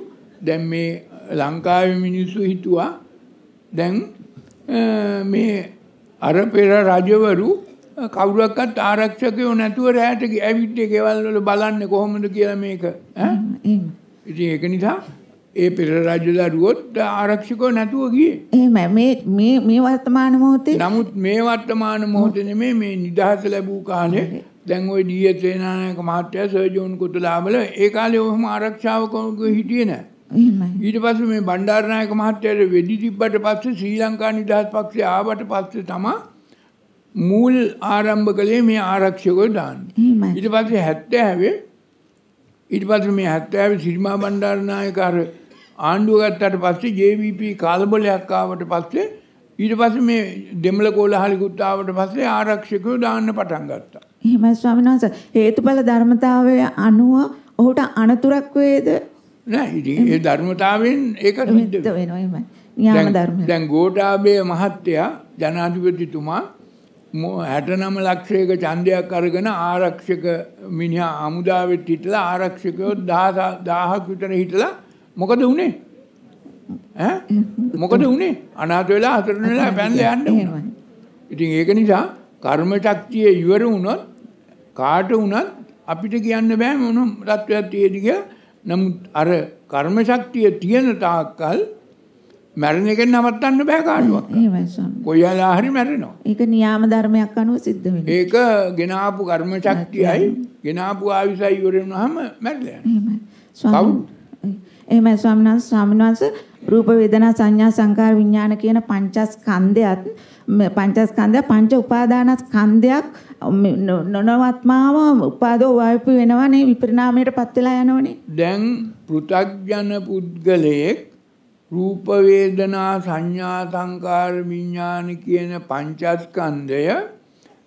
දැන් මේ ලංකාවේ මිනිස්සු හිතුවා දැන් මේ අර පෙර රජවරු කවුරක්වත් ආරක්ෂකයෝ නැතුව රැයට ඇවිත් ගෙවල් වල බලන්නේ කොහොමද කියලා මේක ඈ. ඉතින් ඒක නිසා ඒ පෙර රජ දරුවොත් ආරක්ෂකව නැතුව ගියේ. එහෙමයි මේ මේ මේ වර්තමාන මොහොතේ නමුත් මේ වර්තමාන මොහොතේ නෙමෙයි මේ නිදහස ලැබූ කාලේ දැන් ওই ඩී.එස්. සේනානායක මහත්තයා සර් ජෝන් කුතුලාබල ඒ කාලේ ඔහොම ආරක්ෂාවක හිටියේ නැහැ. ඊට පස්සේ මේ බණ්ඩාරනායක මහත්තයාට වෙඩි තිබ්බට පස්සේ ශ්‍රී ලංකා නිදහස් පක්ෂය ආවට පස්සේ තමයි මූල් ආරම්භ කළේ මේ ආරක්ෂකව දාන්නේ. ඊට පස්සේ 70 ඊට පස්සේ මේ 70 සිරිමා බණ්ඩාරනායක අර ආණ්ඩුව ගත්තට පස්සේ JVP කාලබලයක් ආවට පස්සේ ඊට පස්සේ මේ දෙමළ කෝලහලිකුත් ආවට පස්සේ ආරක්ෂකව දාන්න පටන් ගත්තා. එහෙමයි ස්වාමීන් වහන්සේ හේතුඵල ධර්මතාවය අනුව ඔහුට අනතුරක් වේද නෑ ඉතින් ඒ ධර්මතාවයෙන් ඒක සිද්ධ වෙනවා එහෙමයි. න්‍යාම ධර්මය දැන් ගෝඨාභය මහත්තයා ජනාධිපතිතුමා මො- 69 ලක්ෂයක ඡන්දයක් අරගෙන ආරක්ෂක මිනිහා හමුදාවෙත් හිටලා ආරක්ෂකයෝ 1000ක් විතර හිටලා මොකද උනේ ඈ? මොකද උනේ අනාථ වෙලා අසරණ වෙලා පැනලා යන්න වුණා. ඉතින් ඒක නිසා කර්ම ශක්තිය ඉවර වුණොත් කාට වුණත් අපිට කියන්න බෑ මොන තත්ත්වයක් තියෙදි කියලා. නමුත් අර කර්ම ශක්තිය තියෙන තාක්කල් මැරෙන එකෙන් නවත්තන්න බෑ කාටවත්. එහෙමයි ස්වාමීන් කොයිලා හරි මැරෙනවා. ඒක න්‍යාම ධර්මයක් අනුව සිද්ධ වෙනවා ඒක ගෙනාපු කර්ම ශක්තියයි ගෙනාපු ආයුෂයි ඉවර වුණාම මැරෙලා යනවා. එහෙමයි එහෙමයි ස්වාමීන් වහන්සේ රූප වේදනා සංඥා සංකාර විඥාන කියන පංචස්කන්ධයත් පංචස්කන්ධය පංච උපාදානස්කන්ධයක් නොනවත්මාව උපාදෝ වායපු වෙනවනේ විපරිණාමයට පත් වෙලා යනවනේ දැන් පෘථග්ජන පුද්ගලයෙක් රූප වේදනා සංඥා සංකාර විඥාන කියන පංචස්කන්ධය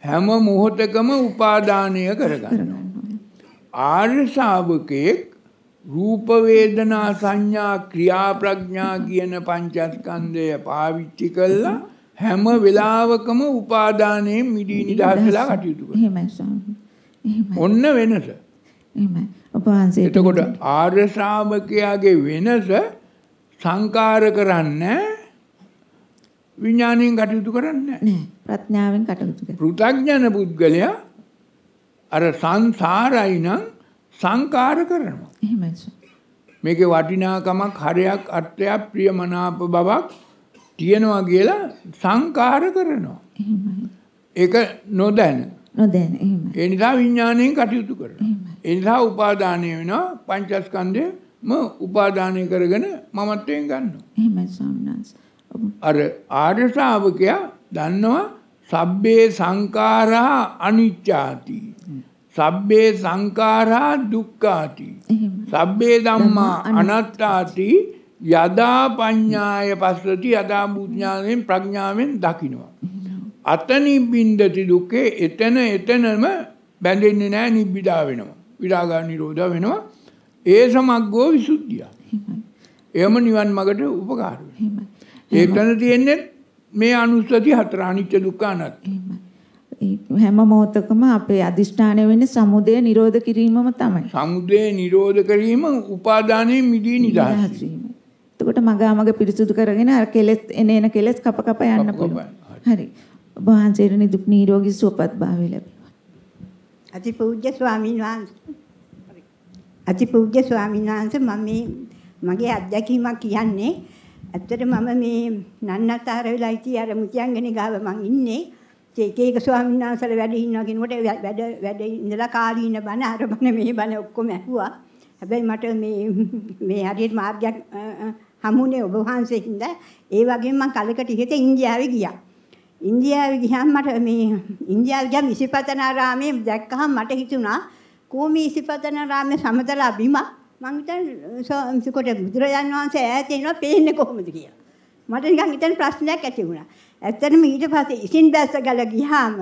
හැම මොහොතකම උපාදානය කරගන්නවා. ආර්ය ශාවකයෙක් රූප වේදනා සංඥා ක්‍රියා ප්‍රඥා කියන පංචස්කන්ධය පාවිච්චි කළා හැම වෙලාවකම උපාදානයෙන් මිදී නිදහස් වෙලා කටයුතු කරනවා. ඔන්න වෙනස. එහෙමයි. එතකොට ආර්ය ශ්‍රාවකයාගේ වෙනස සංකාර කරන්නේ විඥාණයෙන් කටයුතු කරන්නේ නෑ. ප්‍රඥාවෙන් කටයුතු කරනවා පෘථග්ජන පුද්ගලයා අර සංසාරයි නම් සංකාර කරනවා. එහෙමයි මේකේ වටිනාකමක් හරයක් අර්ථයක් ප්‍රියමනාප බවක් තියෙනවා කියලා සංකාර කරනවා. ඒක නොදැන. නොදැන එහෙමයි ඒ නිසා විඥාණයෙන් කටයුතු කරනවා. ඒ නිසා උපාදානය වෙනවා පංචස්කන්ධය උපාදානය කරගෙන මමත්වයෙන් ගන්නවා. එහෙමයි ස්වාමීන් වහන්සේ. අර ආර්ය ශ්‍රාවකයා දන්නවා සබ්බේ සංඛාරා අනිච්චාති. සබ්බේ සංඛාරා දුක්ඛාති. සබ්බේ ධම්මා අනාත්තාති යදා පඤ්ඤාය පස්සති යදා බුඥාණයෙන් ප්‍රඥාවෙන් දකින්නවා. අතනි බින්දති දුකේ එතන එතනම බැඳෙන්නේ නැහැ නිබ්බිදා වෙනවා. විරාගා නිරෝධ වෙනවා. ඒ සමග්ගෝ විසුද්ධිය. එයම නිවන් මගට උපකාර වෙනවා. ඒතන තියෙන්නේ මේ අනුස්සති හතර අනිත්‍ය දුක්ඛ අනාත්ම. හැම මොහොතකම අපේ අදිෂ්ඨානය වෙන්නේ සමුදය නිරෝධ කිරීමම තමයි. සමුදය නිරෝධ කිරීම උපාදානයේ මිදී නිදහස් වීම. එතකොට මගාමග පිරිසුදු කරගෙන අර කෙලෙස් එන එන කෙලෙස් කප කප යන්න පුළුවන්. හරි. ඔබ වහන්සේට නිදුක් නිරෝගී සුවපත් භාවය ලැබේවා. අතිපූජ්‍ය ස්වාමීන් වහන්සේ. අතිපූජ්‍ය ස්වාමීන් වහන්සේ මම මේ මගේ අත්දැකීමක් කියන්නේ ඇත්තට මම මේ නන්නතර වෙලා ඉති අර මුතියංගනේ ගාව මං ඉන්නේ ඒක ඒක ස්වාමීන් වහන්සේලා වැඩ ඉන්නවා කියනකොට වැඩ වැඩ ඉඳලා කාලීන බණ අර බණ මේ බණ ඔක්කොම ඇහුවා. හැබැයි මට මේ මේ හරියට මාර්ගයක් හමුනේ ඔබ වහන්සේකින්ද ඒ වගේම මම කලකට ඉහත ඉන්දියාවේ ගියා. ඉන්දියාවේ ගියාම මට මේ ඉන්දියාවේ ගියාම ඉසිපතනාරාමේ දැක්කහම මට හිතුණා කොහොමී ඉසිපතනාරාමේ සමතලා බිම මං හිතන් කොට බුදුරජාන් වහන්සේ ඈත ඉන්නවා පේන්නේ කොහොමද කියලා. මට නිකන් හිතන ප්‍රශ්නයක් ඇති වුණා. ඇත්තටම ඊට පස්සේ ඉසින් බැස්ස ගල ගියාම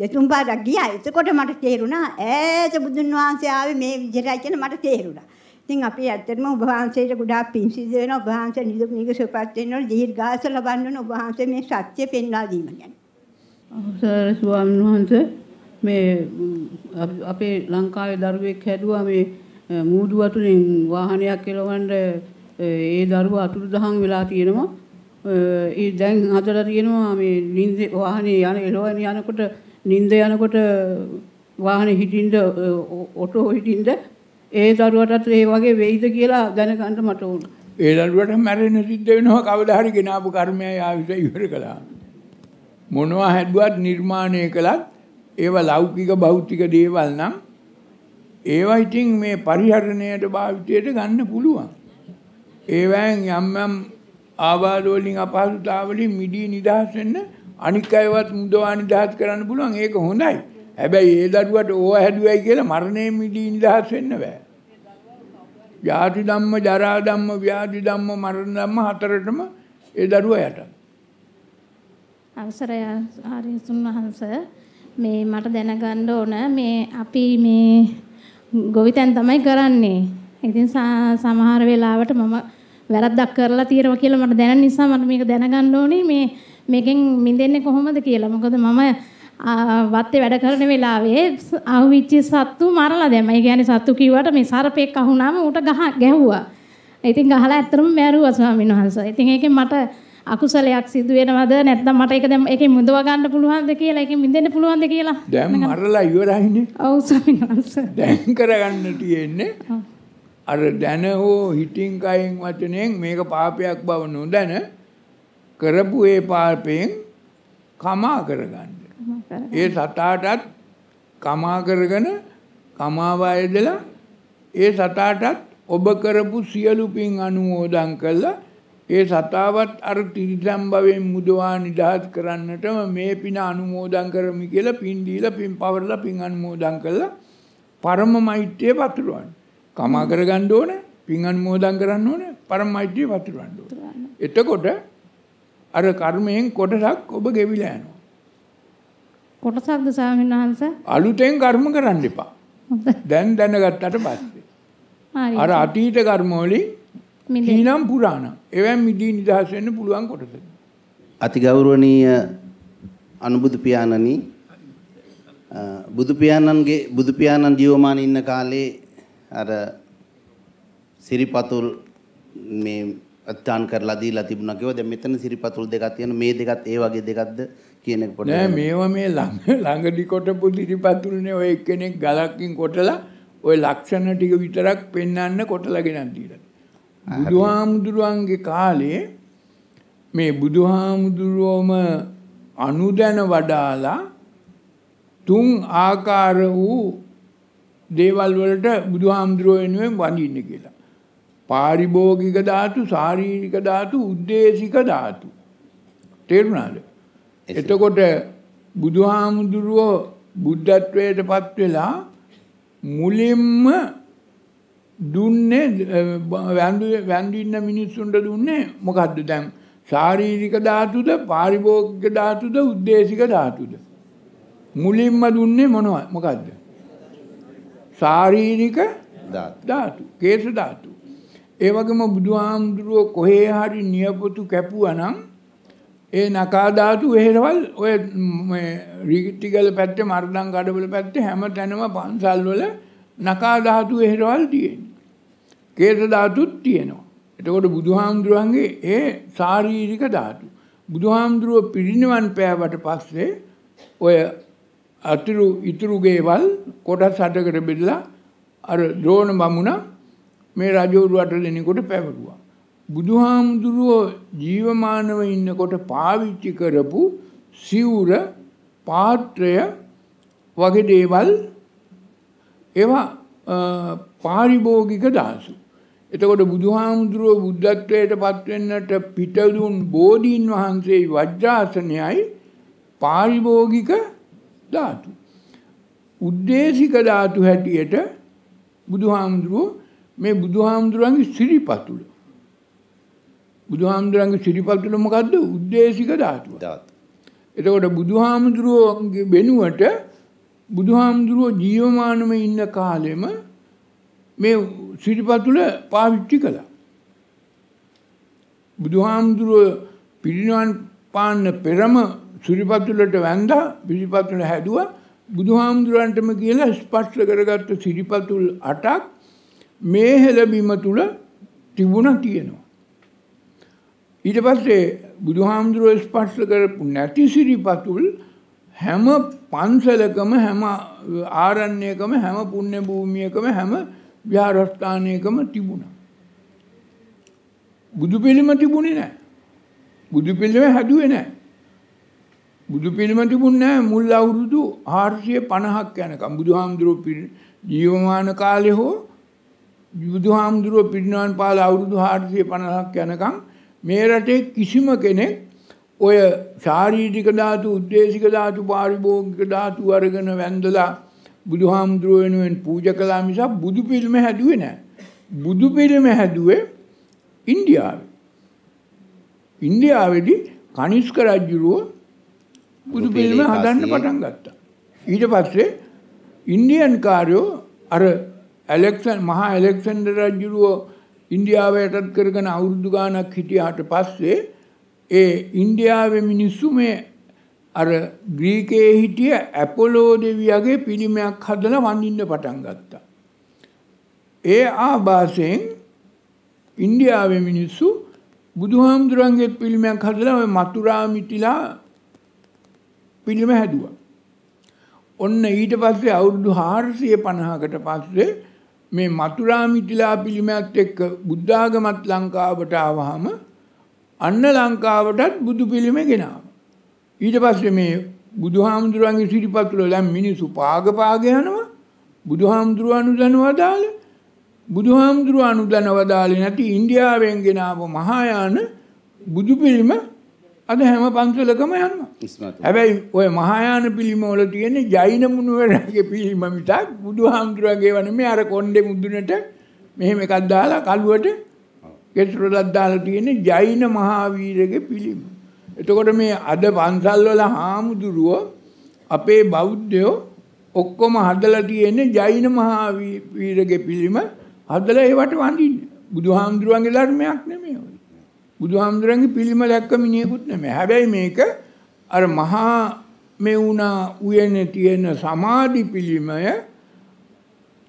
දෙතුන් පාරක් ගියා. එතකොට මට තේරුණා ඈත බුදුන් වහන්සේ ආවේ මේ විදිහටයි කියලා මට තේරුණා. ඉතින් අපි ඇත්තටම ඔබ වහන්සේට ගොඩාක් පිං සිද්ධ වෙනවා. ඔබ වහන්සේ නිදුක් නිරෝගී සුවපත් වෙන්න ඕන දීර්ඝාස ලබන්න ඕන ඔබ වහන්සේ මේ සත්‍ය පෙන්වා දීම ගැන. අවසර ස්වාමීන් වහන්සේ මේ අපේ ලංකාවේ දරුවෙක් හැදුවා මේ මූදු වතුරෙන් වාහනයක් එලවන්න ඒ දරුවා අතුරුදහන් වෙලා තියෙනවා. ඒ දැන් හදලා තියෙනවා මේ නිින්ද වාහනේ යන එලවන යනකොට නිින්ද යනකොට වාහනේ හිටින්ද ඔටෝ හිටින්ද ඒ දරුවටත් ඒ වගේ වෙයිද කියලා දැනගන්න මට ඕන. ඒ දරුවට මැරෙන්න සිද්ධ වෙනවා කවදා හරි ගෙනාපු කර්මයයි ආවිස ඉවර කළා. මොනවා හැදුවත් නිර්මාණය කළත් ඒව ලෞකික භෞතික දේවල් නම් ඒවා ඉතින් මේ පරිහරණයට භාවිතයට ගන්න පුළුවන්. ඒවැන් යම් යම් ආබාධ වලින් අපහසුතාව වලින් මිදී නිදහස් වෙන්න අනික් අයවත් මුදවා නිදහස් කරන්න පුළුවන් ඒක හොඳයි. හැබැයි ඒ දරුවට ඕව හැදුවයි කියලා මරණයෙන් මිදී නිදහස් වෙන්න බෑ. ව්‍යාධි ධම්ම, ජරා ධම්ම, ව්‍යාධි ධම්ම, මරණ ධම්ම හතරටම ඒ දරුවා යට. අවසරය ආර්යසුන් වහන්සේ මේ මට දැනගන්න ඕන මේ අපි මේ ගොවිතැන් තමයි කරන්නේ. ඉතින් සමහර වෙලාවට මම වැරද්දක් කරලා තියෙනවා කියලා මට දැනෙන නිසා මට මේක දැනගන්න ඕනේ මේ මේකෙන් මිදෙන්නේ කොහොමද කියලා. මොකද මම වත්තේ වැඩ කරන වෙලාවේ අහුවිච්ච සත්තු මරලා දැම්මා. ඒ කියන්නේ සත්තු කිව්වට මේ සර්පෙක් අහුණාම ඌට ගහ ගැහුවා. ඉතින් ගහලා ඇත්තටම මැරුවා ස්වාමීන් වහන්සේ. ඉතින් ඒකෙන් මට අකුසලයක් සිදු වෙනවද නැත්නම් මට ඒක දැන් ඒකෙන් මුදව ගන්න පුළුවන්ද කියලා ඒකෙන් මිදෙන්න පුළුවන්ද කියලා දැන් මරලා ඉවරයිනේ ඔව් ස්වාමීන් වහන්සේ දැන් කරගන්න තියෙන්නේ අර දැන හෝ හිතින් කයින් වචනයෙන් මේක පාපයක් බව නොදැන කරපු ඒ පාපයෙන් කමා කරගන්න. ඒ සතාටත් කමා කරගෙන කමාවයදලා ඒ සතාටත් ඔබ කරපු සියලු පින් අනුමෝදන් කළා ඒ සතාවත් අර තිරිසන් භවෙන් මුදවා නිදහස් කරන්නටම මේ පින අනුමෝදන් කරමි කියලා පින් දීලා පින් පවරලා පින් අනුමෝදන් කළා පරම මෛත්‍රිය පතුරවන්න. කමා කරගන්න ඕනේ, පින් අනුමෝදන් කරන්න ඕනේ, පරම මෛත්‍රිය පතුරවන්න ඕනේ. එතකොට අර කර්මයෙන් කොටසක් ඔබ ගෙවිලා යනවා. කොටසක්ද ස්වාමීන් වහන්සේ? අලුතෙන් කර්ම කරන්න එපා. දැන් දැනගත්තට පස්සේ. අර අතීත කර්ම වලින් කීනම් පුරාණ. එවෙන් මිදී නිදහස් වෙන්න පුළුවන් කොටස. අතිගෞරවනීය අනුබුදු පියාණනි බුදු පියාණන්ගේ බුදු පියාණන් ජීවමාන ඉන්න කාලේ අර සිරිපතුල් මේ අත්තාන් කරලා දීලා තිබුණා කිව්වා දැන් මෙතන සිරිපතුල් දෙකක් තියෙන මේ දෙකත් ඒ වගේ දෙකක්ද කියන එක පොඩ්ඩක් නෑ මේවා මේ ළඟ ළඟදි කොටපු සිරිපතුල්නේ ඔය එක්කෙනෙක් ගලක්කින් කොටලා ওই ලක්ෂණ ටික විතරක් පෙන්වන්න කොටලා ගෙනන් දීලා බුදුහාමුදුරුවන්ගේ කාලේ මේ බුදුහාමුදුරුවම අනුදැන වඩාලා තුන් ආකාර වූ දේවල් වලට බුදුහාමුදුරුවෝ වෙනුවෙන් වඳින්න කියලා. පාරිභෝගික ධාතු, ශාරීරික ධාතු, උද්දේශික ධාතු. තේරුණාද? එතකොට බුදුහාමුදුරුවෝ බුද්ධත්වයට පත් වෙලා මුලින්ම දුන්නේ වැඳු වැඳු ඉන්න මිනිස්සුන්ට දුන්නේ මොකද්ද දැන්? ශාරීරික ධාතුද පාරිභෝගික ධාතුද උද්දේශික ධාතුද? මුලින්ම දුන්නේ මොනවද? මොකද්ද? ශාරීරික ධාතු. කේශ ධාතු. ඒ වගේම බුදුහාමුදුරුවෝ කොහේ හරි නියපොතු කැපුවා නම් ඒ නකා ධාතු එහෙරවල් ඔය මේ රීටිගල පැත්තේ මර්ධන් කඩවල පැත්තේ හැම තැනම පන්සල් වල නකා ධාතු එහෙරවල් තියෙනවා. කේත ධාතුත් තියෙනවා. එතකොට බුදුහාමුදුරන්ගේ ඒ ශාරීරික ධාතු. බුදුහාමුදුරුව පිරිනිවන් පෑවට පස්සේ ඔය අතුරු ඉතුරු ගේවල් කොටස් හතකට බෙදලා අර ද්‍රෝණ බමුණ මේ රජවරු අට දෙනෙකුට පැවරුවා. බුදුහාමුදුරුවෝ ජීවමානව ඉන්නකොට පාවිච්චි කරපු සිවුර පාත්‍රය වගේ දේවල් ඒවා පාරිභෝගික දාසු. එතකොට බුදුහාමුදුරුවෝ බුද්ධත්වයට පත්වෙන්නට පිටදුන් බෝධීන් වහන්සේ වජ්‍රාසනයයි පාරිභෝගික ධාතු. උද්දේශික ධාතු හැටියට බුදුහාමුදුරුවෝ මේ බුදුහාමුදුරුවන්ගේ සිරිපතුල බුදුහාමුදුරන්ගේ සිරිපතුල මොකද්ද? උද්දේශික ධාතුව. එතකොට බුදුහාමුදුරුවෝගේ වෙනුවට බුදුහාමුදුරුවෝ ජීවමානව ඉන්න කාලෙම මේ සිරිපතුල පාවිච්චි කළා. බුදුහාමුදුරුවෝ පිරිනිවන් පාන්න පෙරම සිරිපතුලට වැඳා පිරිපතුල හැදුවා බුදුහාමුදුරන්ටම කියලා ස්පර්ශ කරගත්ත සිරිපතුල් 8ක් මේ හෙළබීම තුල තිබුණා තියෙනවා. ඊට පස්සේ බුදුහාමුදුරුවෝ ස්පර්ශ කරපු නැති සිරිපතුල් හැම පන්සලකම හැම ආරණ්‍යකම හැම පුණ්‍ය භූමියකම හැම විහාරස්ථානයකම තිබුණා. බුදු පිළිම තිබුණේ නැහැ. බුදු පිළිම හැදුවේ නැහැ. බුදු පිළිම තිබුණේ නැහැ මුල් අවුරුදු 450ක් යනකම්. බුදුහාමුදුරුවෝ ජීවමාන කාලේ හෝ බුදුහාමුදුරුවෝ පිරිනවන් පාල අවුරුදු 450ක් යනකම් මේ රටේ කිසිම කෙනෙක් ඔය ශාරීරික ධාතු, උද්දේශික ධාතු, පාරිභෝගික ධාතු අරගෙන වැන්දලා බුදුහාමුදුරුව වෙනුවෙන් පූජා කළා මිසක් බුදු පිළිම හැදුවේ නැහැ. බුදු පිළිම හැදුවේ ඉන්දියාවේ. ඉන්දියාවේදී කනිෂ්ක රජුරුව බුදු පිළිම හදන්න පටන් ගත්තා. ඊට පස්සේ ඉන්දියන් කාර්යෝ අර ඇලෙක්සන් මහා ඇලෙක්සැන්ඩර් රජුරුව ඉන්දියාව යටත් කරගෙන අවුරුදු ගානක් හිටියාට පස්සේ ඒ ඉන්දියාවේ මිනිස්සු මේ අර ග්‍රීකයේ හිටිය ඇපොලෝ දෙවියගේ පිළිමයක් හදලා වඳින්න පටන් ගත්තා. ඒ ආభాසයෙන් ඉන්දියාවේ මිනිස්සු බුදුහාමුදුරන්ගේ පිළිමයක් හදලා ඔය මතුරා මිටිලා පිළිම හැදුවා. ඔන්න ඊට පස්සේ අවුරුදු 450කට පස්සේ මේ මතුරා මිටිලා පිළිමයත් එක්ක බුද්ධාගමත් ලංකාවට ආවහම අන්න ලංකාවටත් බුදු පිළිම ගෙනාවා. ඊට පස්සේ මේ බුදුහාමුදුරන්ගේ සිරිපතුල දැන් මිනිස්සු පාග පාග යනවා. බුදුහාමුදුරුව අනුදැනවදාල බුදුහාමුදුරුව අනුදැනවදාලේ නැති ඉන්දියාවෙන් ගෙනාව මහායාන බුදු පිළිම අද හැම පන්සලකම යනවා. හැබැයි ඔය මහායාන පිළිම වල තියෙන ජෛන මුනිවරයාගේ පිළිම මිසක් බුදුහාමුදුරගේ වනේ අර කොණ්ඩේ මුදුනට මෙහෙම එකක් දාලා කළුවට කෙස්රොඩක් දාලා තියෙන ජෛන මහාවීරගේ පිළිම. එතකොට මේ අද පන්සල් වල හාමුදුරුවෝ අපේ බෞද්ධයෝ ඔක්කොම හදලා තියෙන්නේ ජෛන මහාවීරගේ පිළිම හදලා ඒවට වඳින්නේ. බුදුහාමුදුරුවන්ගේ ධර්මයක් නෙමෙයි. බුදුහාමුදුරන්ගේ පිළිම දැක්ක මිනිහෙකුත් නෙමෙයි. හැබැයි මේක අර මහා මෙවුනා උයනේ තියෙන සමාධි පිළිමය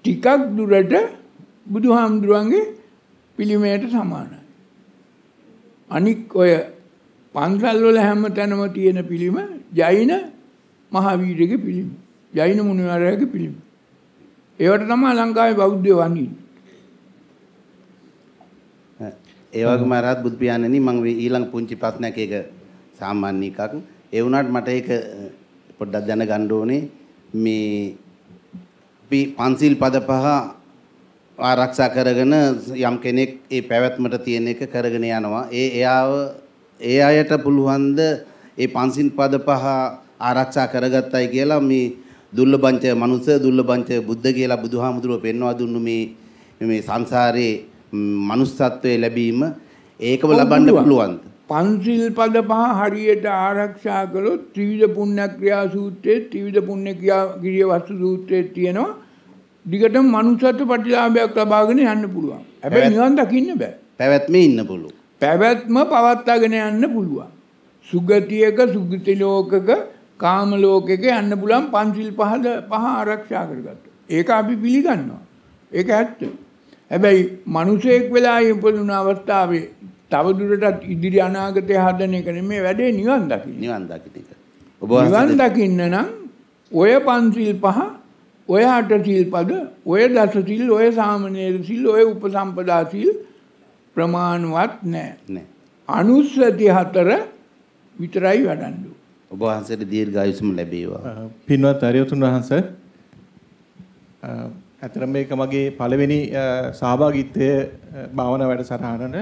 ටිකක් දුරට බුදුහාමුදුරන්ගේ පිළිමයට සමානයි. අනික් ඔය පන්සල් වල හැම තැනම තියෙන පිළිම ජෛන මහාවීරගේ පිළිම. ජෛන මුනිවරයාගේ පිළිම. ඒවට තමයි ලංකාවේ බෞද්ධයෝ වඳින්නේ. ඒ වගේම අරහත් බුදු පියාණෙනි මම ඊළඟ පුංචි ප්‍රශ්නයක් ඒක සාමාන්‍ය එකක්. ඒ වුණාට මට ඒක පොඩ්ඩක් දැනගන්න ඕනේ මේ අපි පන්සිල් පද පහ ආරක්ෂා කරගෙන යම් කෙනෙක් ඒ පැවැත්මට තියෙන එක කරගෙන යනවා. ඒ එයාව ඒ අයට පුළුවන්ද ඒ පන්සිල් පද පහ ආරක්ෂා කරගත්තයි කියලා මේ දුර්ලභංච මනුස්ස දුර්ලභංච බුද්ධ කියලා බුදුහාමුදුරුවෝ පෙන්වා දුන්නු මේ මේ සංසාරේ මනුස්සත්වයේ ලැබීම ඒකම ලබන්න පුළුවන්ද? පන්සිල් පද පහ හරියට ආරක්ෂා කළොත් ත්‍රිවිධ පුණ්‍ය ක්‍රියා සූත්‍රයේ ත්‍රිවිධ පුණ්‍ය ක්‍රියා වස්තු සූත්‍රයේ තියෙනවා දිගටම මනුස්සත්ව ප්‍රතිලාභයක් ලබාගෙන යන්න පුළුවන්. හැබැයි නිවන් දකින්න බෑ. පැවැත්මේ ඉන්න පුළුවන්. පැවැත්ම පවත්වාගෙන යන්න පුළුවන්. සුගතියක සුගති ලෝකක කාම ලෝකෙක යන්න පුළුවන් පන්සිල් පහද පහ ආරක්ෂා කරගත්තා. ඒක අපි පිළිගන්නවා. ඒක ඇත්ත. හැබැයි මිනිසෙක් වෙලා ඉපදුන අවස්ථාවේ තවදුරටත් ඉදිරි අනාගතය හදන එක නෙමෙයි වැඩේ නිවන් දකින්න. නිවන් දකින්න එක. ඔබ නිවන් දකින්න නම් ඔය පන්සිල් පහ ඔය අට සිල් පද ඔය දස සිල් ඔය සාමනීර සිල් ඔය උපසම්පදා සිල් ප්‍රමාණවත් නැහැ. නෑ. අනුස්සති හතර විතරයි වඩන්න ඔබ වහන්සේට දීර්ඝායුෂම ලැබේවා. පින්වත් අරියතුන් වහන්සේ ඇතරම මේක මගේ පළවෙනි සහභාගීත්වය භාවනා වැඩසටහනට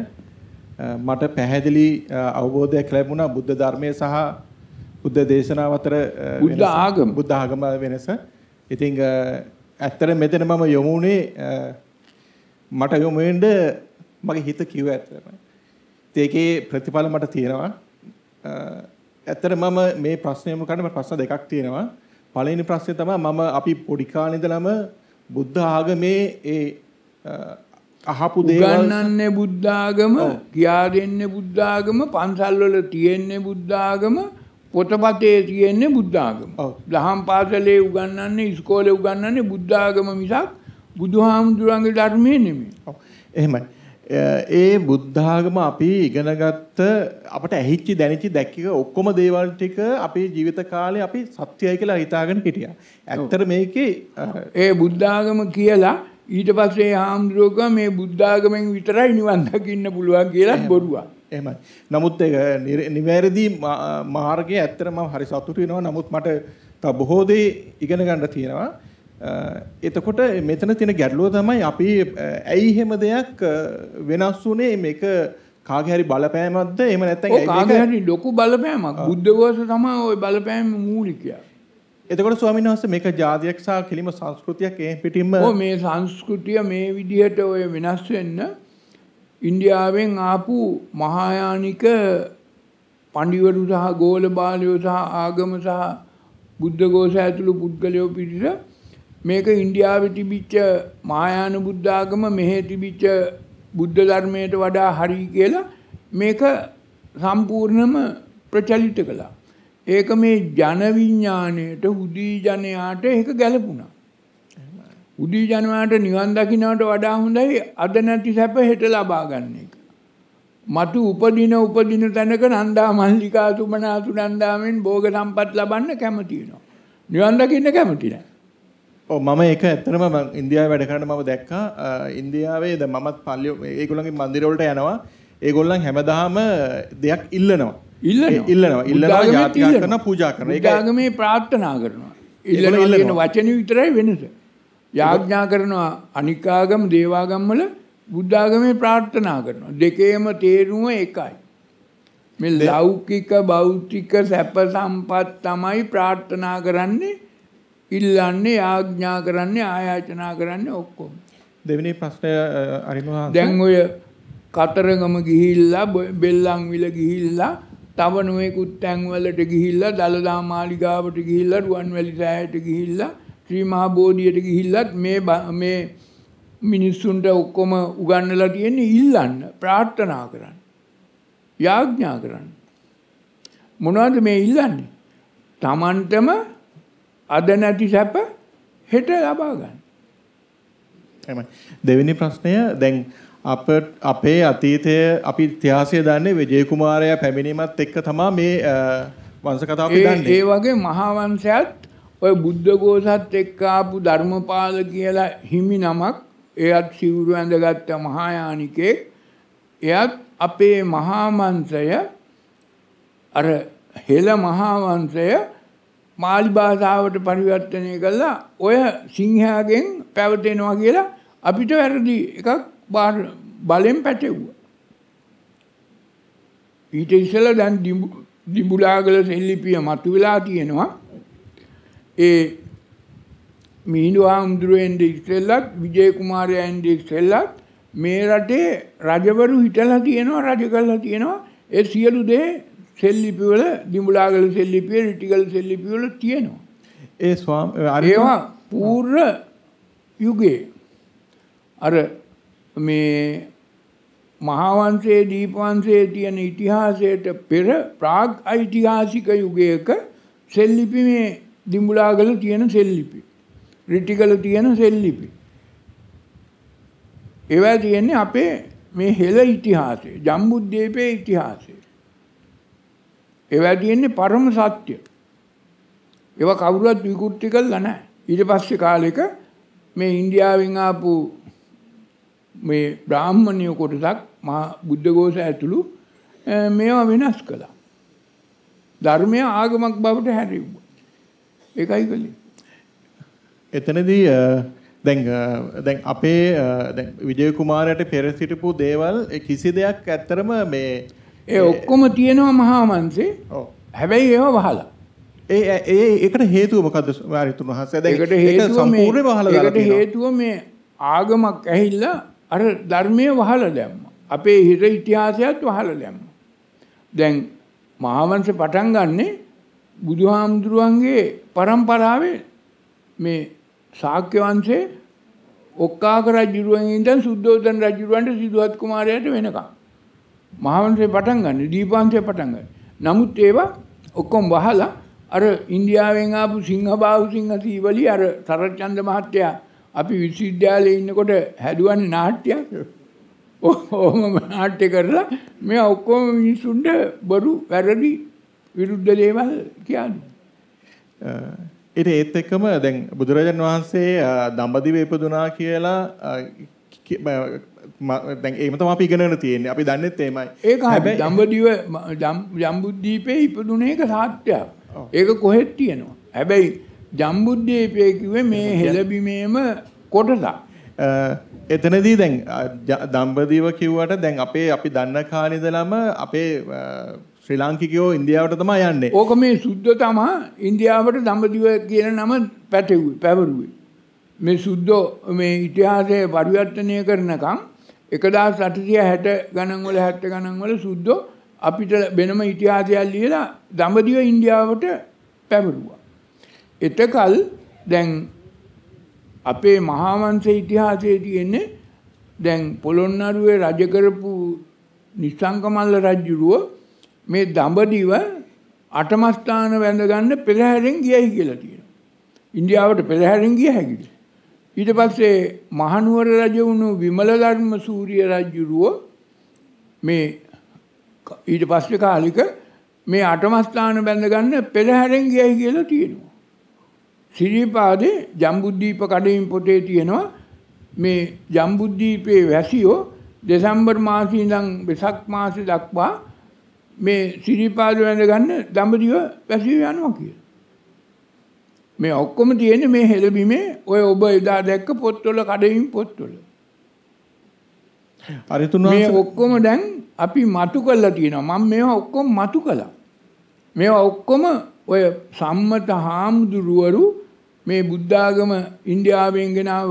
මට පැහැදිලි අවබෝධයක් ලැබුණා බුද්ධ ධර්මයේ සහ බුද්ධ දේශනාව අතර බුද්ධ ආගම බුද්ධ ආගම වෙනස. ඉතින් ඇත්තට මෙතන මම යොමු වුණේ මට යොමු වෙන්න මගේ හිත කිව්ව ඇත්තටම. ඒකේ ප්‍රතිඵල මට තියෙනවා. ඇත්තට මම මේ ප්‍රශ්නයම කරන්නේ ප්‍රශ්න දෙකක් තියෙනවා. පළවෙනි ප්‍රශ්නේ තමයි මම අපි පොඩි කාලේ ඉඳලම බුද්ධ ආගමේ ඒ අහපු දේවල් උගන්වන්නේ බුද්ධ ආගම කියා දෙන්නේ බුද්ධ ආගම පන්සල් වල තියෙන්නේ බුද්ධ ආගම පොතපතේ තියෙන්නේ බුද්ධ ආගම. දහම් පාසලේ උගන්වන්නේ ඉස්කෝලේ උගන්වන්නේ බුද්ධ ආගම මිසක් බුදුහාමුදුරන්ගේ ධර්මයේ නෙමෙයි. එහෙමයි. ඒ බුද්ධාගම අපි ඉගෙනගත්ත අපට ඇහිච්ච දැනිච්ච දැක්ක ඔක්කොම දේවල් ටික අපේ ජීවිත කාලේ අපි සත්‍යයි කියලා හිතාගෙන හිටියා. ඇත්තට මේකේ ඒ බුද්ධාගම කියලා ඊට පස්සේ හාමුදුරුවෝ මේ බුද්ධාගමෙන් විතරයි නිවන් දකින්න පුළුවන් කියලා බොරුවක්. එහෙමයි. නමුත් ඒක නිවැරදි මාර්ගය ඇත්තට මම හරි සතුටු වෙනවා. නමුත් මට තව බොහෝ දේ ඉගෙන ගන්න තියෙනවා. එතකොට මෙතන තියෙන ගැටලුව තමයි අපි ඇයි එහෙම දෙයක් වෙනස් වුනේ? මේක කාගහරි බලපෑමක්ද? එහෙම නැත්නම් කාගහරි ලොකු බලපෑමක්. බුද්ධ ඝෝෂ තමයි ওই බලපෑම මූලිකය. එතකොට ස්වාමීන් වහන්සේ මේක ජාතියක් සහ කිලිම සංස්කෘතියක් එහෙම පිටින්ම ඔව් මේ සංස්කෘතිය මේ විදිහට ඔය වෙනස් වෙන්න ඉන්දියාවෙන් ආපු මහායානික පඬිවරු සහ ගෝල බාලයෝ සහ ආගම සහ බුද්ධ ඝෝෂ ඇතුළු පුද්ගලයෝ පිටිට මේක ඉන්දියාවේ තිබිච්ච මහායාන බුද්ධ ආගම මෙහි තිබිච්ච බුද්ධ ධර්මයට වඩා හරි කියලා මේක සම්පූර්ණම ප්‍රචලිත කළා. ඒක මේ ජන විඥාණයට හුදී ජනයාට ඒක ගැලපුණා. හුදී ජනයාට නිවන් දකින්නට වඩා හොඳයි අද නැති සැප හෙට ලබා ගන්න එක. මතු උපදින උපදින තැනක නන්දා මල්ලිකා සුමනාසු නන්දාවෙන් භෝග සම්පත් ලබන්න කැමති වෙනවා. නිවන් දකින්න කැමති නැහැ. ඔව් මම ඒක ඇත්තටම මම ඉන්දියාවේ වැඩ කරන මම දැක්කා. ඉන්දියාවේ දැන් මමත් පල්ලිය ඒගොල්ලන්ගේ මන්දිර වලට යනවා. ඒගොල්ලන් හැමදාම දෙයක් ඉල්ලනවා. ඉල්ලනවා. ඉල්ලනවා. ඉල්ලනවා යාත්‍රා කරනවා පූජා කරනවා. ඒක ආගමේ ප්‍රාර්ථනා කරනවා. ඉල්ලනවා කියන වචන විතරයි වෙනස. යාඥා කරනවා අනික් ආගම දේවාගම් වල බුද්ධ ආගමේ ප්‍රාර්ථනා කරනවා. දෙකේම තේරුම එකයි. මේ ලෞකික භෞතික සැප සම්පත් තමයි ප්‍රාර්ථනා කරන්නේ ඉල්ලන්නේ ආඥා කරන්නේ ආයාචනා කරන්නේ ඔක්කොම. දෙවෙනි ප්‍රශ්නය අරිමහා දැන් ඔය කතරගම ගිහිල්ලා බෙල්ලන් විල ගිහිල්ලා තව නොයෙකුත් තැන්වලට ගිහිල්ලා දලදා මාලිගාවට ගිහිල්ලා රුවන්වැලි සෑයට ගිහිල්ලා ශ්‍රී මහා බෝධියට ගිහිල්ලත් මේ මේ මිනිස්සුන්ට ඔක්කොම උගන්වලා තියෙන්නේ ඉල්ලන්න ප්‍රාර්ථනා කරන්න යාඥා කරන්න. මොනවද මේ ඉල්ලන්නේ? Tamanටම අද නැති සැප හෙට ලබා ගන්න. එහෙමයි. දෙවෙනි ප්‍රශ්නය දැන් අප අපේ අතීතය අපි ඉතිහාසය දන්නේ විජය කුමාරයා පැමිණීමත් එක්ක තමයි මේ වංශ කතාව අපි දන්නේ. ඒ වගේ මහා වංශයත් ඔය බුද්ධ ഘോഷත් එක්ක ආපු ධර්මපාල කියලා හිමි නමක් එයත් සිවුරු ඇඳගත්ත මහායානිකෙක් එයත් අපේ මහා වංශය අර හෙළ මහා වංශය මාලි භාෂාවට පරිවර්තනය කළා ඔය සිංහයාගෙන් පැවතෙනවා කියලා අපිට වැරදි එකක් බාර බලෙන් පැටෙව්වා. ඊට ඉස්සෙල්ලා දැන් දිඹුලාගල සෙල්ලිපිය මතුවලා තියෙනවා. ඒ මීනු හාමුදුරුවෙන්ද ඉස්සෙල්ලත් විජය කුමාරයන්ද ඉස්සෙල්ලත් මේ රටේ රජවරු හිටලා තියෙනවා රජ කරලා තියෙනවා ඒ සියලු දේ සෙල්ලිපිවල දිඹුලාගල සෙල්ලිපිය රිටිගල සෙල්ලිපිවල තියෙනවා. ඒ ස්වාම ඒවා පූර්ව යුගයේ අර මේ මහාවංශයේ දීපවංශයේ තියෙන ඉතිහාසයට පෙර ප්‍රාග් ඓතිහාසික යුගයක සෙල්ලිපි මේ දිඹුලාගල තියෙන සෙල්ලිපි. රිටිගල තියෙන සෙල්ලිපි. ඒවා තියෙන්නේ අපේ මේ හෙළ ඉතිහාසය ජම්බුද්දීපයේ ඉතිහාසය. ඒවා තියෙන්නේ පරම සත්‍ය. ඒවා කවුරුවත් විකෘති කළා නැහැ. ඊට පස්සේ කාලෙක මේ ඉන්දියාවෙන් ආපු මේ බ්‍රාහ්මණය කොටසක් මහා බුද්ධඝෝෂ ඇතුළු මේවා වෙනස් කළා. ධර්මය ආගමක් බවට හැරෙව්වා. ඒකයි කළේ. එතනදී දැන් දැන් අපේ දැන් විජය කුමාරයට පෙර සිටපු දේවල් කිසි දෙයක් ඇත්තරම මේ ඒ ඔක්කොම තියෙනවා මහා වංශේ. හැබැයි ඒවා වහලා. ඒ ඒ ඒකට හේතුව මොකද්ද වාරිතුන් වහන්සේ? දැන් ඒකට හේතුව මේ ඒකට හේතුව මේ ආගමක් ඇහිල්ලා අර ධර්මයේ වහලා දැම්මා. අපේ හිර ඉතිහාසයත් වහලා දැම්මා. දැන් මහාවංශ පටන් ගන්නෙ බුදුහාමුදුරුවන්ගේ પરම්පරාවේ මේ ශාක්‍ය වංශේ ඔක්කාක රජුරුවන් ඉඳන් සුද්ධෝදන රජුරුවන්ට සිදුවත් කුමාරයාට වෙනකම්. මහාවංශේ පටන් ගන්න දීපවංශේ පටන් ගන්න. නමුත් ඒවා ඔක්කොම වහලා අර ඉන්දියාවෙන් ආපු සිංහබාහු සිංහ සීවලි අර සරච්චන්ද මහත්තයා අපි විශ්වවිද්‍යාලයේ ඉන්නකොට හැදුවන්නේ නාට්‍යයක්. ඕම නාට්‍ය කරලා මේ ඔක්කොම මිනිස්සුන්ට බොරු වැරදි විරුද්ධ දේවල් කියන්නේ. ඒත් ඒත් එක්කම දැන් බුදුරජාන් වහන්සේ දඹදිව ඉපදුනා කියලා දැන් ඒම තමයි අපි ඉගෙනගෙන තියෙන්නේ. අපි දන්නෙත් එහෙමයි. ඒක හැබැයි දඹදිව ජම්බුද්දීපේ ඉපදුන එක සාත්‍යයක්. ඒක කොහෙත් තියෙනවා. හැබැයි ජම්බුද්දීපේ කිව්වේ මේ හෙළබිමේම කොටසක්. එතනදී දැන් දම්බදීව කිව්වට දැන් අපේ අපි දන්න කාලේ ඉඳලම අපේ ශ්‍රී ලාංකිකයෝ ඉන්දියාවට තමයි යන්නේ. ඕක මේ සුද්ධ තමා ඉන්දියාවට දඹදිව කියන නම පැටවුවේ පැවරුවේ. මේ සුද්ධ මේ ඉතිහාසය පරිවර්තනය කරනකම් 1860 ගණන් වල 70 ගණන් වල සුද්ධ අපිට වෙනම ඉතිහාසයක් ලියලා දඹදිව ඉන්දියාවට පැවරුවා. එතකල් දැන් අපේ මහාවංශ ඉතිහාසයේ තියෙන්නේ දැන් පොළොන්නරුවේ රජ කරපු නිස්සංකමල්ල රජුරුව මේ දඹදිව අටමස්ථාන වැඳගන්න පෙරහැරෙන් ගියයි කියලා තියෙනවා. ඉන්දියාවට පෙරහැරෙන් ගිය හැකිද? ඊට පස්සේ මහනුවර රජ වුණු විමල ධර්ම සූරිය රජුරුව මේ ඊට පස්සේ කාලික මේ අටමස්ථාන බැඳගන්න පෙරහැරෙන් ගියයි කියලා තියෙනවා. සිරිපාදේ ජම්බුද්දීප කඩින් පොතේ තියෙනවා මේ ජම්බුද්දීපේ වැසියෝ දෙසැම්බර් මාසේ ඉඳන් වෙසක් මාසේ දක්වා මේ සිරිපාද වැඳ ගන්න දඹදිව වැසියෝ යනවා කියලා. මේ ඔක්කොම තියෙන්නේ මේ හෙළබිමේ ඔය ඔබ එදා දැක්ක පොත්වල කඩින් පොත්වල. මේ ඔක්කොම දැන් අපි මතු කරලා තියෙනවා. මම මේවා ඔක්කොම මතු කළා. මේවා ඔක්කොම ඔය සම්මත හාමුදුරුවරු මේ බුද්ධාගම ඉන්දියාවෙන් ගෙනාව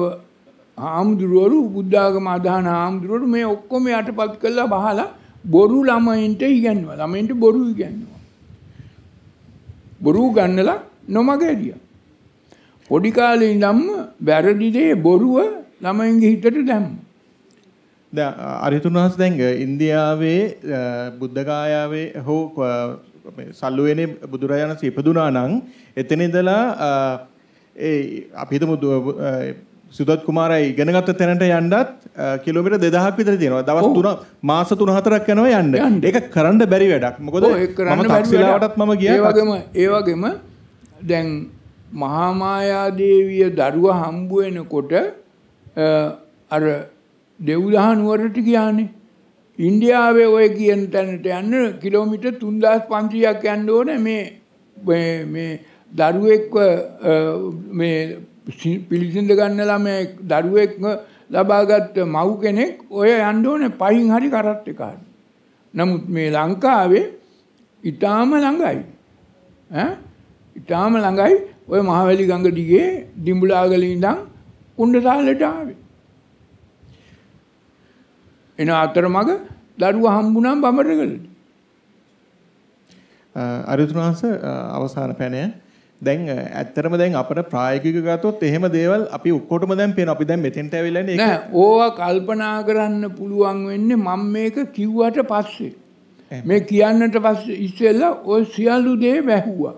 හාමුදුරුවරු බුද්ධාගම අදහන හාමුදුරුවරු මේ ඔක්කොම යටපත් කරලා බහලා බොරු ළමයින්ට ඉගැන්වුවා. ළමයින්ට බොරු ඉගැන්වුවා. බොරු ගන්නලා නොමග ඇරියා. පොඩි කාලේ ඉඳන්ම වැරදි දේ බොරුව ළමයින්ගේ හිතට දැම්මා. දැන් අරිතුන් වහන්සේ දැන් ඉන්දියාවේ බුද්ධ ගායාවේ හෝ සල්ලුවේනේ බුදුරජාණන් ඉපදුනා නම් එතන ඉඳලා ඒ අපි හිතමු සුදත් කුමාරයි ඉගෙනගත්ත තැනට යන්නත් කිලෝමීටර් 2000ක් විතර තියෙනවා. දවස් 3 මාස 3-4ක් යනවා යන්න. ඒක කරන්න බැරි වැඩක්. මොකද මම තක්ෂිලාවටත් මම ගියා. ඒ වගේම ඒ වගේම දැන් මහා මායා දේවිය දරුවා හම්බ වෙනකොට අර දෙව්දහ නුවරට ගියානේ. ඉන්දියාවේ ඔය කියන තැනට යන්න කිලෝමීටර් 3500ක් යන්න ඕනේ මේ මේ දරුවෙක්ව මේ පිළිසිඳ ගන්න ළමයි දරුවෙක්ව ලබාගත් මව් කෙනෙක් ඔය යන්න ඕනේ පයින් හරි කරත් එක හරි. නමුත් මේ ලංකාවේ ඊටාම ළඟයි. ඈ ඊටාම ළඟයි ඔය මහවැලි ගඟ දිගේ දිඹුලාගල ඉඳන් කුණ්ඩසාලට ආවේ. එන අතරමඟ දරුවා හම්බුණා බඹරගලට. අරිතුනාංශ අවසාන පැනය. දැන් ඇත්තරම දැන් අපට ප්‍රායෝගික ගත්තොත් එහෙම දේවල් අපි ඔක්කොටම දැන් පේන අපි දැන් මෙතෙන්ට ඇවිල්ලා ඉන්නේ නෑ ඕවා කල්පනා කරන්න පුළුවන් වෙන්නේ මම මේක කිව්වට පස්සේ. මේ කියන්නට පස්සේ ඉස්සෙල්ලා ඔය සියලු දේ වැහුවා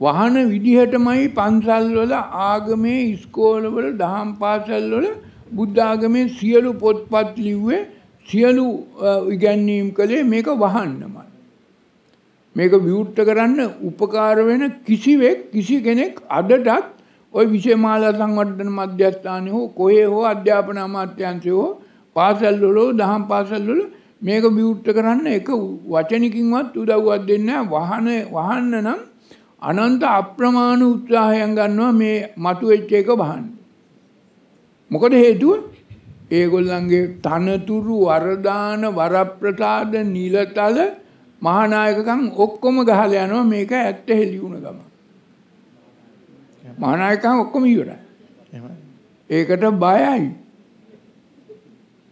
වහන විදිහටමයි පන්සල් වල ආගමේ ඉස්කෝලවල දහම් පාසල් වල බුද්ධ ආගමේ සියලු පොත්පත් ලිව්වේ සියලු ඉගැන්වීම් කළේ මේක වහන්නමයි. මේක විවෘත කරන්න උපකාර වෙන කිසිවෙක් කිසි කෙනෙක් අදටත් ওই විශේෂමාලා සංවර්ධන මධ්‍යස්ථානයේ හෝ කොහේ හෝ අධ්‍යාපන අමාත්‍යාංශයේ හෝ පාසල් වල දහම් පාසල් වල මේක විවෘත කරන්න එක වචනකින්වත් උදව්වක් දෙන්නේ වහන වහන්න නම් අනන්ත අප්‍රමාණ උත්සාහයන් ගන්නවා මේ මතුවෙච්ච එක වහන්න. මොකද හේතුව ඒගොල්ලන්ගේ තනතුරු වරදාන වරප්‍රසාද නිලතල මහානායකකම් ඔක්කොම ගහලා යනවා මේක ඇත්ත හෙළි වුණ ගම. මහානායකකම් ඔක්කොම ඉවරයි. ඒකට බයයි.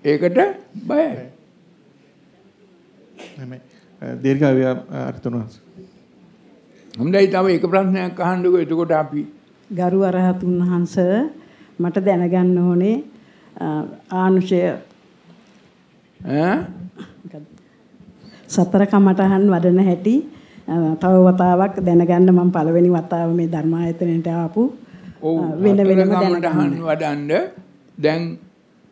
ඒකට බයයි. එහෙමයි. දීර්ඝායු අර්ථුනස්. හොඳයි තව එක ප්‍රශ්නයක් අහන්නකෝ. එතකොට අපි ගරු අරහතුන් වහන්සේ මට දැනගන්න ඕනේ ආනුෂය සතර කමටහන් වඩන හැටි තව වතාවක් දැනගන්න මම පළවෙනි වතාව මේ ධර්මායතනයට ආපු වෙන වෙනම කමටහන් වඩන්න දැන්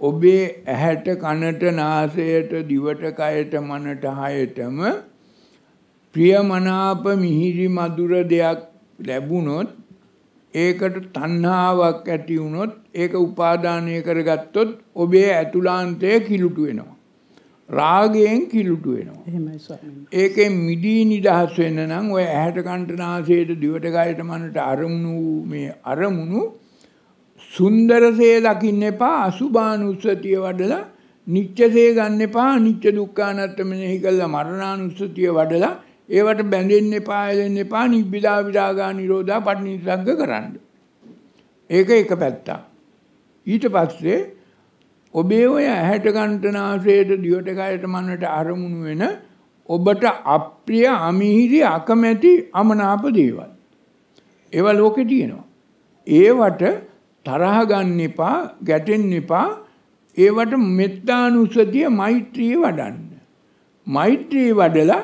ඔබේ ඇහැට කනට නාසයට දිවට කයට මනට හයටම ප්‍රියමනාප මිහිරි මధుර දෙයක් ලැබුණොත් ඒකට තණ්හාවක් ඇති වුණොත් ඒක උපාදානය කරගත්තොත් ඔබේ ඇතුළාන්තය කිලුටු වෙනවා රාගයෙන් කිලුටු වෙනවා. එහෙමයි ස්වාමීනි. ඒකෙන් මිදී නිදහස් වෙන්න නම් ඔය ඇහැට කන්ට නාසයට දිවට කයට මනට අරමුණු මේ අරමුණු සුන්දරසේ දකින්න එපා අසුභානුස්සතිය වඩලා නිච්චසේ ගන්න එපා නිච්ච දුක්ඛානත්ත මෙනෙහි කළා මරණානුස්සතිය වඩලා ඒවට බැඳෙන්න එපා එලෙන්න එපා නිබ්බිදා විරාගා නිරෝධා පටිනිසග්ග කරන්න. ඒක එක පැත්තක්. ඊට පස්සේ ඔබේ ඔය ඇහැට කන්ටනාසයට දිවට කයට මනට අරමුණු වෙන ඔබට අප්‍රිය අමිහිරි අකමැති අමනාප දේවල්. ඒව ලෝකෙ තියෙනවා. ඒවට තරහ ගන්න එපා, ගැටෙන්න එපා. ඒවට මෙත්තානුස්සතිය මෛත්‍රිය වඩන්න. මෛත්‍රිය වඩලා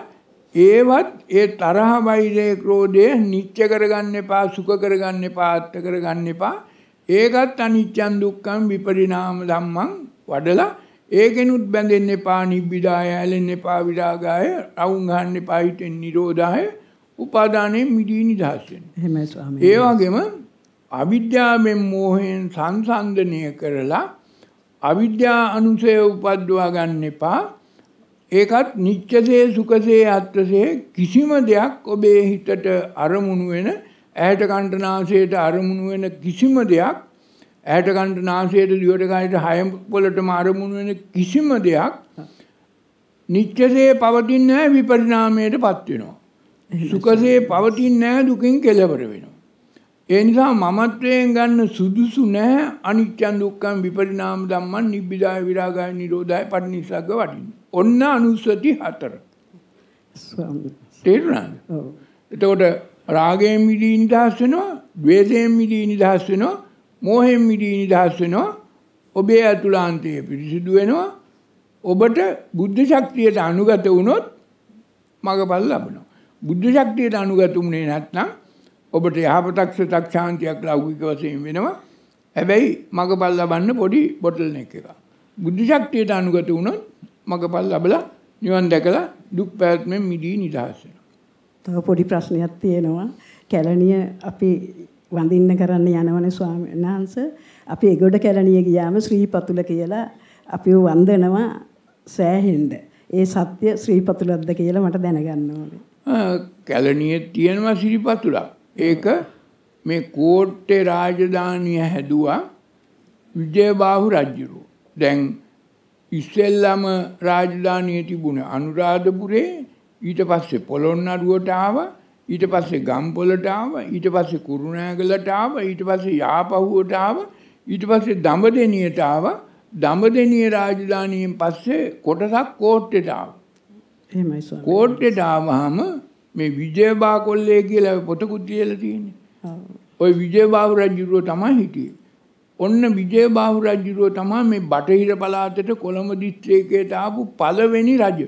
ඒවත් ඒ තරහ වෛරය ක්‍රෝධය නිච්ච කරගන්න එපා, සුඛ කරගන්න එපා, අත්ත කරගන්න එපා. ඒකත් අනිච්චන් දුක්ඛම් විපරිණාම ධම්මං වඩලා ඒකෙනුත් බැඳෙන්න එපා නිබ්බිදාය ඇලෙන්න එපා විරාගාය රවුම් ගන්න එපා හිතෙන් නිරෝධාය උපාදානයෙන් මිදී නිදහස් වෙන්න. එහෙමයි ස්වාමීනි. ඒ වගේම අවිද්‍යාවෙන් මෝහයෙන් සංසන්දනය කරලා අවිද්‍යා අනුසය උපද්දවා ගන්න එපා. ඒකත් නිච්චසේ සුඛසේ අත්සේ කිසිම දෙයක් ඔබේ හිතට අරමුණු වෙන ඇහැට කන්ට නාසයට අරමුණු වෙන කිසිම දෙයක් ඇහැට කන්ට නාසයට දිවට කයට හය පොළටම අරමුණු වෙන කිසිම දෙයක් නිත්‍යසේ පවතින්නේ නැහැ විපරිණාමයට පත් වෙනවා. සුඛසේ පවතින්නේ නැහැ දුකින් කෙලවර වෙනවා. ඒ නිසා මමත්වයෙන් ගන්න සුදුසු නැහැ අනිත්‍යං දුක්ඛං විපරිණාම ධම්මං නිබ්බිදාය විරාගාය නිරෝධාය පටිනිස්සග්ග වටින්න. ඔන්න අනුස්සති හතර. තේරුණාද? එතකොට රාගයෙන් මිදී නිදහස් වෙනවා, ද්වේෂයෙන් මිදී නිදහස් වෙනවා, මෝහයෙන් මිදී නිදහස් වෙනවා. ඔබේ අතුලාන්තය පිරිසිදු වෙනවා. ඔබට බුද්ධ ශක්තියට අනුගත වුණොත් මගපල් ලබනවා. බුද්ධ ශක්තියට අනුගත වුණේ නැත්නම් ඔබට යහපතක් සතක් ශාන්තියක් ලෞකික වශයෙන් වෙනවා. හැබැයි මගපල් ලබන්න පොඩි බොටල් එක එක. බුද්ධ ශක්තියට අනුගත වුණොත් මගපල් ලබලා නිවන් දැකලා දුක් පැවැත්මෙන් මිදී නිදහස්. තව පොඩි ප්‍රශ්නයක් තියෙනවා. කැලණිය අපි වඳින්න කරන්න යනවනේ ස්වාමීන් වහන්සේ. අපි එගොඩ කැලණිය ගියාම ශ්‍රී පතුල කියලා අපිව වන්දනවා සෑහෙන්න. ඒ සත්‍ය ශ්‍රී පතුලක්ද කියලා මට දැනගන්න ඕනේ. කැලණියේ තියෙනවා ශ්‍රී පතුලක්. ඒක මේ කෝට්ටේ රාජධානිය හැදුවා විජයබාහු රජ්ජුරුව. දැන් ඉස්සෙල්ලම රාජධානිය තිබුණ අනුරාධපුරේ ඊට පස්සේ පොළොන්නරුවට ආවා ඊට පස්සේ ගම්පොලට ආවා ඊට පස්සේ කුරුණෑගලට ආවා ඊට පස්සේ යාපහුවට ආවා ඊට පස්සේ දඹදෙනියට ආවා දඹදෙනිය රාජධානියෙන් පස්සේ කොටසක් කෝට්ටෙට ආවා එහෙමයි ස්වාමී. කෝට්ටෙට ආවහම මේ විජයබා කොල්ලේ කියලා පොතකුත් තියලා තියෙන්නේ. ওই විජයබාහු රජුරුව තමයි හිටියේ. ඔන්න විජයබාහු රජුරුව තමයි මේ බටහිර පළාතට කොළඹ දිස්ත්‍රික්කයට ආපු පළවෙනි රජ.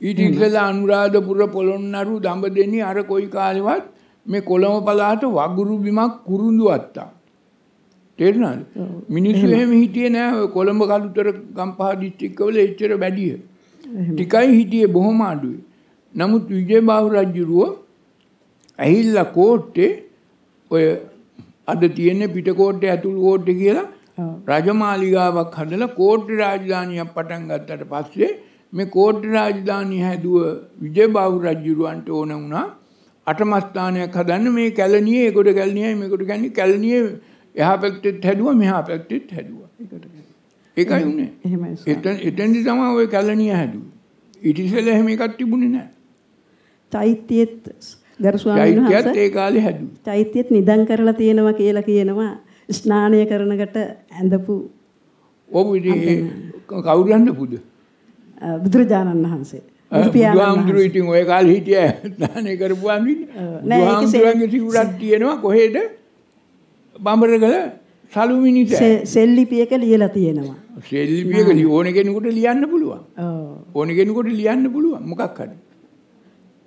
ඊට ඉස්සෙල්ලා අනුරාධපුර පොළොන්නරු දඹදෙනි අර කොයි කාලෙවත් මේ කොළඹ පළාත වගුරු බිමක් කුරුඳු අත්තා. තේරුණාද? මිනිස්සු එහෙම හිටියේ නෑ ඔය කොළඹ කළුතර ගම්පහ දිස්ත්‍රික්කවල එච්චර වැඩිය. ටිකයි හිටියේ බොහොම අඩුයි. නමුත් විජයබාහු රජුරුව ඇහිල්ලා කෝට්ටේ ඔය අද තියෙන්නේ පිටකෝට්ටේ ඇතුළු කෝට්ටේ කියලා රජමාලිගාවක් හදලා කෝට්ටේ රාජධානියක් පටන් ගත්තට පස්සේ මේ කෝට්ටේ රාජධානිය හැදුව විජයබාහු රජුරවන්ට ඕන වුණා අටමස්ථානයක් හදන්න මේ කැලණියේ ඒකට කැලණියයි මේකට කැලණිය කැලණියේ එහා පැත්තෙත් හැදුවා මෙහා පැත්තෙත් හැදුවා. ඒකයි උනේ. එහෙමයි. එතන එතෙන්දි තමයි ওই කැලණිය හැදුවේ. ඊට ඉස්සෙල්ලා එහෙම එකක් තිබුණේ නැහැ. චෛත්‍යයේත් ගරු ස්වාමීන් චෛත්‍යයත් වහන්සේ ඒ කාලේ හැදුවේ. චෛත්‍යයේත් නිදන් කරලා තියෙනවා කියලා කියනවා ස්නානය කරනකට ඇඳපු ඔව් ඉතින් කවුරු හඳපුද? බුදුරජාණන් වහන්සේ. බුදුහාමුදුරුවෝ ඉතින් ওই කාලේ හිටිය ස්නානය කරපුවාම ඉන්නේ. බුදුහාමුදුරුවන්ගේ සිවුරක් තියෙනවා කොහෙද? බඹරගල සලුමිනිස. සෙල්ලිපියක ලියලා තියෙනවා. සෙල්ලිපියක ඕන කෙනෙකුට ලියන්න පුළුවන්. ඕන කෙනෙකුට ලියන්න පුළුවන් මොකක් හරි.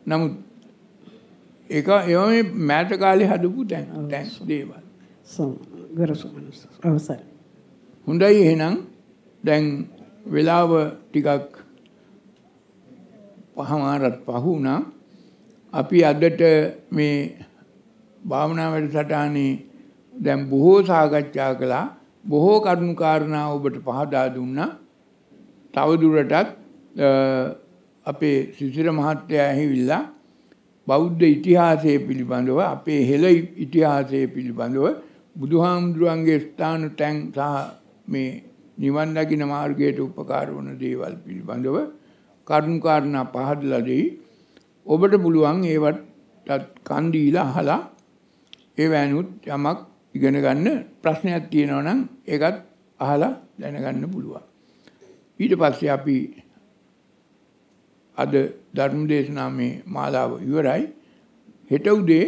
නමුත් ඒක ඒවා මේ මෑත කාලේ හදපු දැන් දැන් දේවල්. අවසරයි. හොඳයි එහෙනම් දැන් වෙලාව ටිකක් පහමාරත් පහු වුණා. අපි අදට මේ භාවනා වැඩසටහනේ දැන් බොහෝ සාකච්ඡා කළා. බොහෝ කරුණු කාරණා ඔබට පහදා දුන්නා. තවදුරටත් අපේ සිසිර මහත්තයා ඇහිවිල්ලා බෞද්ධ ඉතිහාසය පිළිබඳව අපේ හෙළ ඉතිහාසය පිළිබඳව බුදුහාමුදුරුවන්ගේ ස්ථාන තැන් සහ මේ නිවන් දකින මාර්ගයට උපකාර වන දේවල් පිළිබඳව කරුණු කාරණා පහදලා දෙයි. ඔබට පුළුවන් ඒවටත් කන් දීලා අහලා ඒ වැනුත් යමක් ඉගෙන ගන්න ප්‍රශ්නයක් තියෙනවා නම් ඒකත් අහලා දැනගන්න පුළුවන්. ඊට පස්සේ අපි අද ධර්ම දේශනාමේ මාලාව ඉවරයි. හෙට උදේ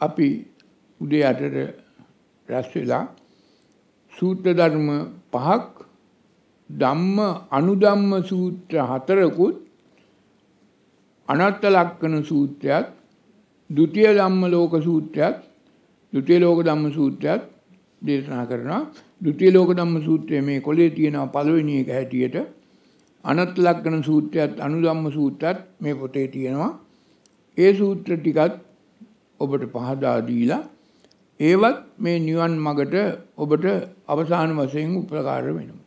අපි උදේ 8ට රැස් වෙලා සූත්‍ර ධර්ම පහක් ධම්ම අනුධම්ම සූත්‍ර හතරකුත් අනත්ත ලක්කන සූත්‍රයත් ဒုတိ ය ධම්ම ලෝක සූත්‍රයත් ဒုတိ ය ලෝක ධම්ම සූත්‍රයත් දේශනා කරනවා ဒုတိ ය ලෝක ධම්ම සූත්‍රය මේ කොලේ තියෙනවා පළවෙනි එක හැටියට අනත් ලක්කන සූත්‍රයත් අනුධම්ම සූත්‍රයත් මේ පොතේ තියෙනවා ඒ සූත්‍ර ටිකත් ඔබට පහදා දීලා ඒවත් මේ නිවන් මගට ඔබට අවසාන වශයෙන් උපකාර වෙනවා.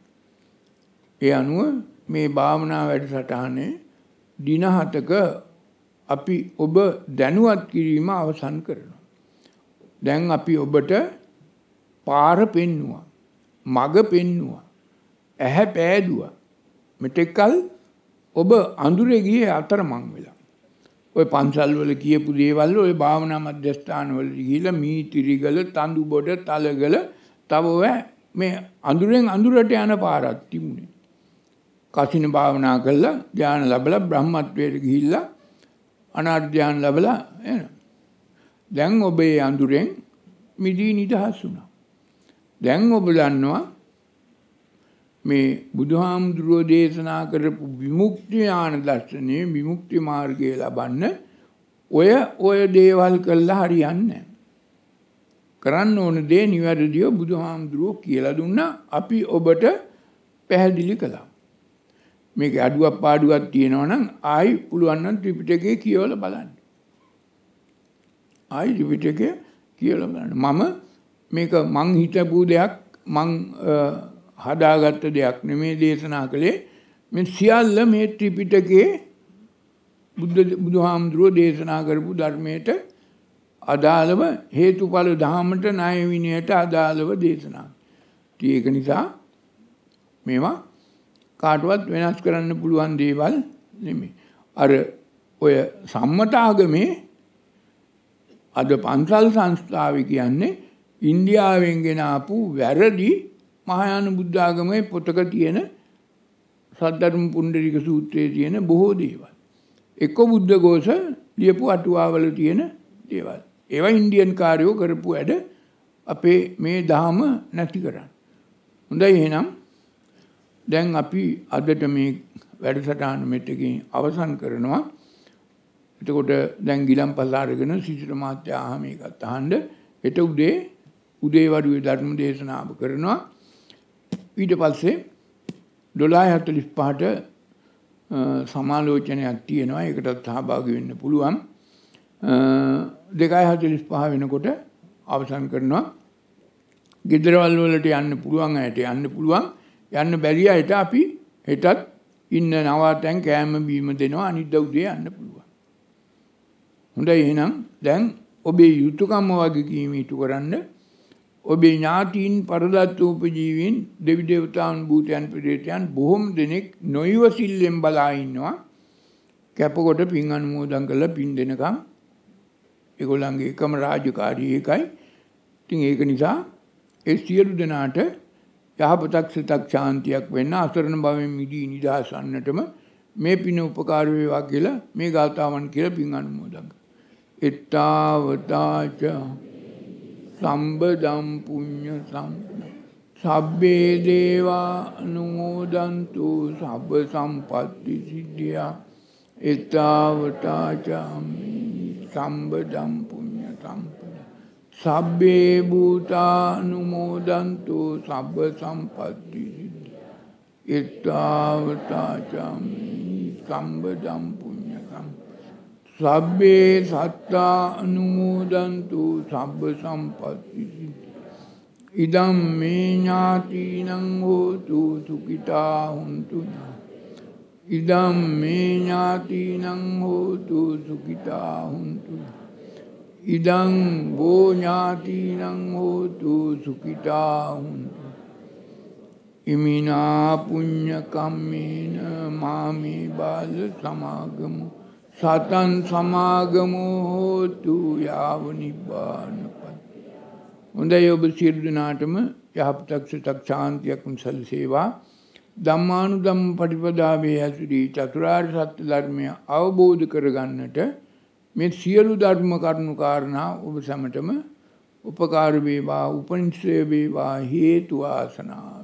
ඒ අනුව මේ භාවනා වැඩසටහනේ දින හතක අපි ඔබ දැනුවත් කිරීම අවසන් කරනවා. දැන් අපි ඔබට පාර පෙන්නවා. මග පෙන්නවා. ඇහැ පෑදුවා. මෙතෙක්කල් ඔබ අඳුරේ ගියේ අතරමං වෙලා. ඔය පන්සල් වල කියපු දේවල් ඔය භාවනා මධ්‍යස්ථාන වල ගිහිල්ලා මී තිරිගල තඳු බොඩ තලගල තව ඔය මේ අඳුරෙන් අඳුරට යන පාරක් තිබුණේ. කසින භාවනා කළා ධානය ලැබලා බ්‍රහ්මත්වයට ගිහිල්ලා අනාර්ය ධානය ලැබලා එන. දැන් ඔබේ අඳුරෙන් මිදී නිදහස් වුණා. දැන් ඔබ දන්නවා මේ බුදුහාමුදුරුවෝ දේශනා කරපු විමුක්ති ඥාන දර්ශනය විමුක්ති මාර්ගය ලබන්න ඔය ඔය දේවල් කළා හරියන්නේ කරන්න ඕන දේ නිවැරදිව බුදුහාමුදුරුවෝ කියලා දුන්නා අපි ඔබට පැහැදිලි කළා. මේක අඩුවක් පාඩුවක් තියෙනවා නම් ආයි පුළුවන් නම් ත්‍රිපිටකේ කියවලා බලන්න. ආයි ත්‍රිපිටකේ කියවලා බලන්න. මම මේක මං හිතපු දෙයක් මං හදාගත්ත දෙයක් නෙමේ දේශනා කළේ මේ සියල්ල මේ ත්‍රිපිටකයේ බුද්ධ බුදුහාමුදුරුවෝ දේශනා කරපු ධර්මයට අදාළව හේතුඵල ධහමට ණය විනයට අදාළව දේශනා. ඒක නිසා මේවා කාටවත් වෙනස් කරන්න පුළුවන් දේවල් නෙමෙයි. අර ඔය සම්මතාගමේ අද පන්සල් සංස්ථාව කියන්නේ ඉන්දියාවෙන් ගෙන ආපු වැරදි මහායාන බුද්ධාගමේ පොතක තියෙන සද්ධර්ම පුණ්ඩරික සූත්‍රයේ තියෙන බොහෝ දේවල්. එක්ක බුද්ධ ഘോഷ ලියපු අටුවාවල තියෙන දේවල්. ඒවා ඉන්දියන් කාර්යෝ කරපු වැඩ අපේ මේ දහම නැති කරන්න. හොඳයි එහෙනම් දැන් අපි අදට මේ වැඩසටහන මෙතකින් අවසන් කරනවා. එතකොට දැන් ගිලම්පස අරගෙන සිසිර මහත්තයා අහම එකත් අහන්න හෙට උදේ උදේ වරුවේ ධර්ම දේශනාව කරනවා. ඊට පස්සේ 12:45ට සමාලෝචනයක් තියෙනවා. ඒකටත් සහභාගී වෙන්න පුළුවන්. 2:45 වෙනකොට අවසන් කරනවා. ගෙදරවල් වලට යන්න පුළුවන් අයට යන්න පුළුවන්. යන්න බැරි අයට අපි හෙටත් ඉන්න නවාතැන් කෑම බීම දෙනවා අනිද්දා උදේ යන්න පුළුවන්. හොඳයි එහෙනම් දැන් ඔබේ යුතුයකම වගේ කීම ඉටු කරන්න ඔබේ ඥාතීන් පරදත්ත උපජීවීන් දෙවි දේවතාවුන් භූතයන් ප්‍රේතයන් බොහොම දෙනෙක් නොයවසිල්ලෙන් බලා ඉන්නවා. කැපකොට පින් අනුමෝදන් කරලා පින් දෙනකම් ඒගොල්ලන්ගේ එකම රාජකාරී ඒකයි. ඉතින් ඒක නිසා ඒ සියලු දෙනාට යහපතක් සිතක් ශාන්තියක් වෙන්න අසරණ භවෙන් මිදී නිදහස් වන්නටම මේ පින උපකාර වේවා කියලා මේ ගාතාවන් කියලා පින් අනුමෝදන් කරනවා. එත්තාවතාච සම්බදම් පුඤ්ඤ සම්පන්න සබ්බේ දේවා අනුමෝදන්තු සබ්බ සම්පatti සිද්ධියා එත්තාවතාචාමි සම්බදම් පුඤ්ඤ සම්පන්න සබ්බේ භූතානුමෝදන්තු සබ්බ සම්පatti සිද්ධියා එත්තාවතාචාමි සම්බදම් පුඤ්ඤ සම්පන්න සබ්බේ සත්තා අනුමෝදන්තු සබ්බ සම්පatti ඉදම් මේ ඥාතිනං හෝතු සුඛිතා හුන්තු ඉදම් මේ ඥාතිනං හෝතු සුඛිතා හුන්තු ඉදං බෝ ඥාතිනං හෝතු සුඛිතා හුන්තු ඉමිනා පුඤ්ඤ කම්මේන මාමේ බාල සමාගමු. සතන් සමාගමෝ හෝතු යාව නිබ්බානපත්. හොඳයි ඔබ සියලු දෙනාටම යහපතක් සිතක් ශාන්තියක්ම සැලසේවා. ධම්මානු ධම්ම පටිපදාවේ හැසිරී චතුරාර්ය සත්‍ය ධර්මය අවබෝධ කරගන්නට මේ සියලු ධර්ම කරුණු කාරණා ඔබ සැමටම උපකාර වේවා උපනිශ්‍රය වේවා හේතු වාසනා වේ.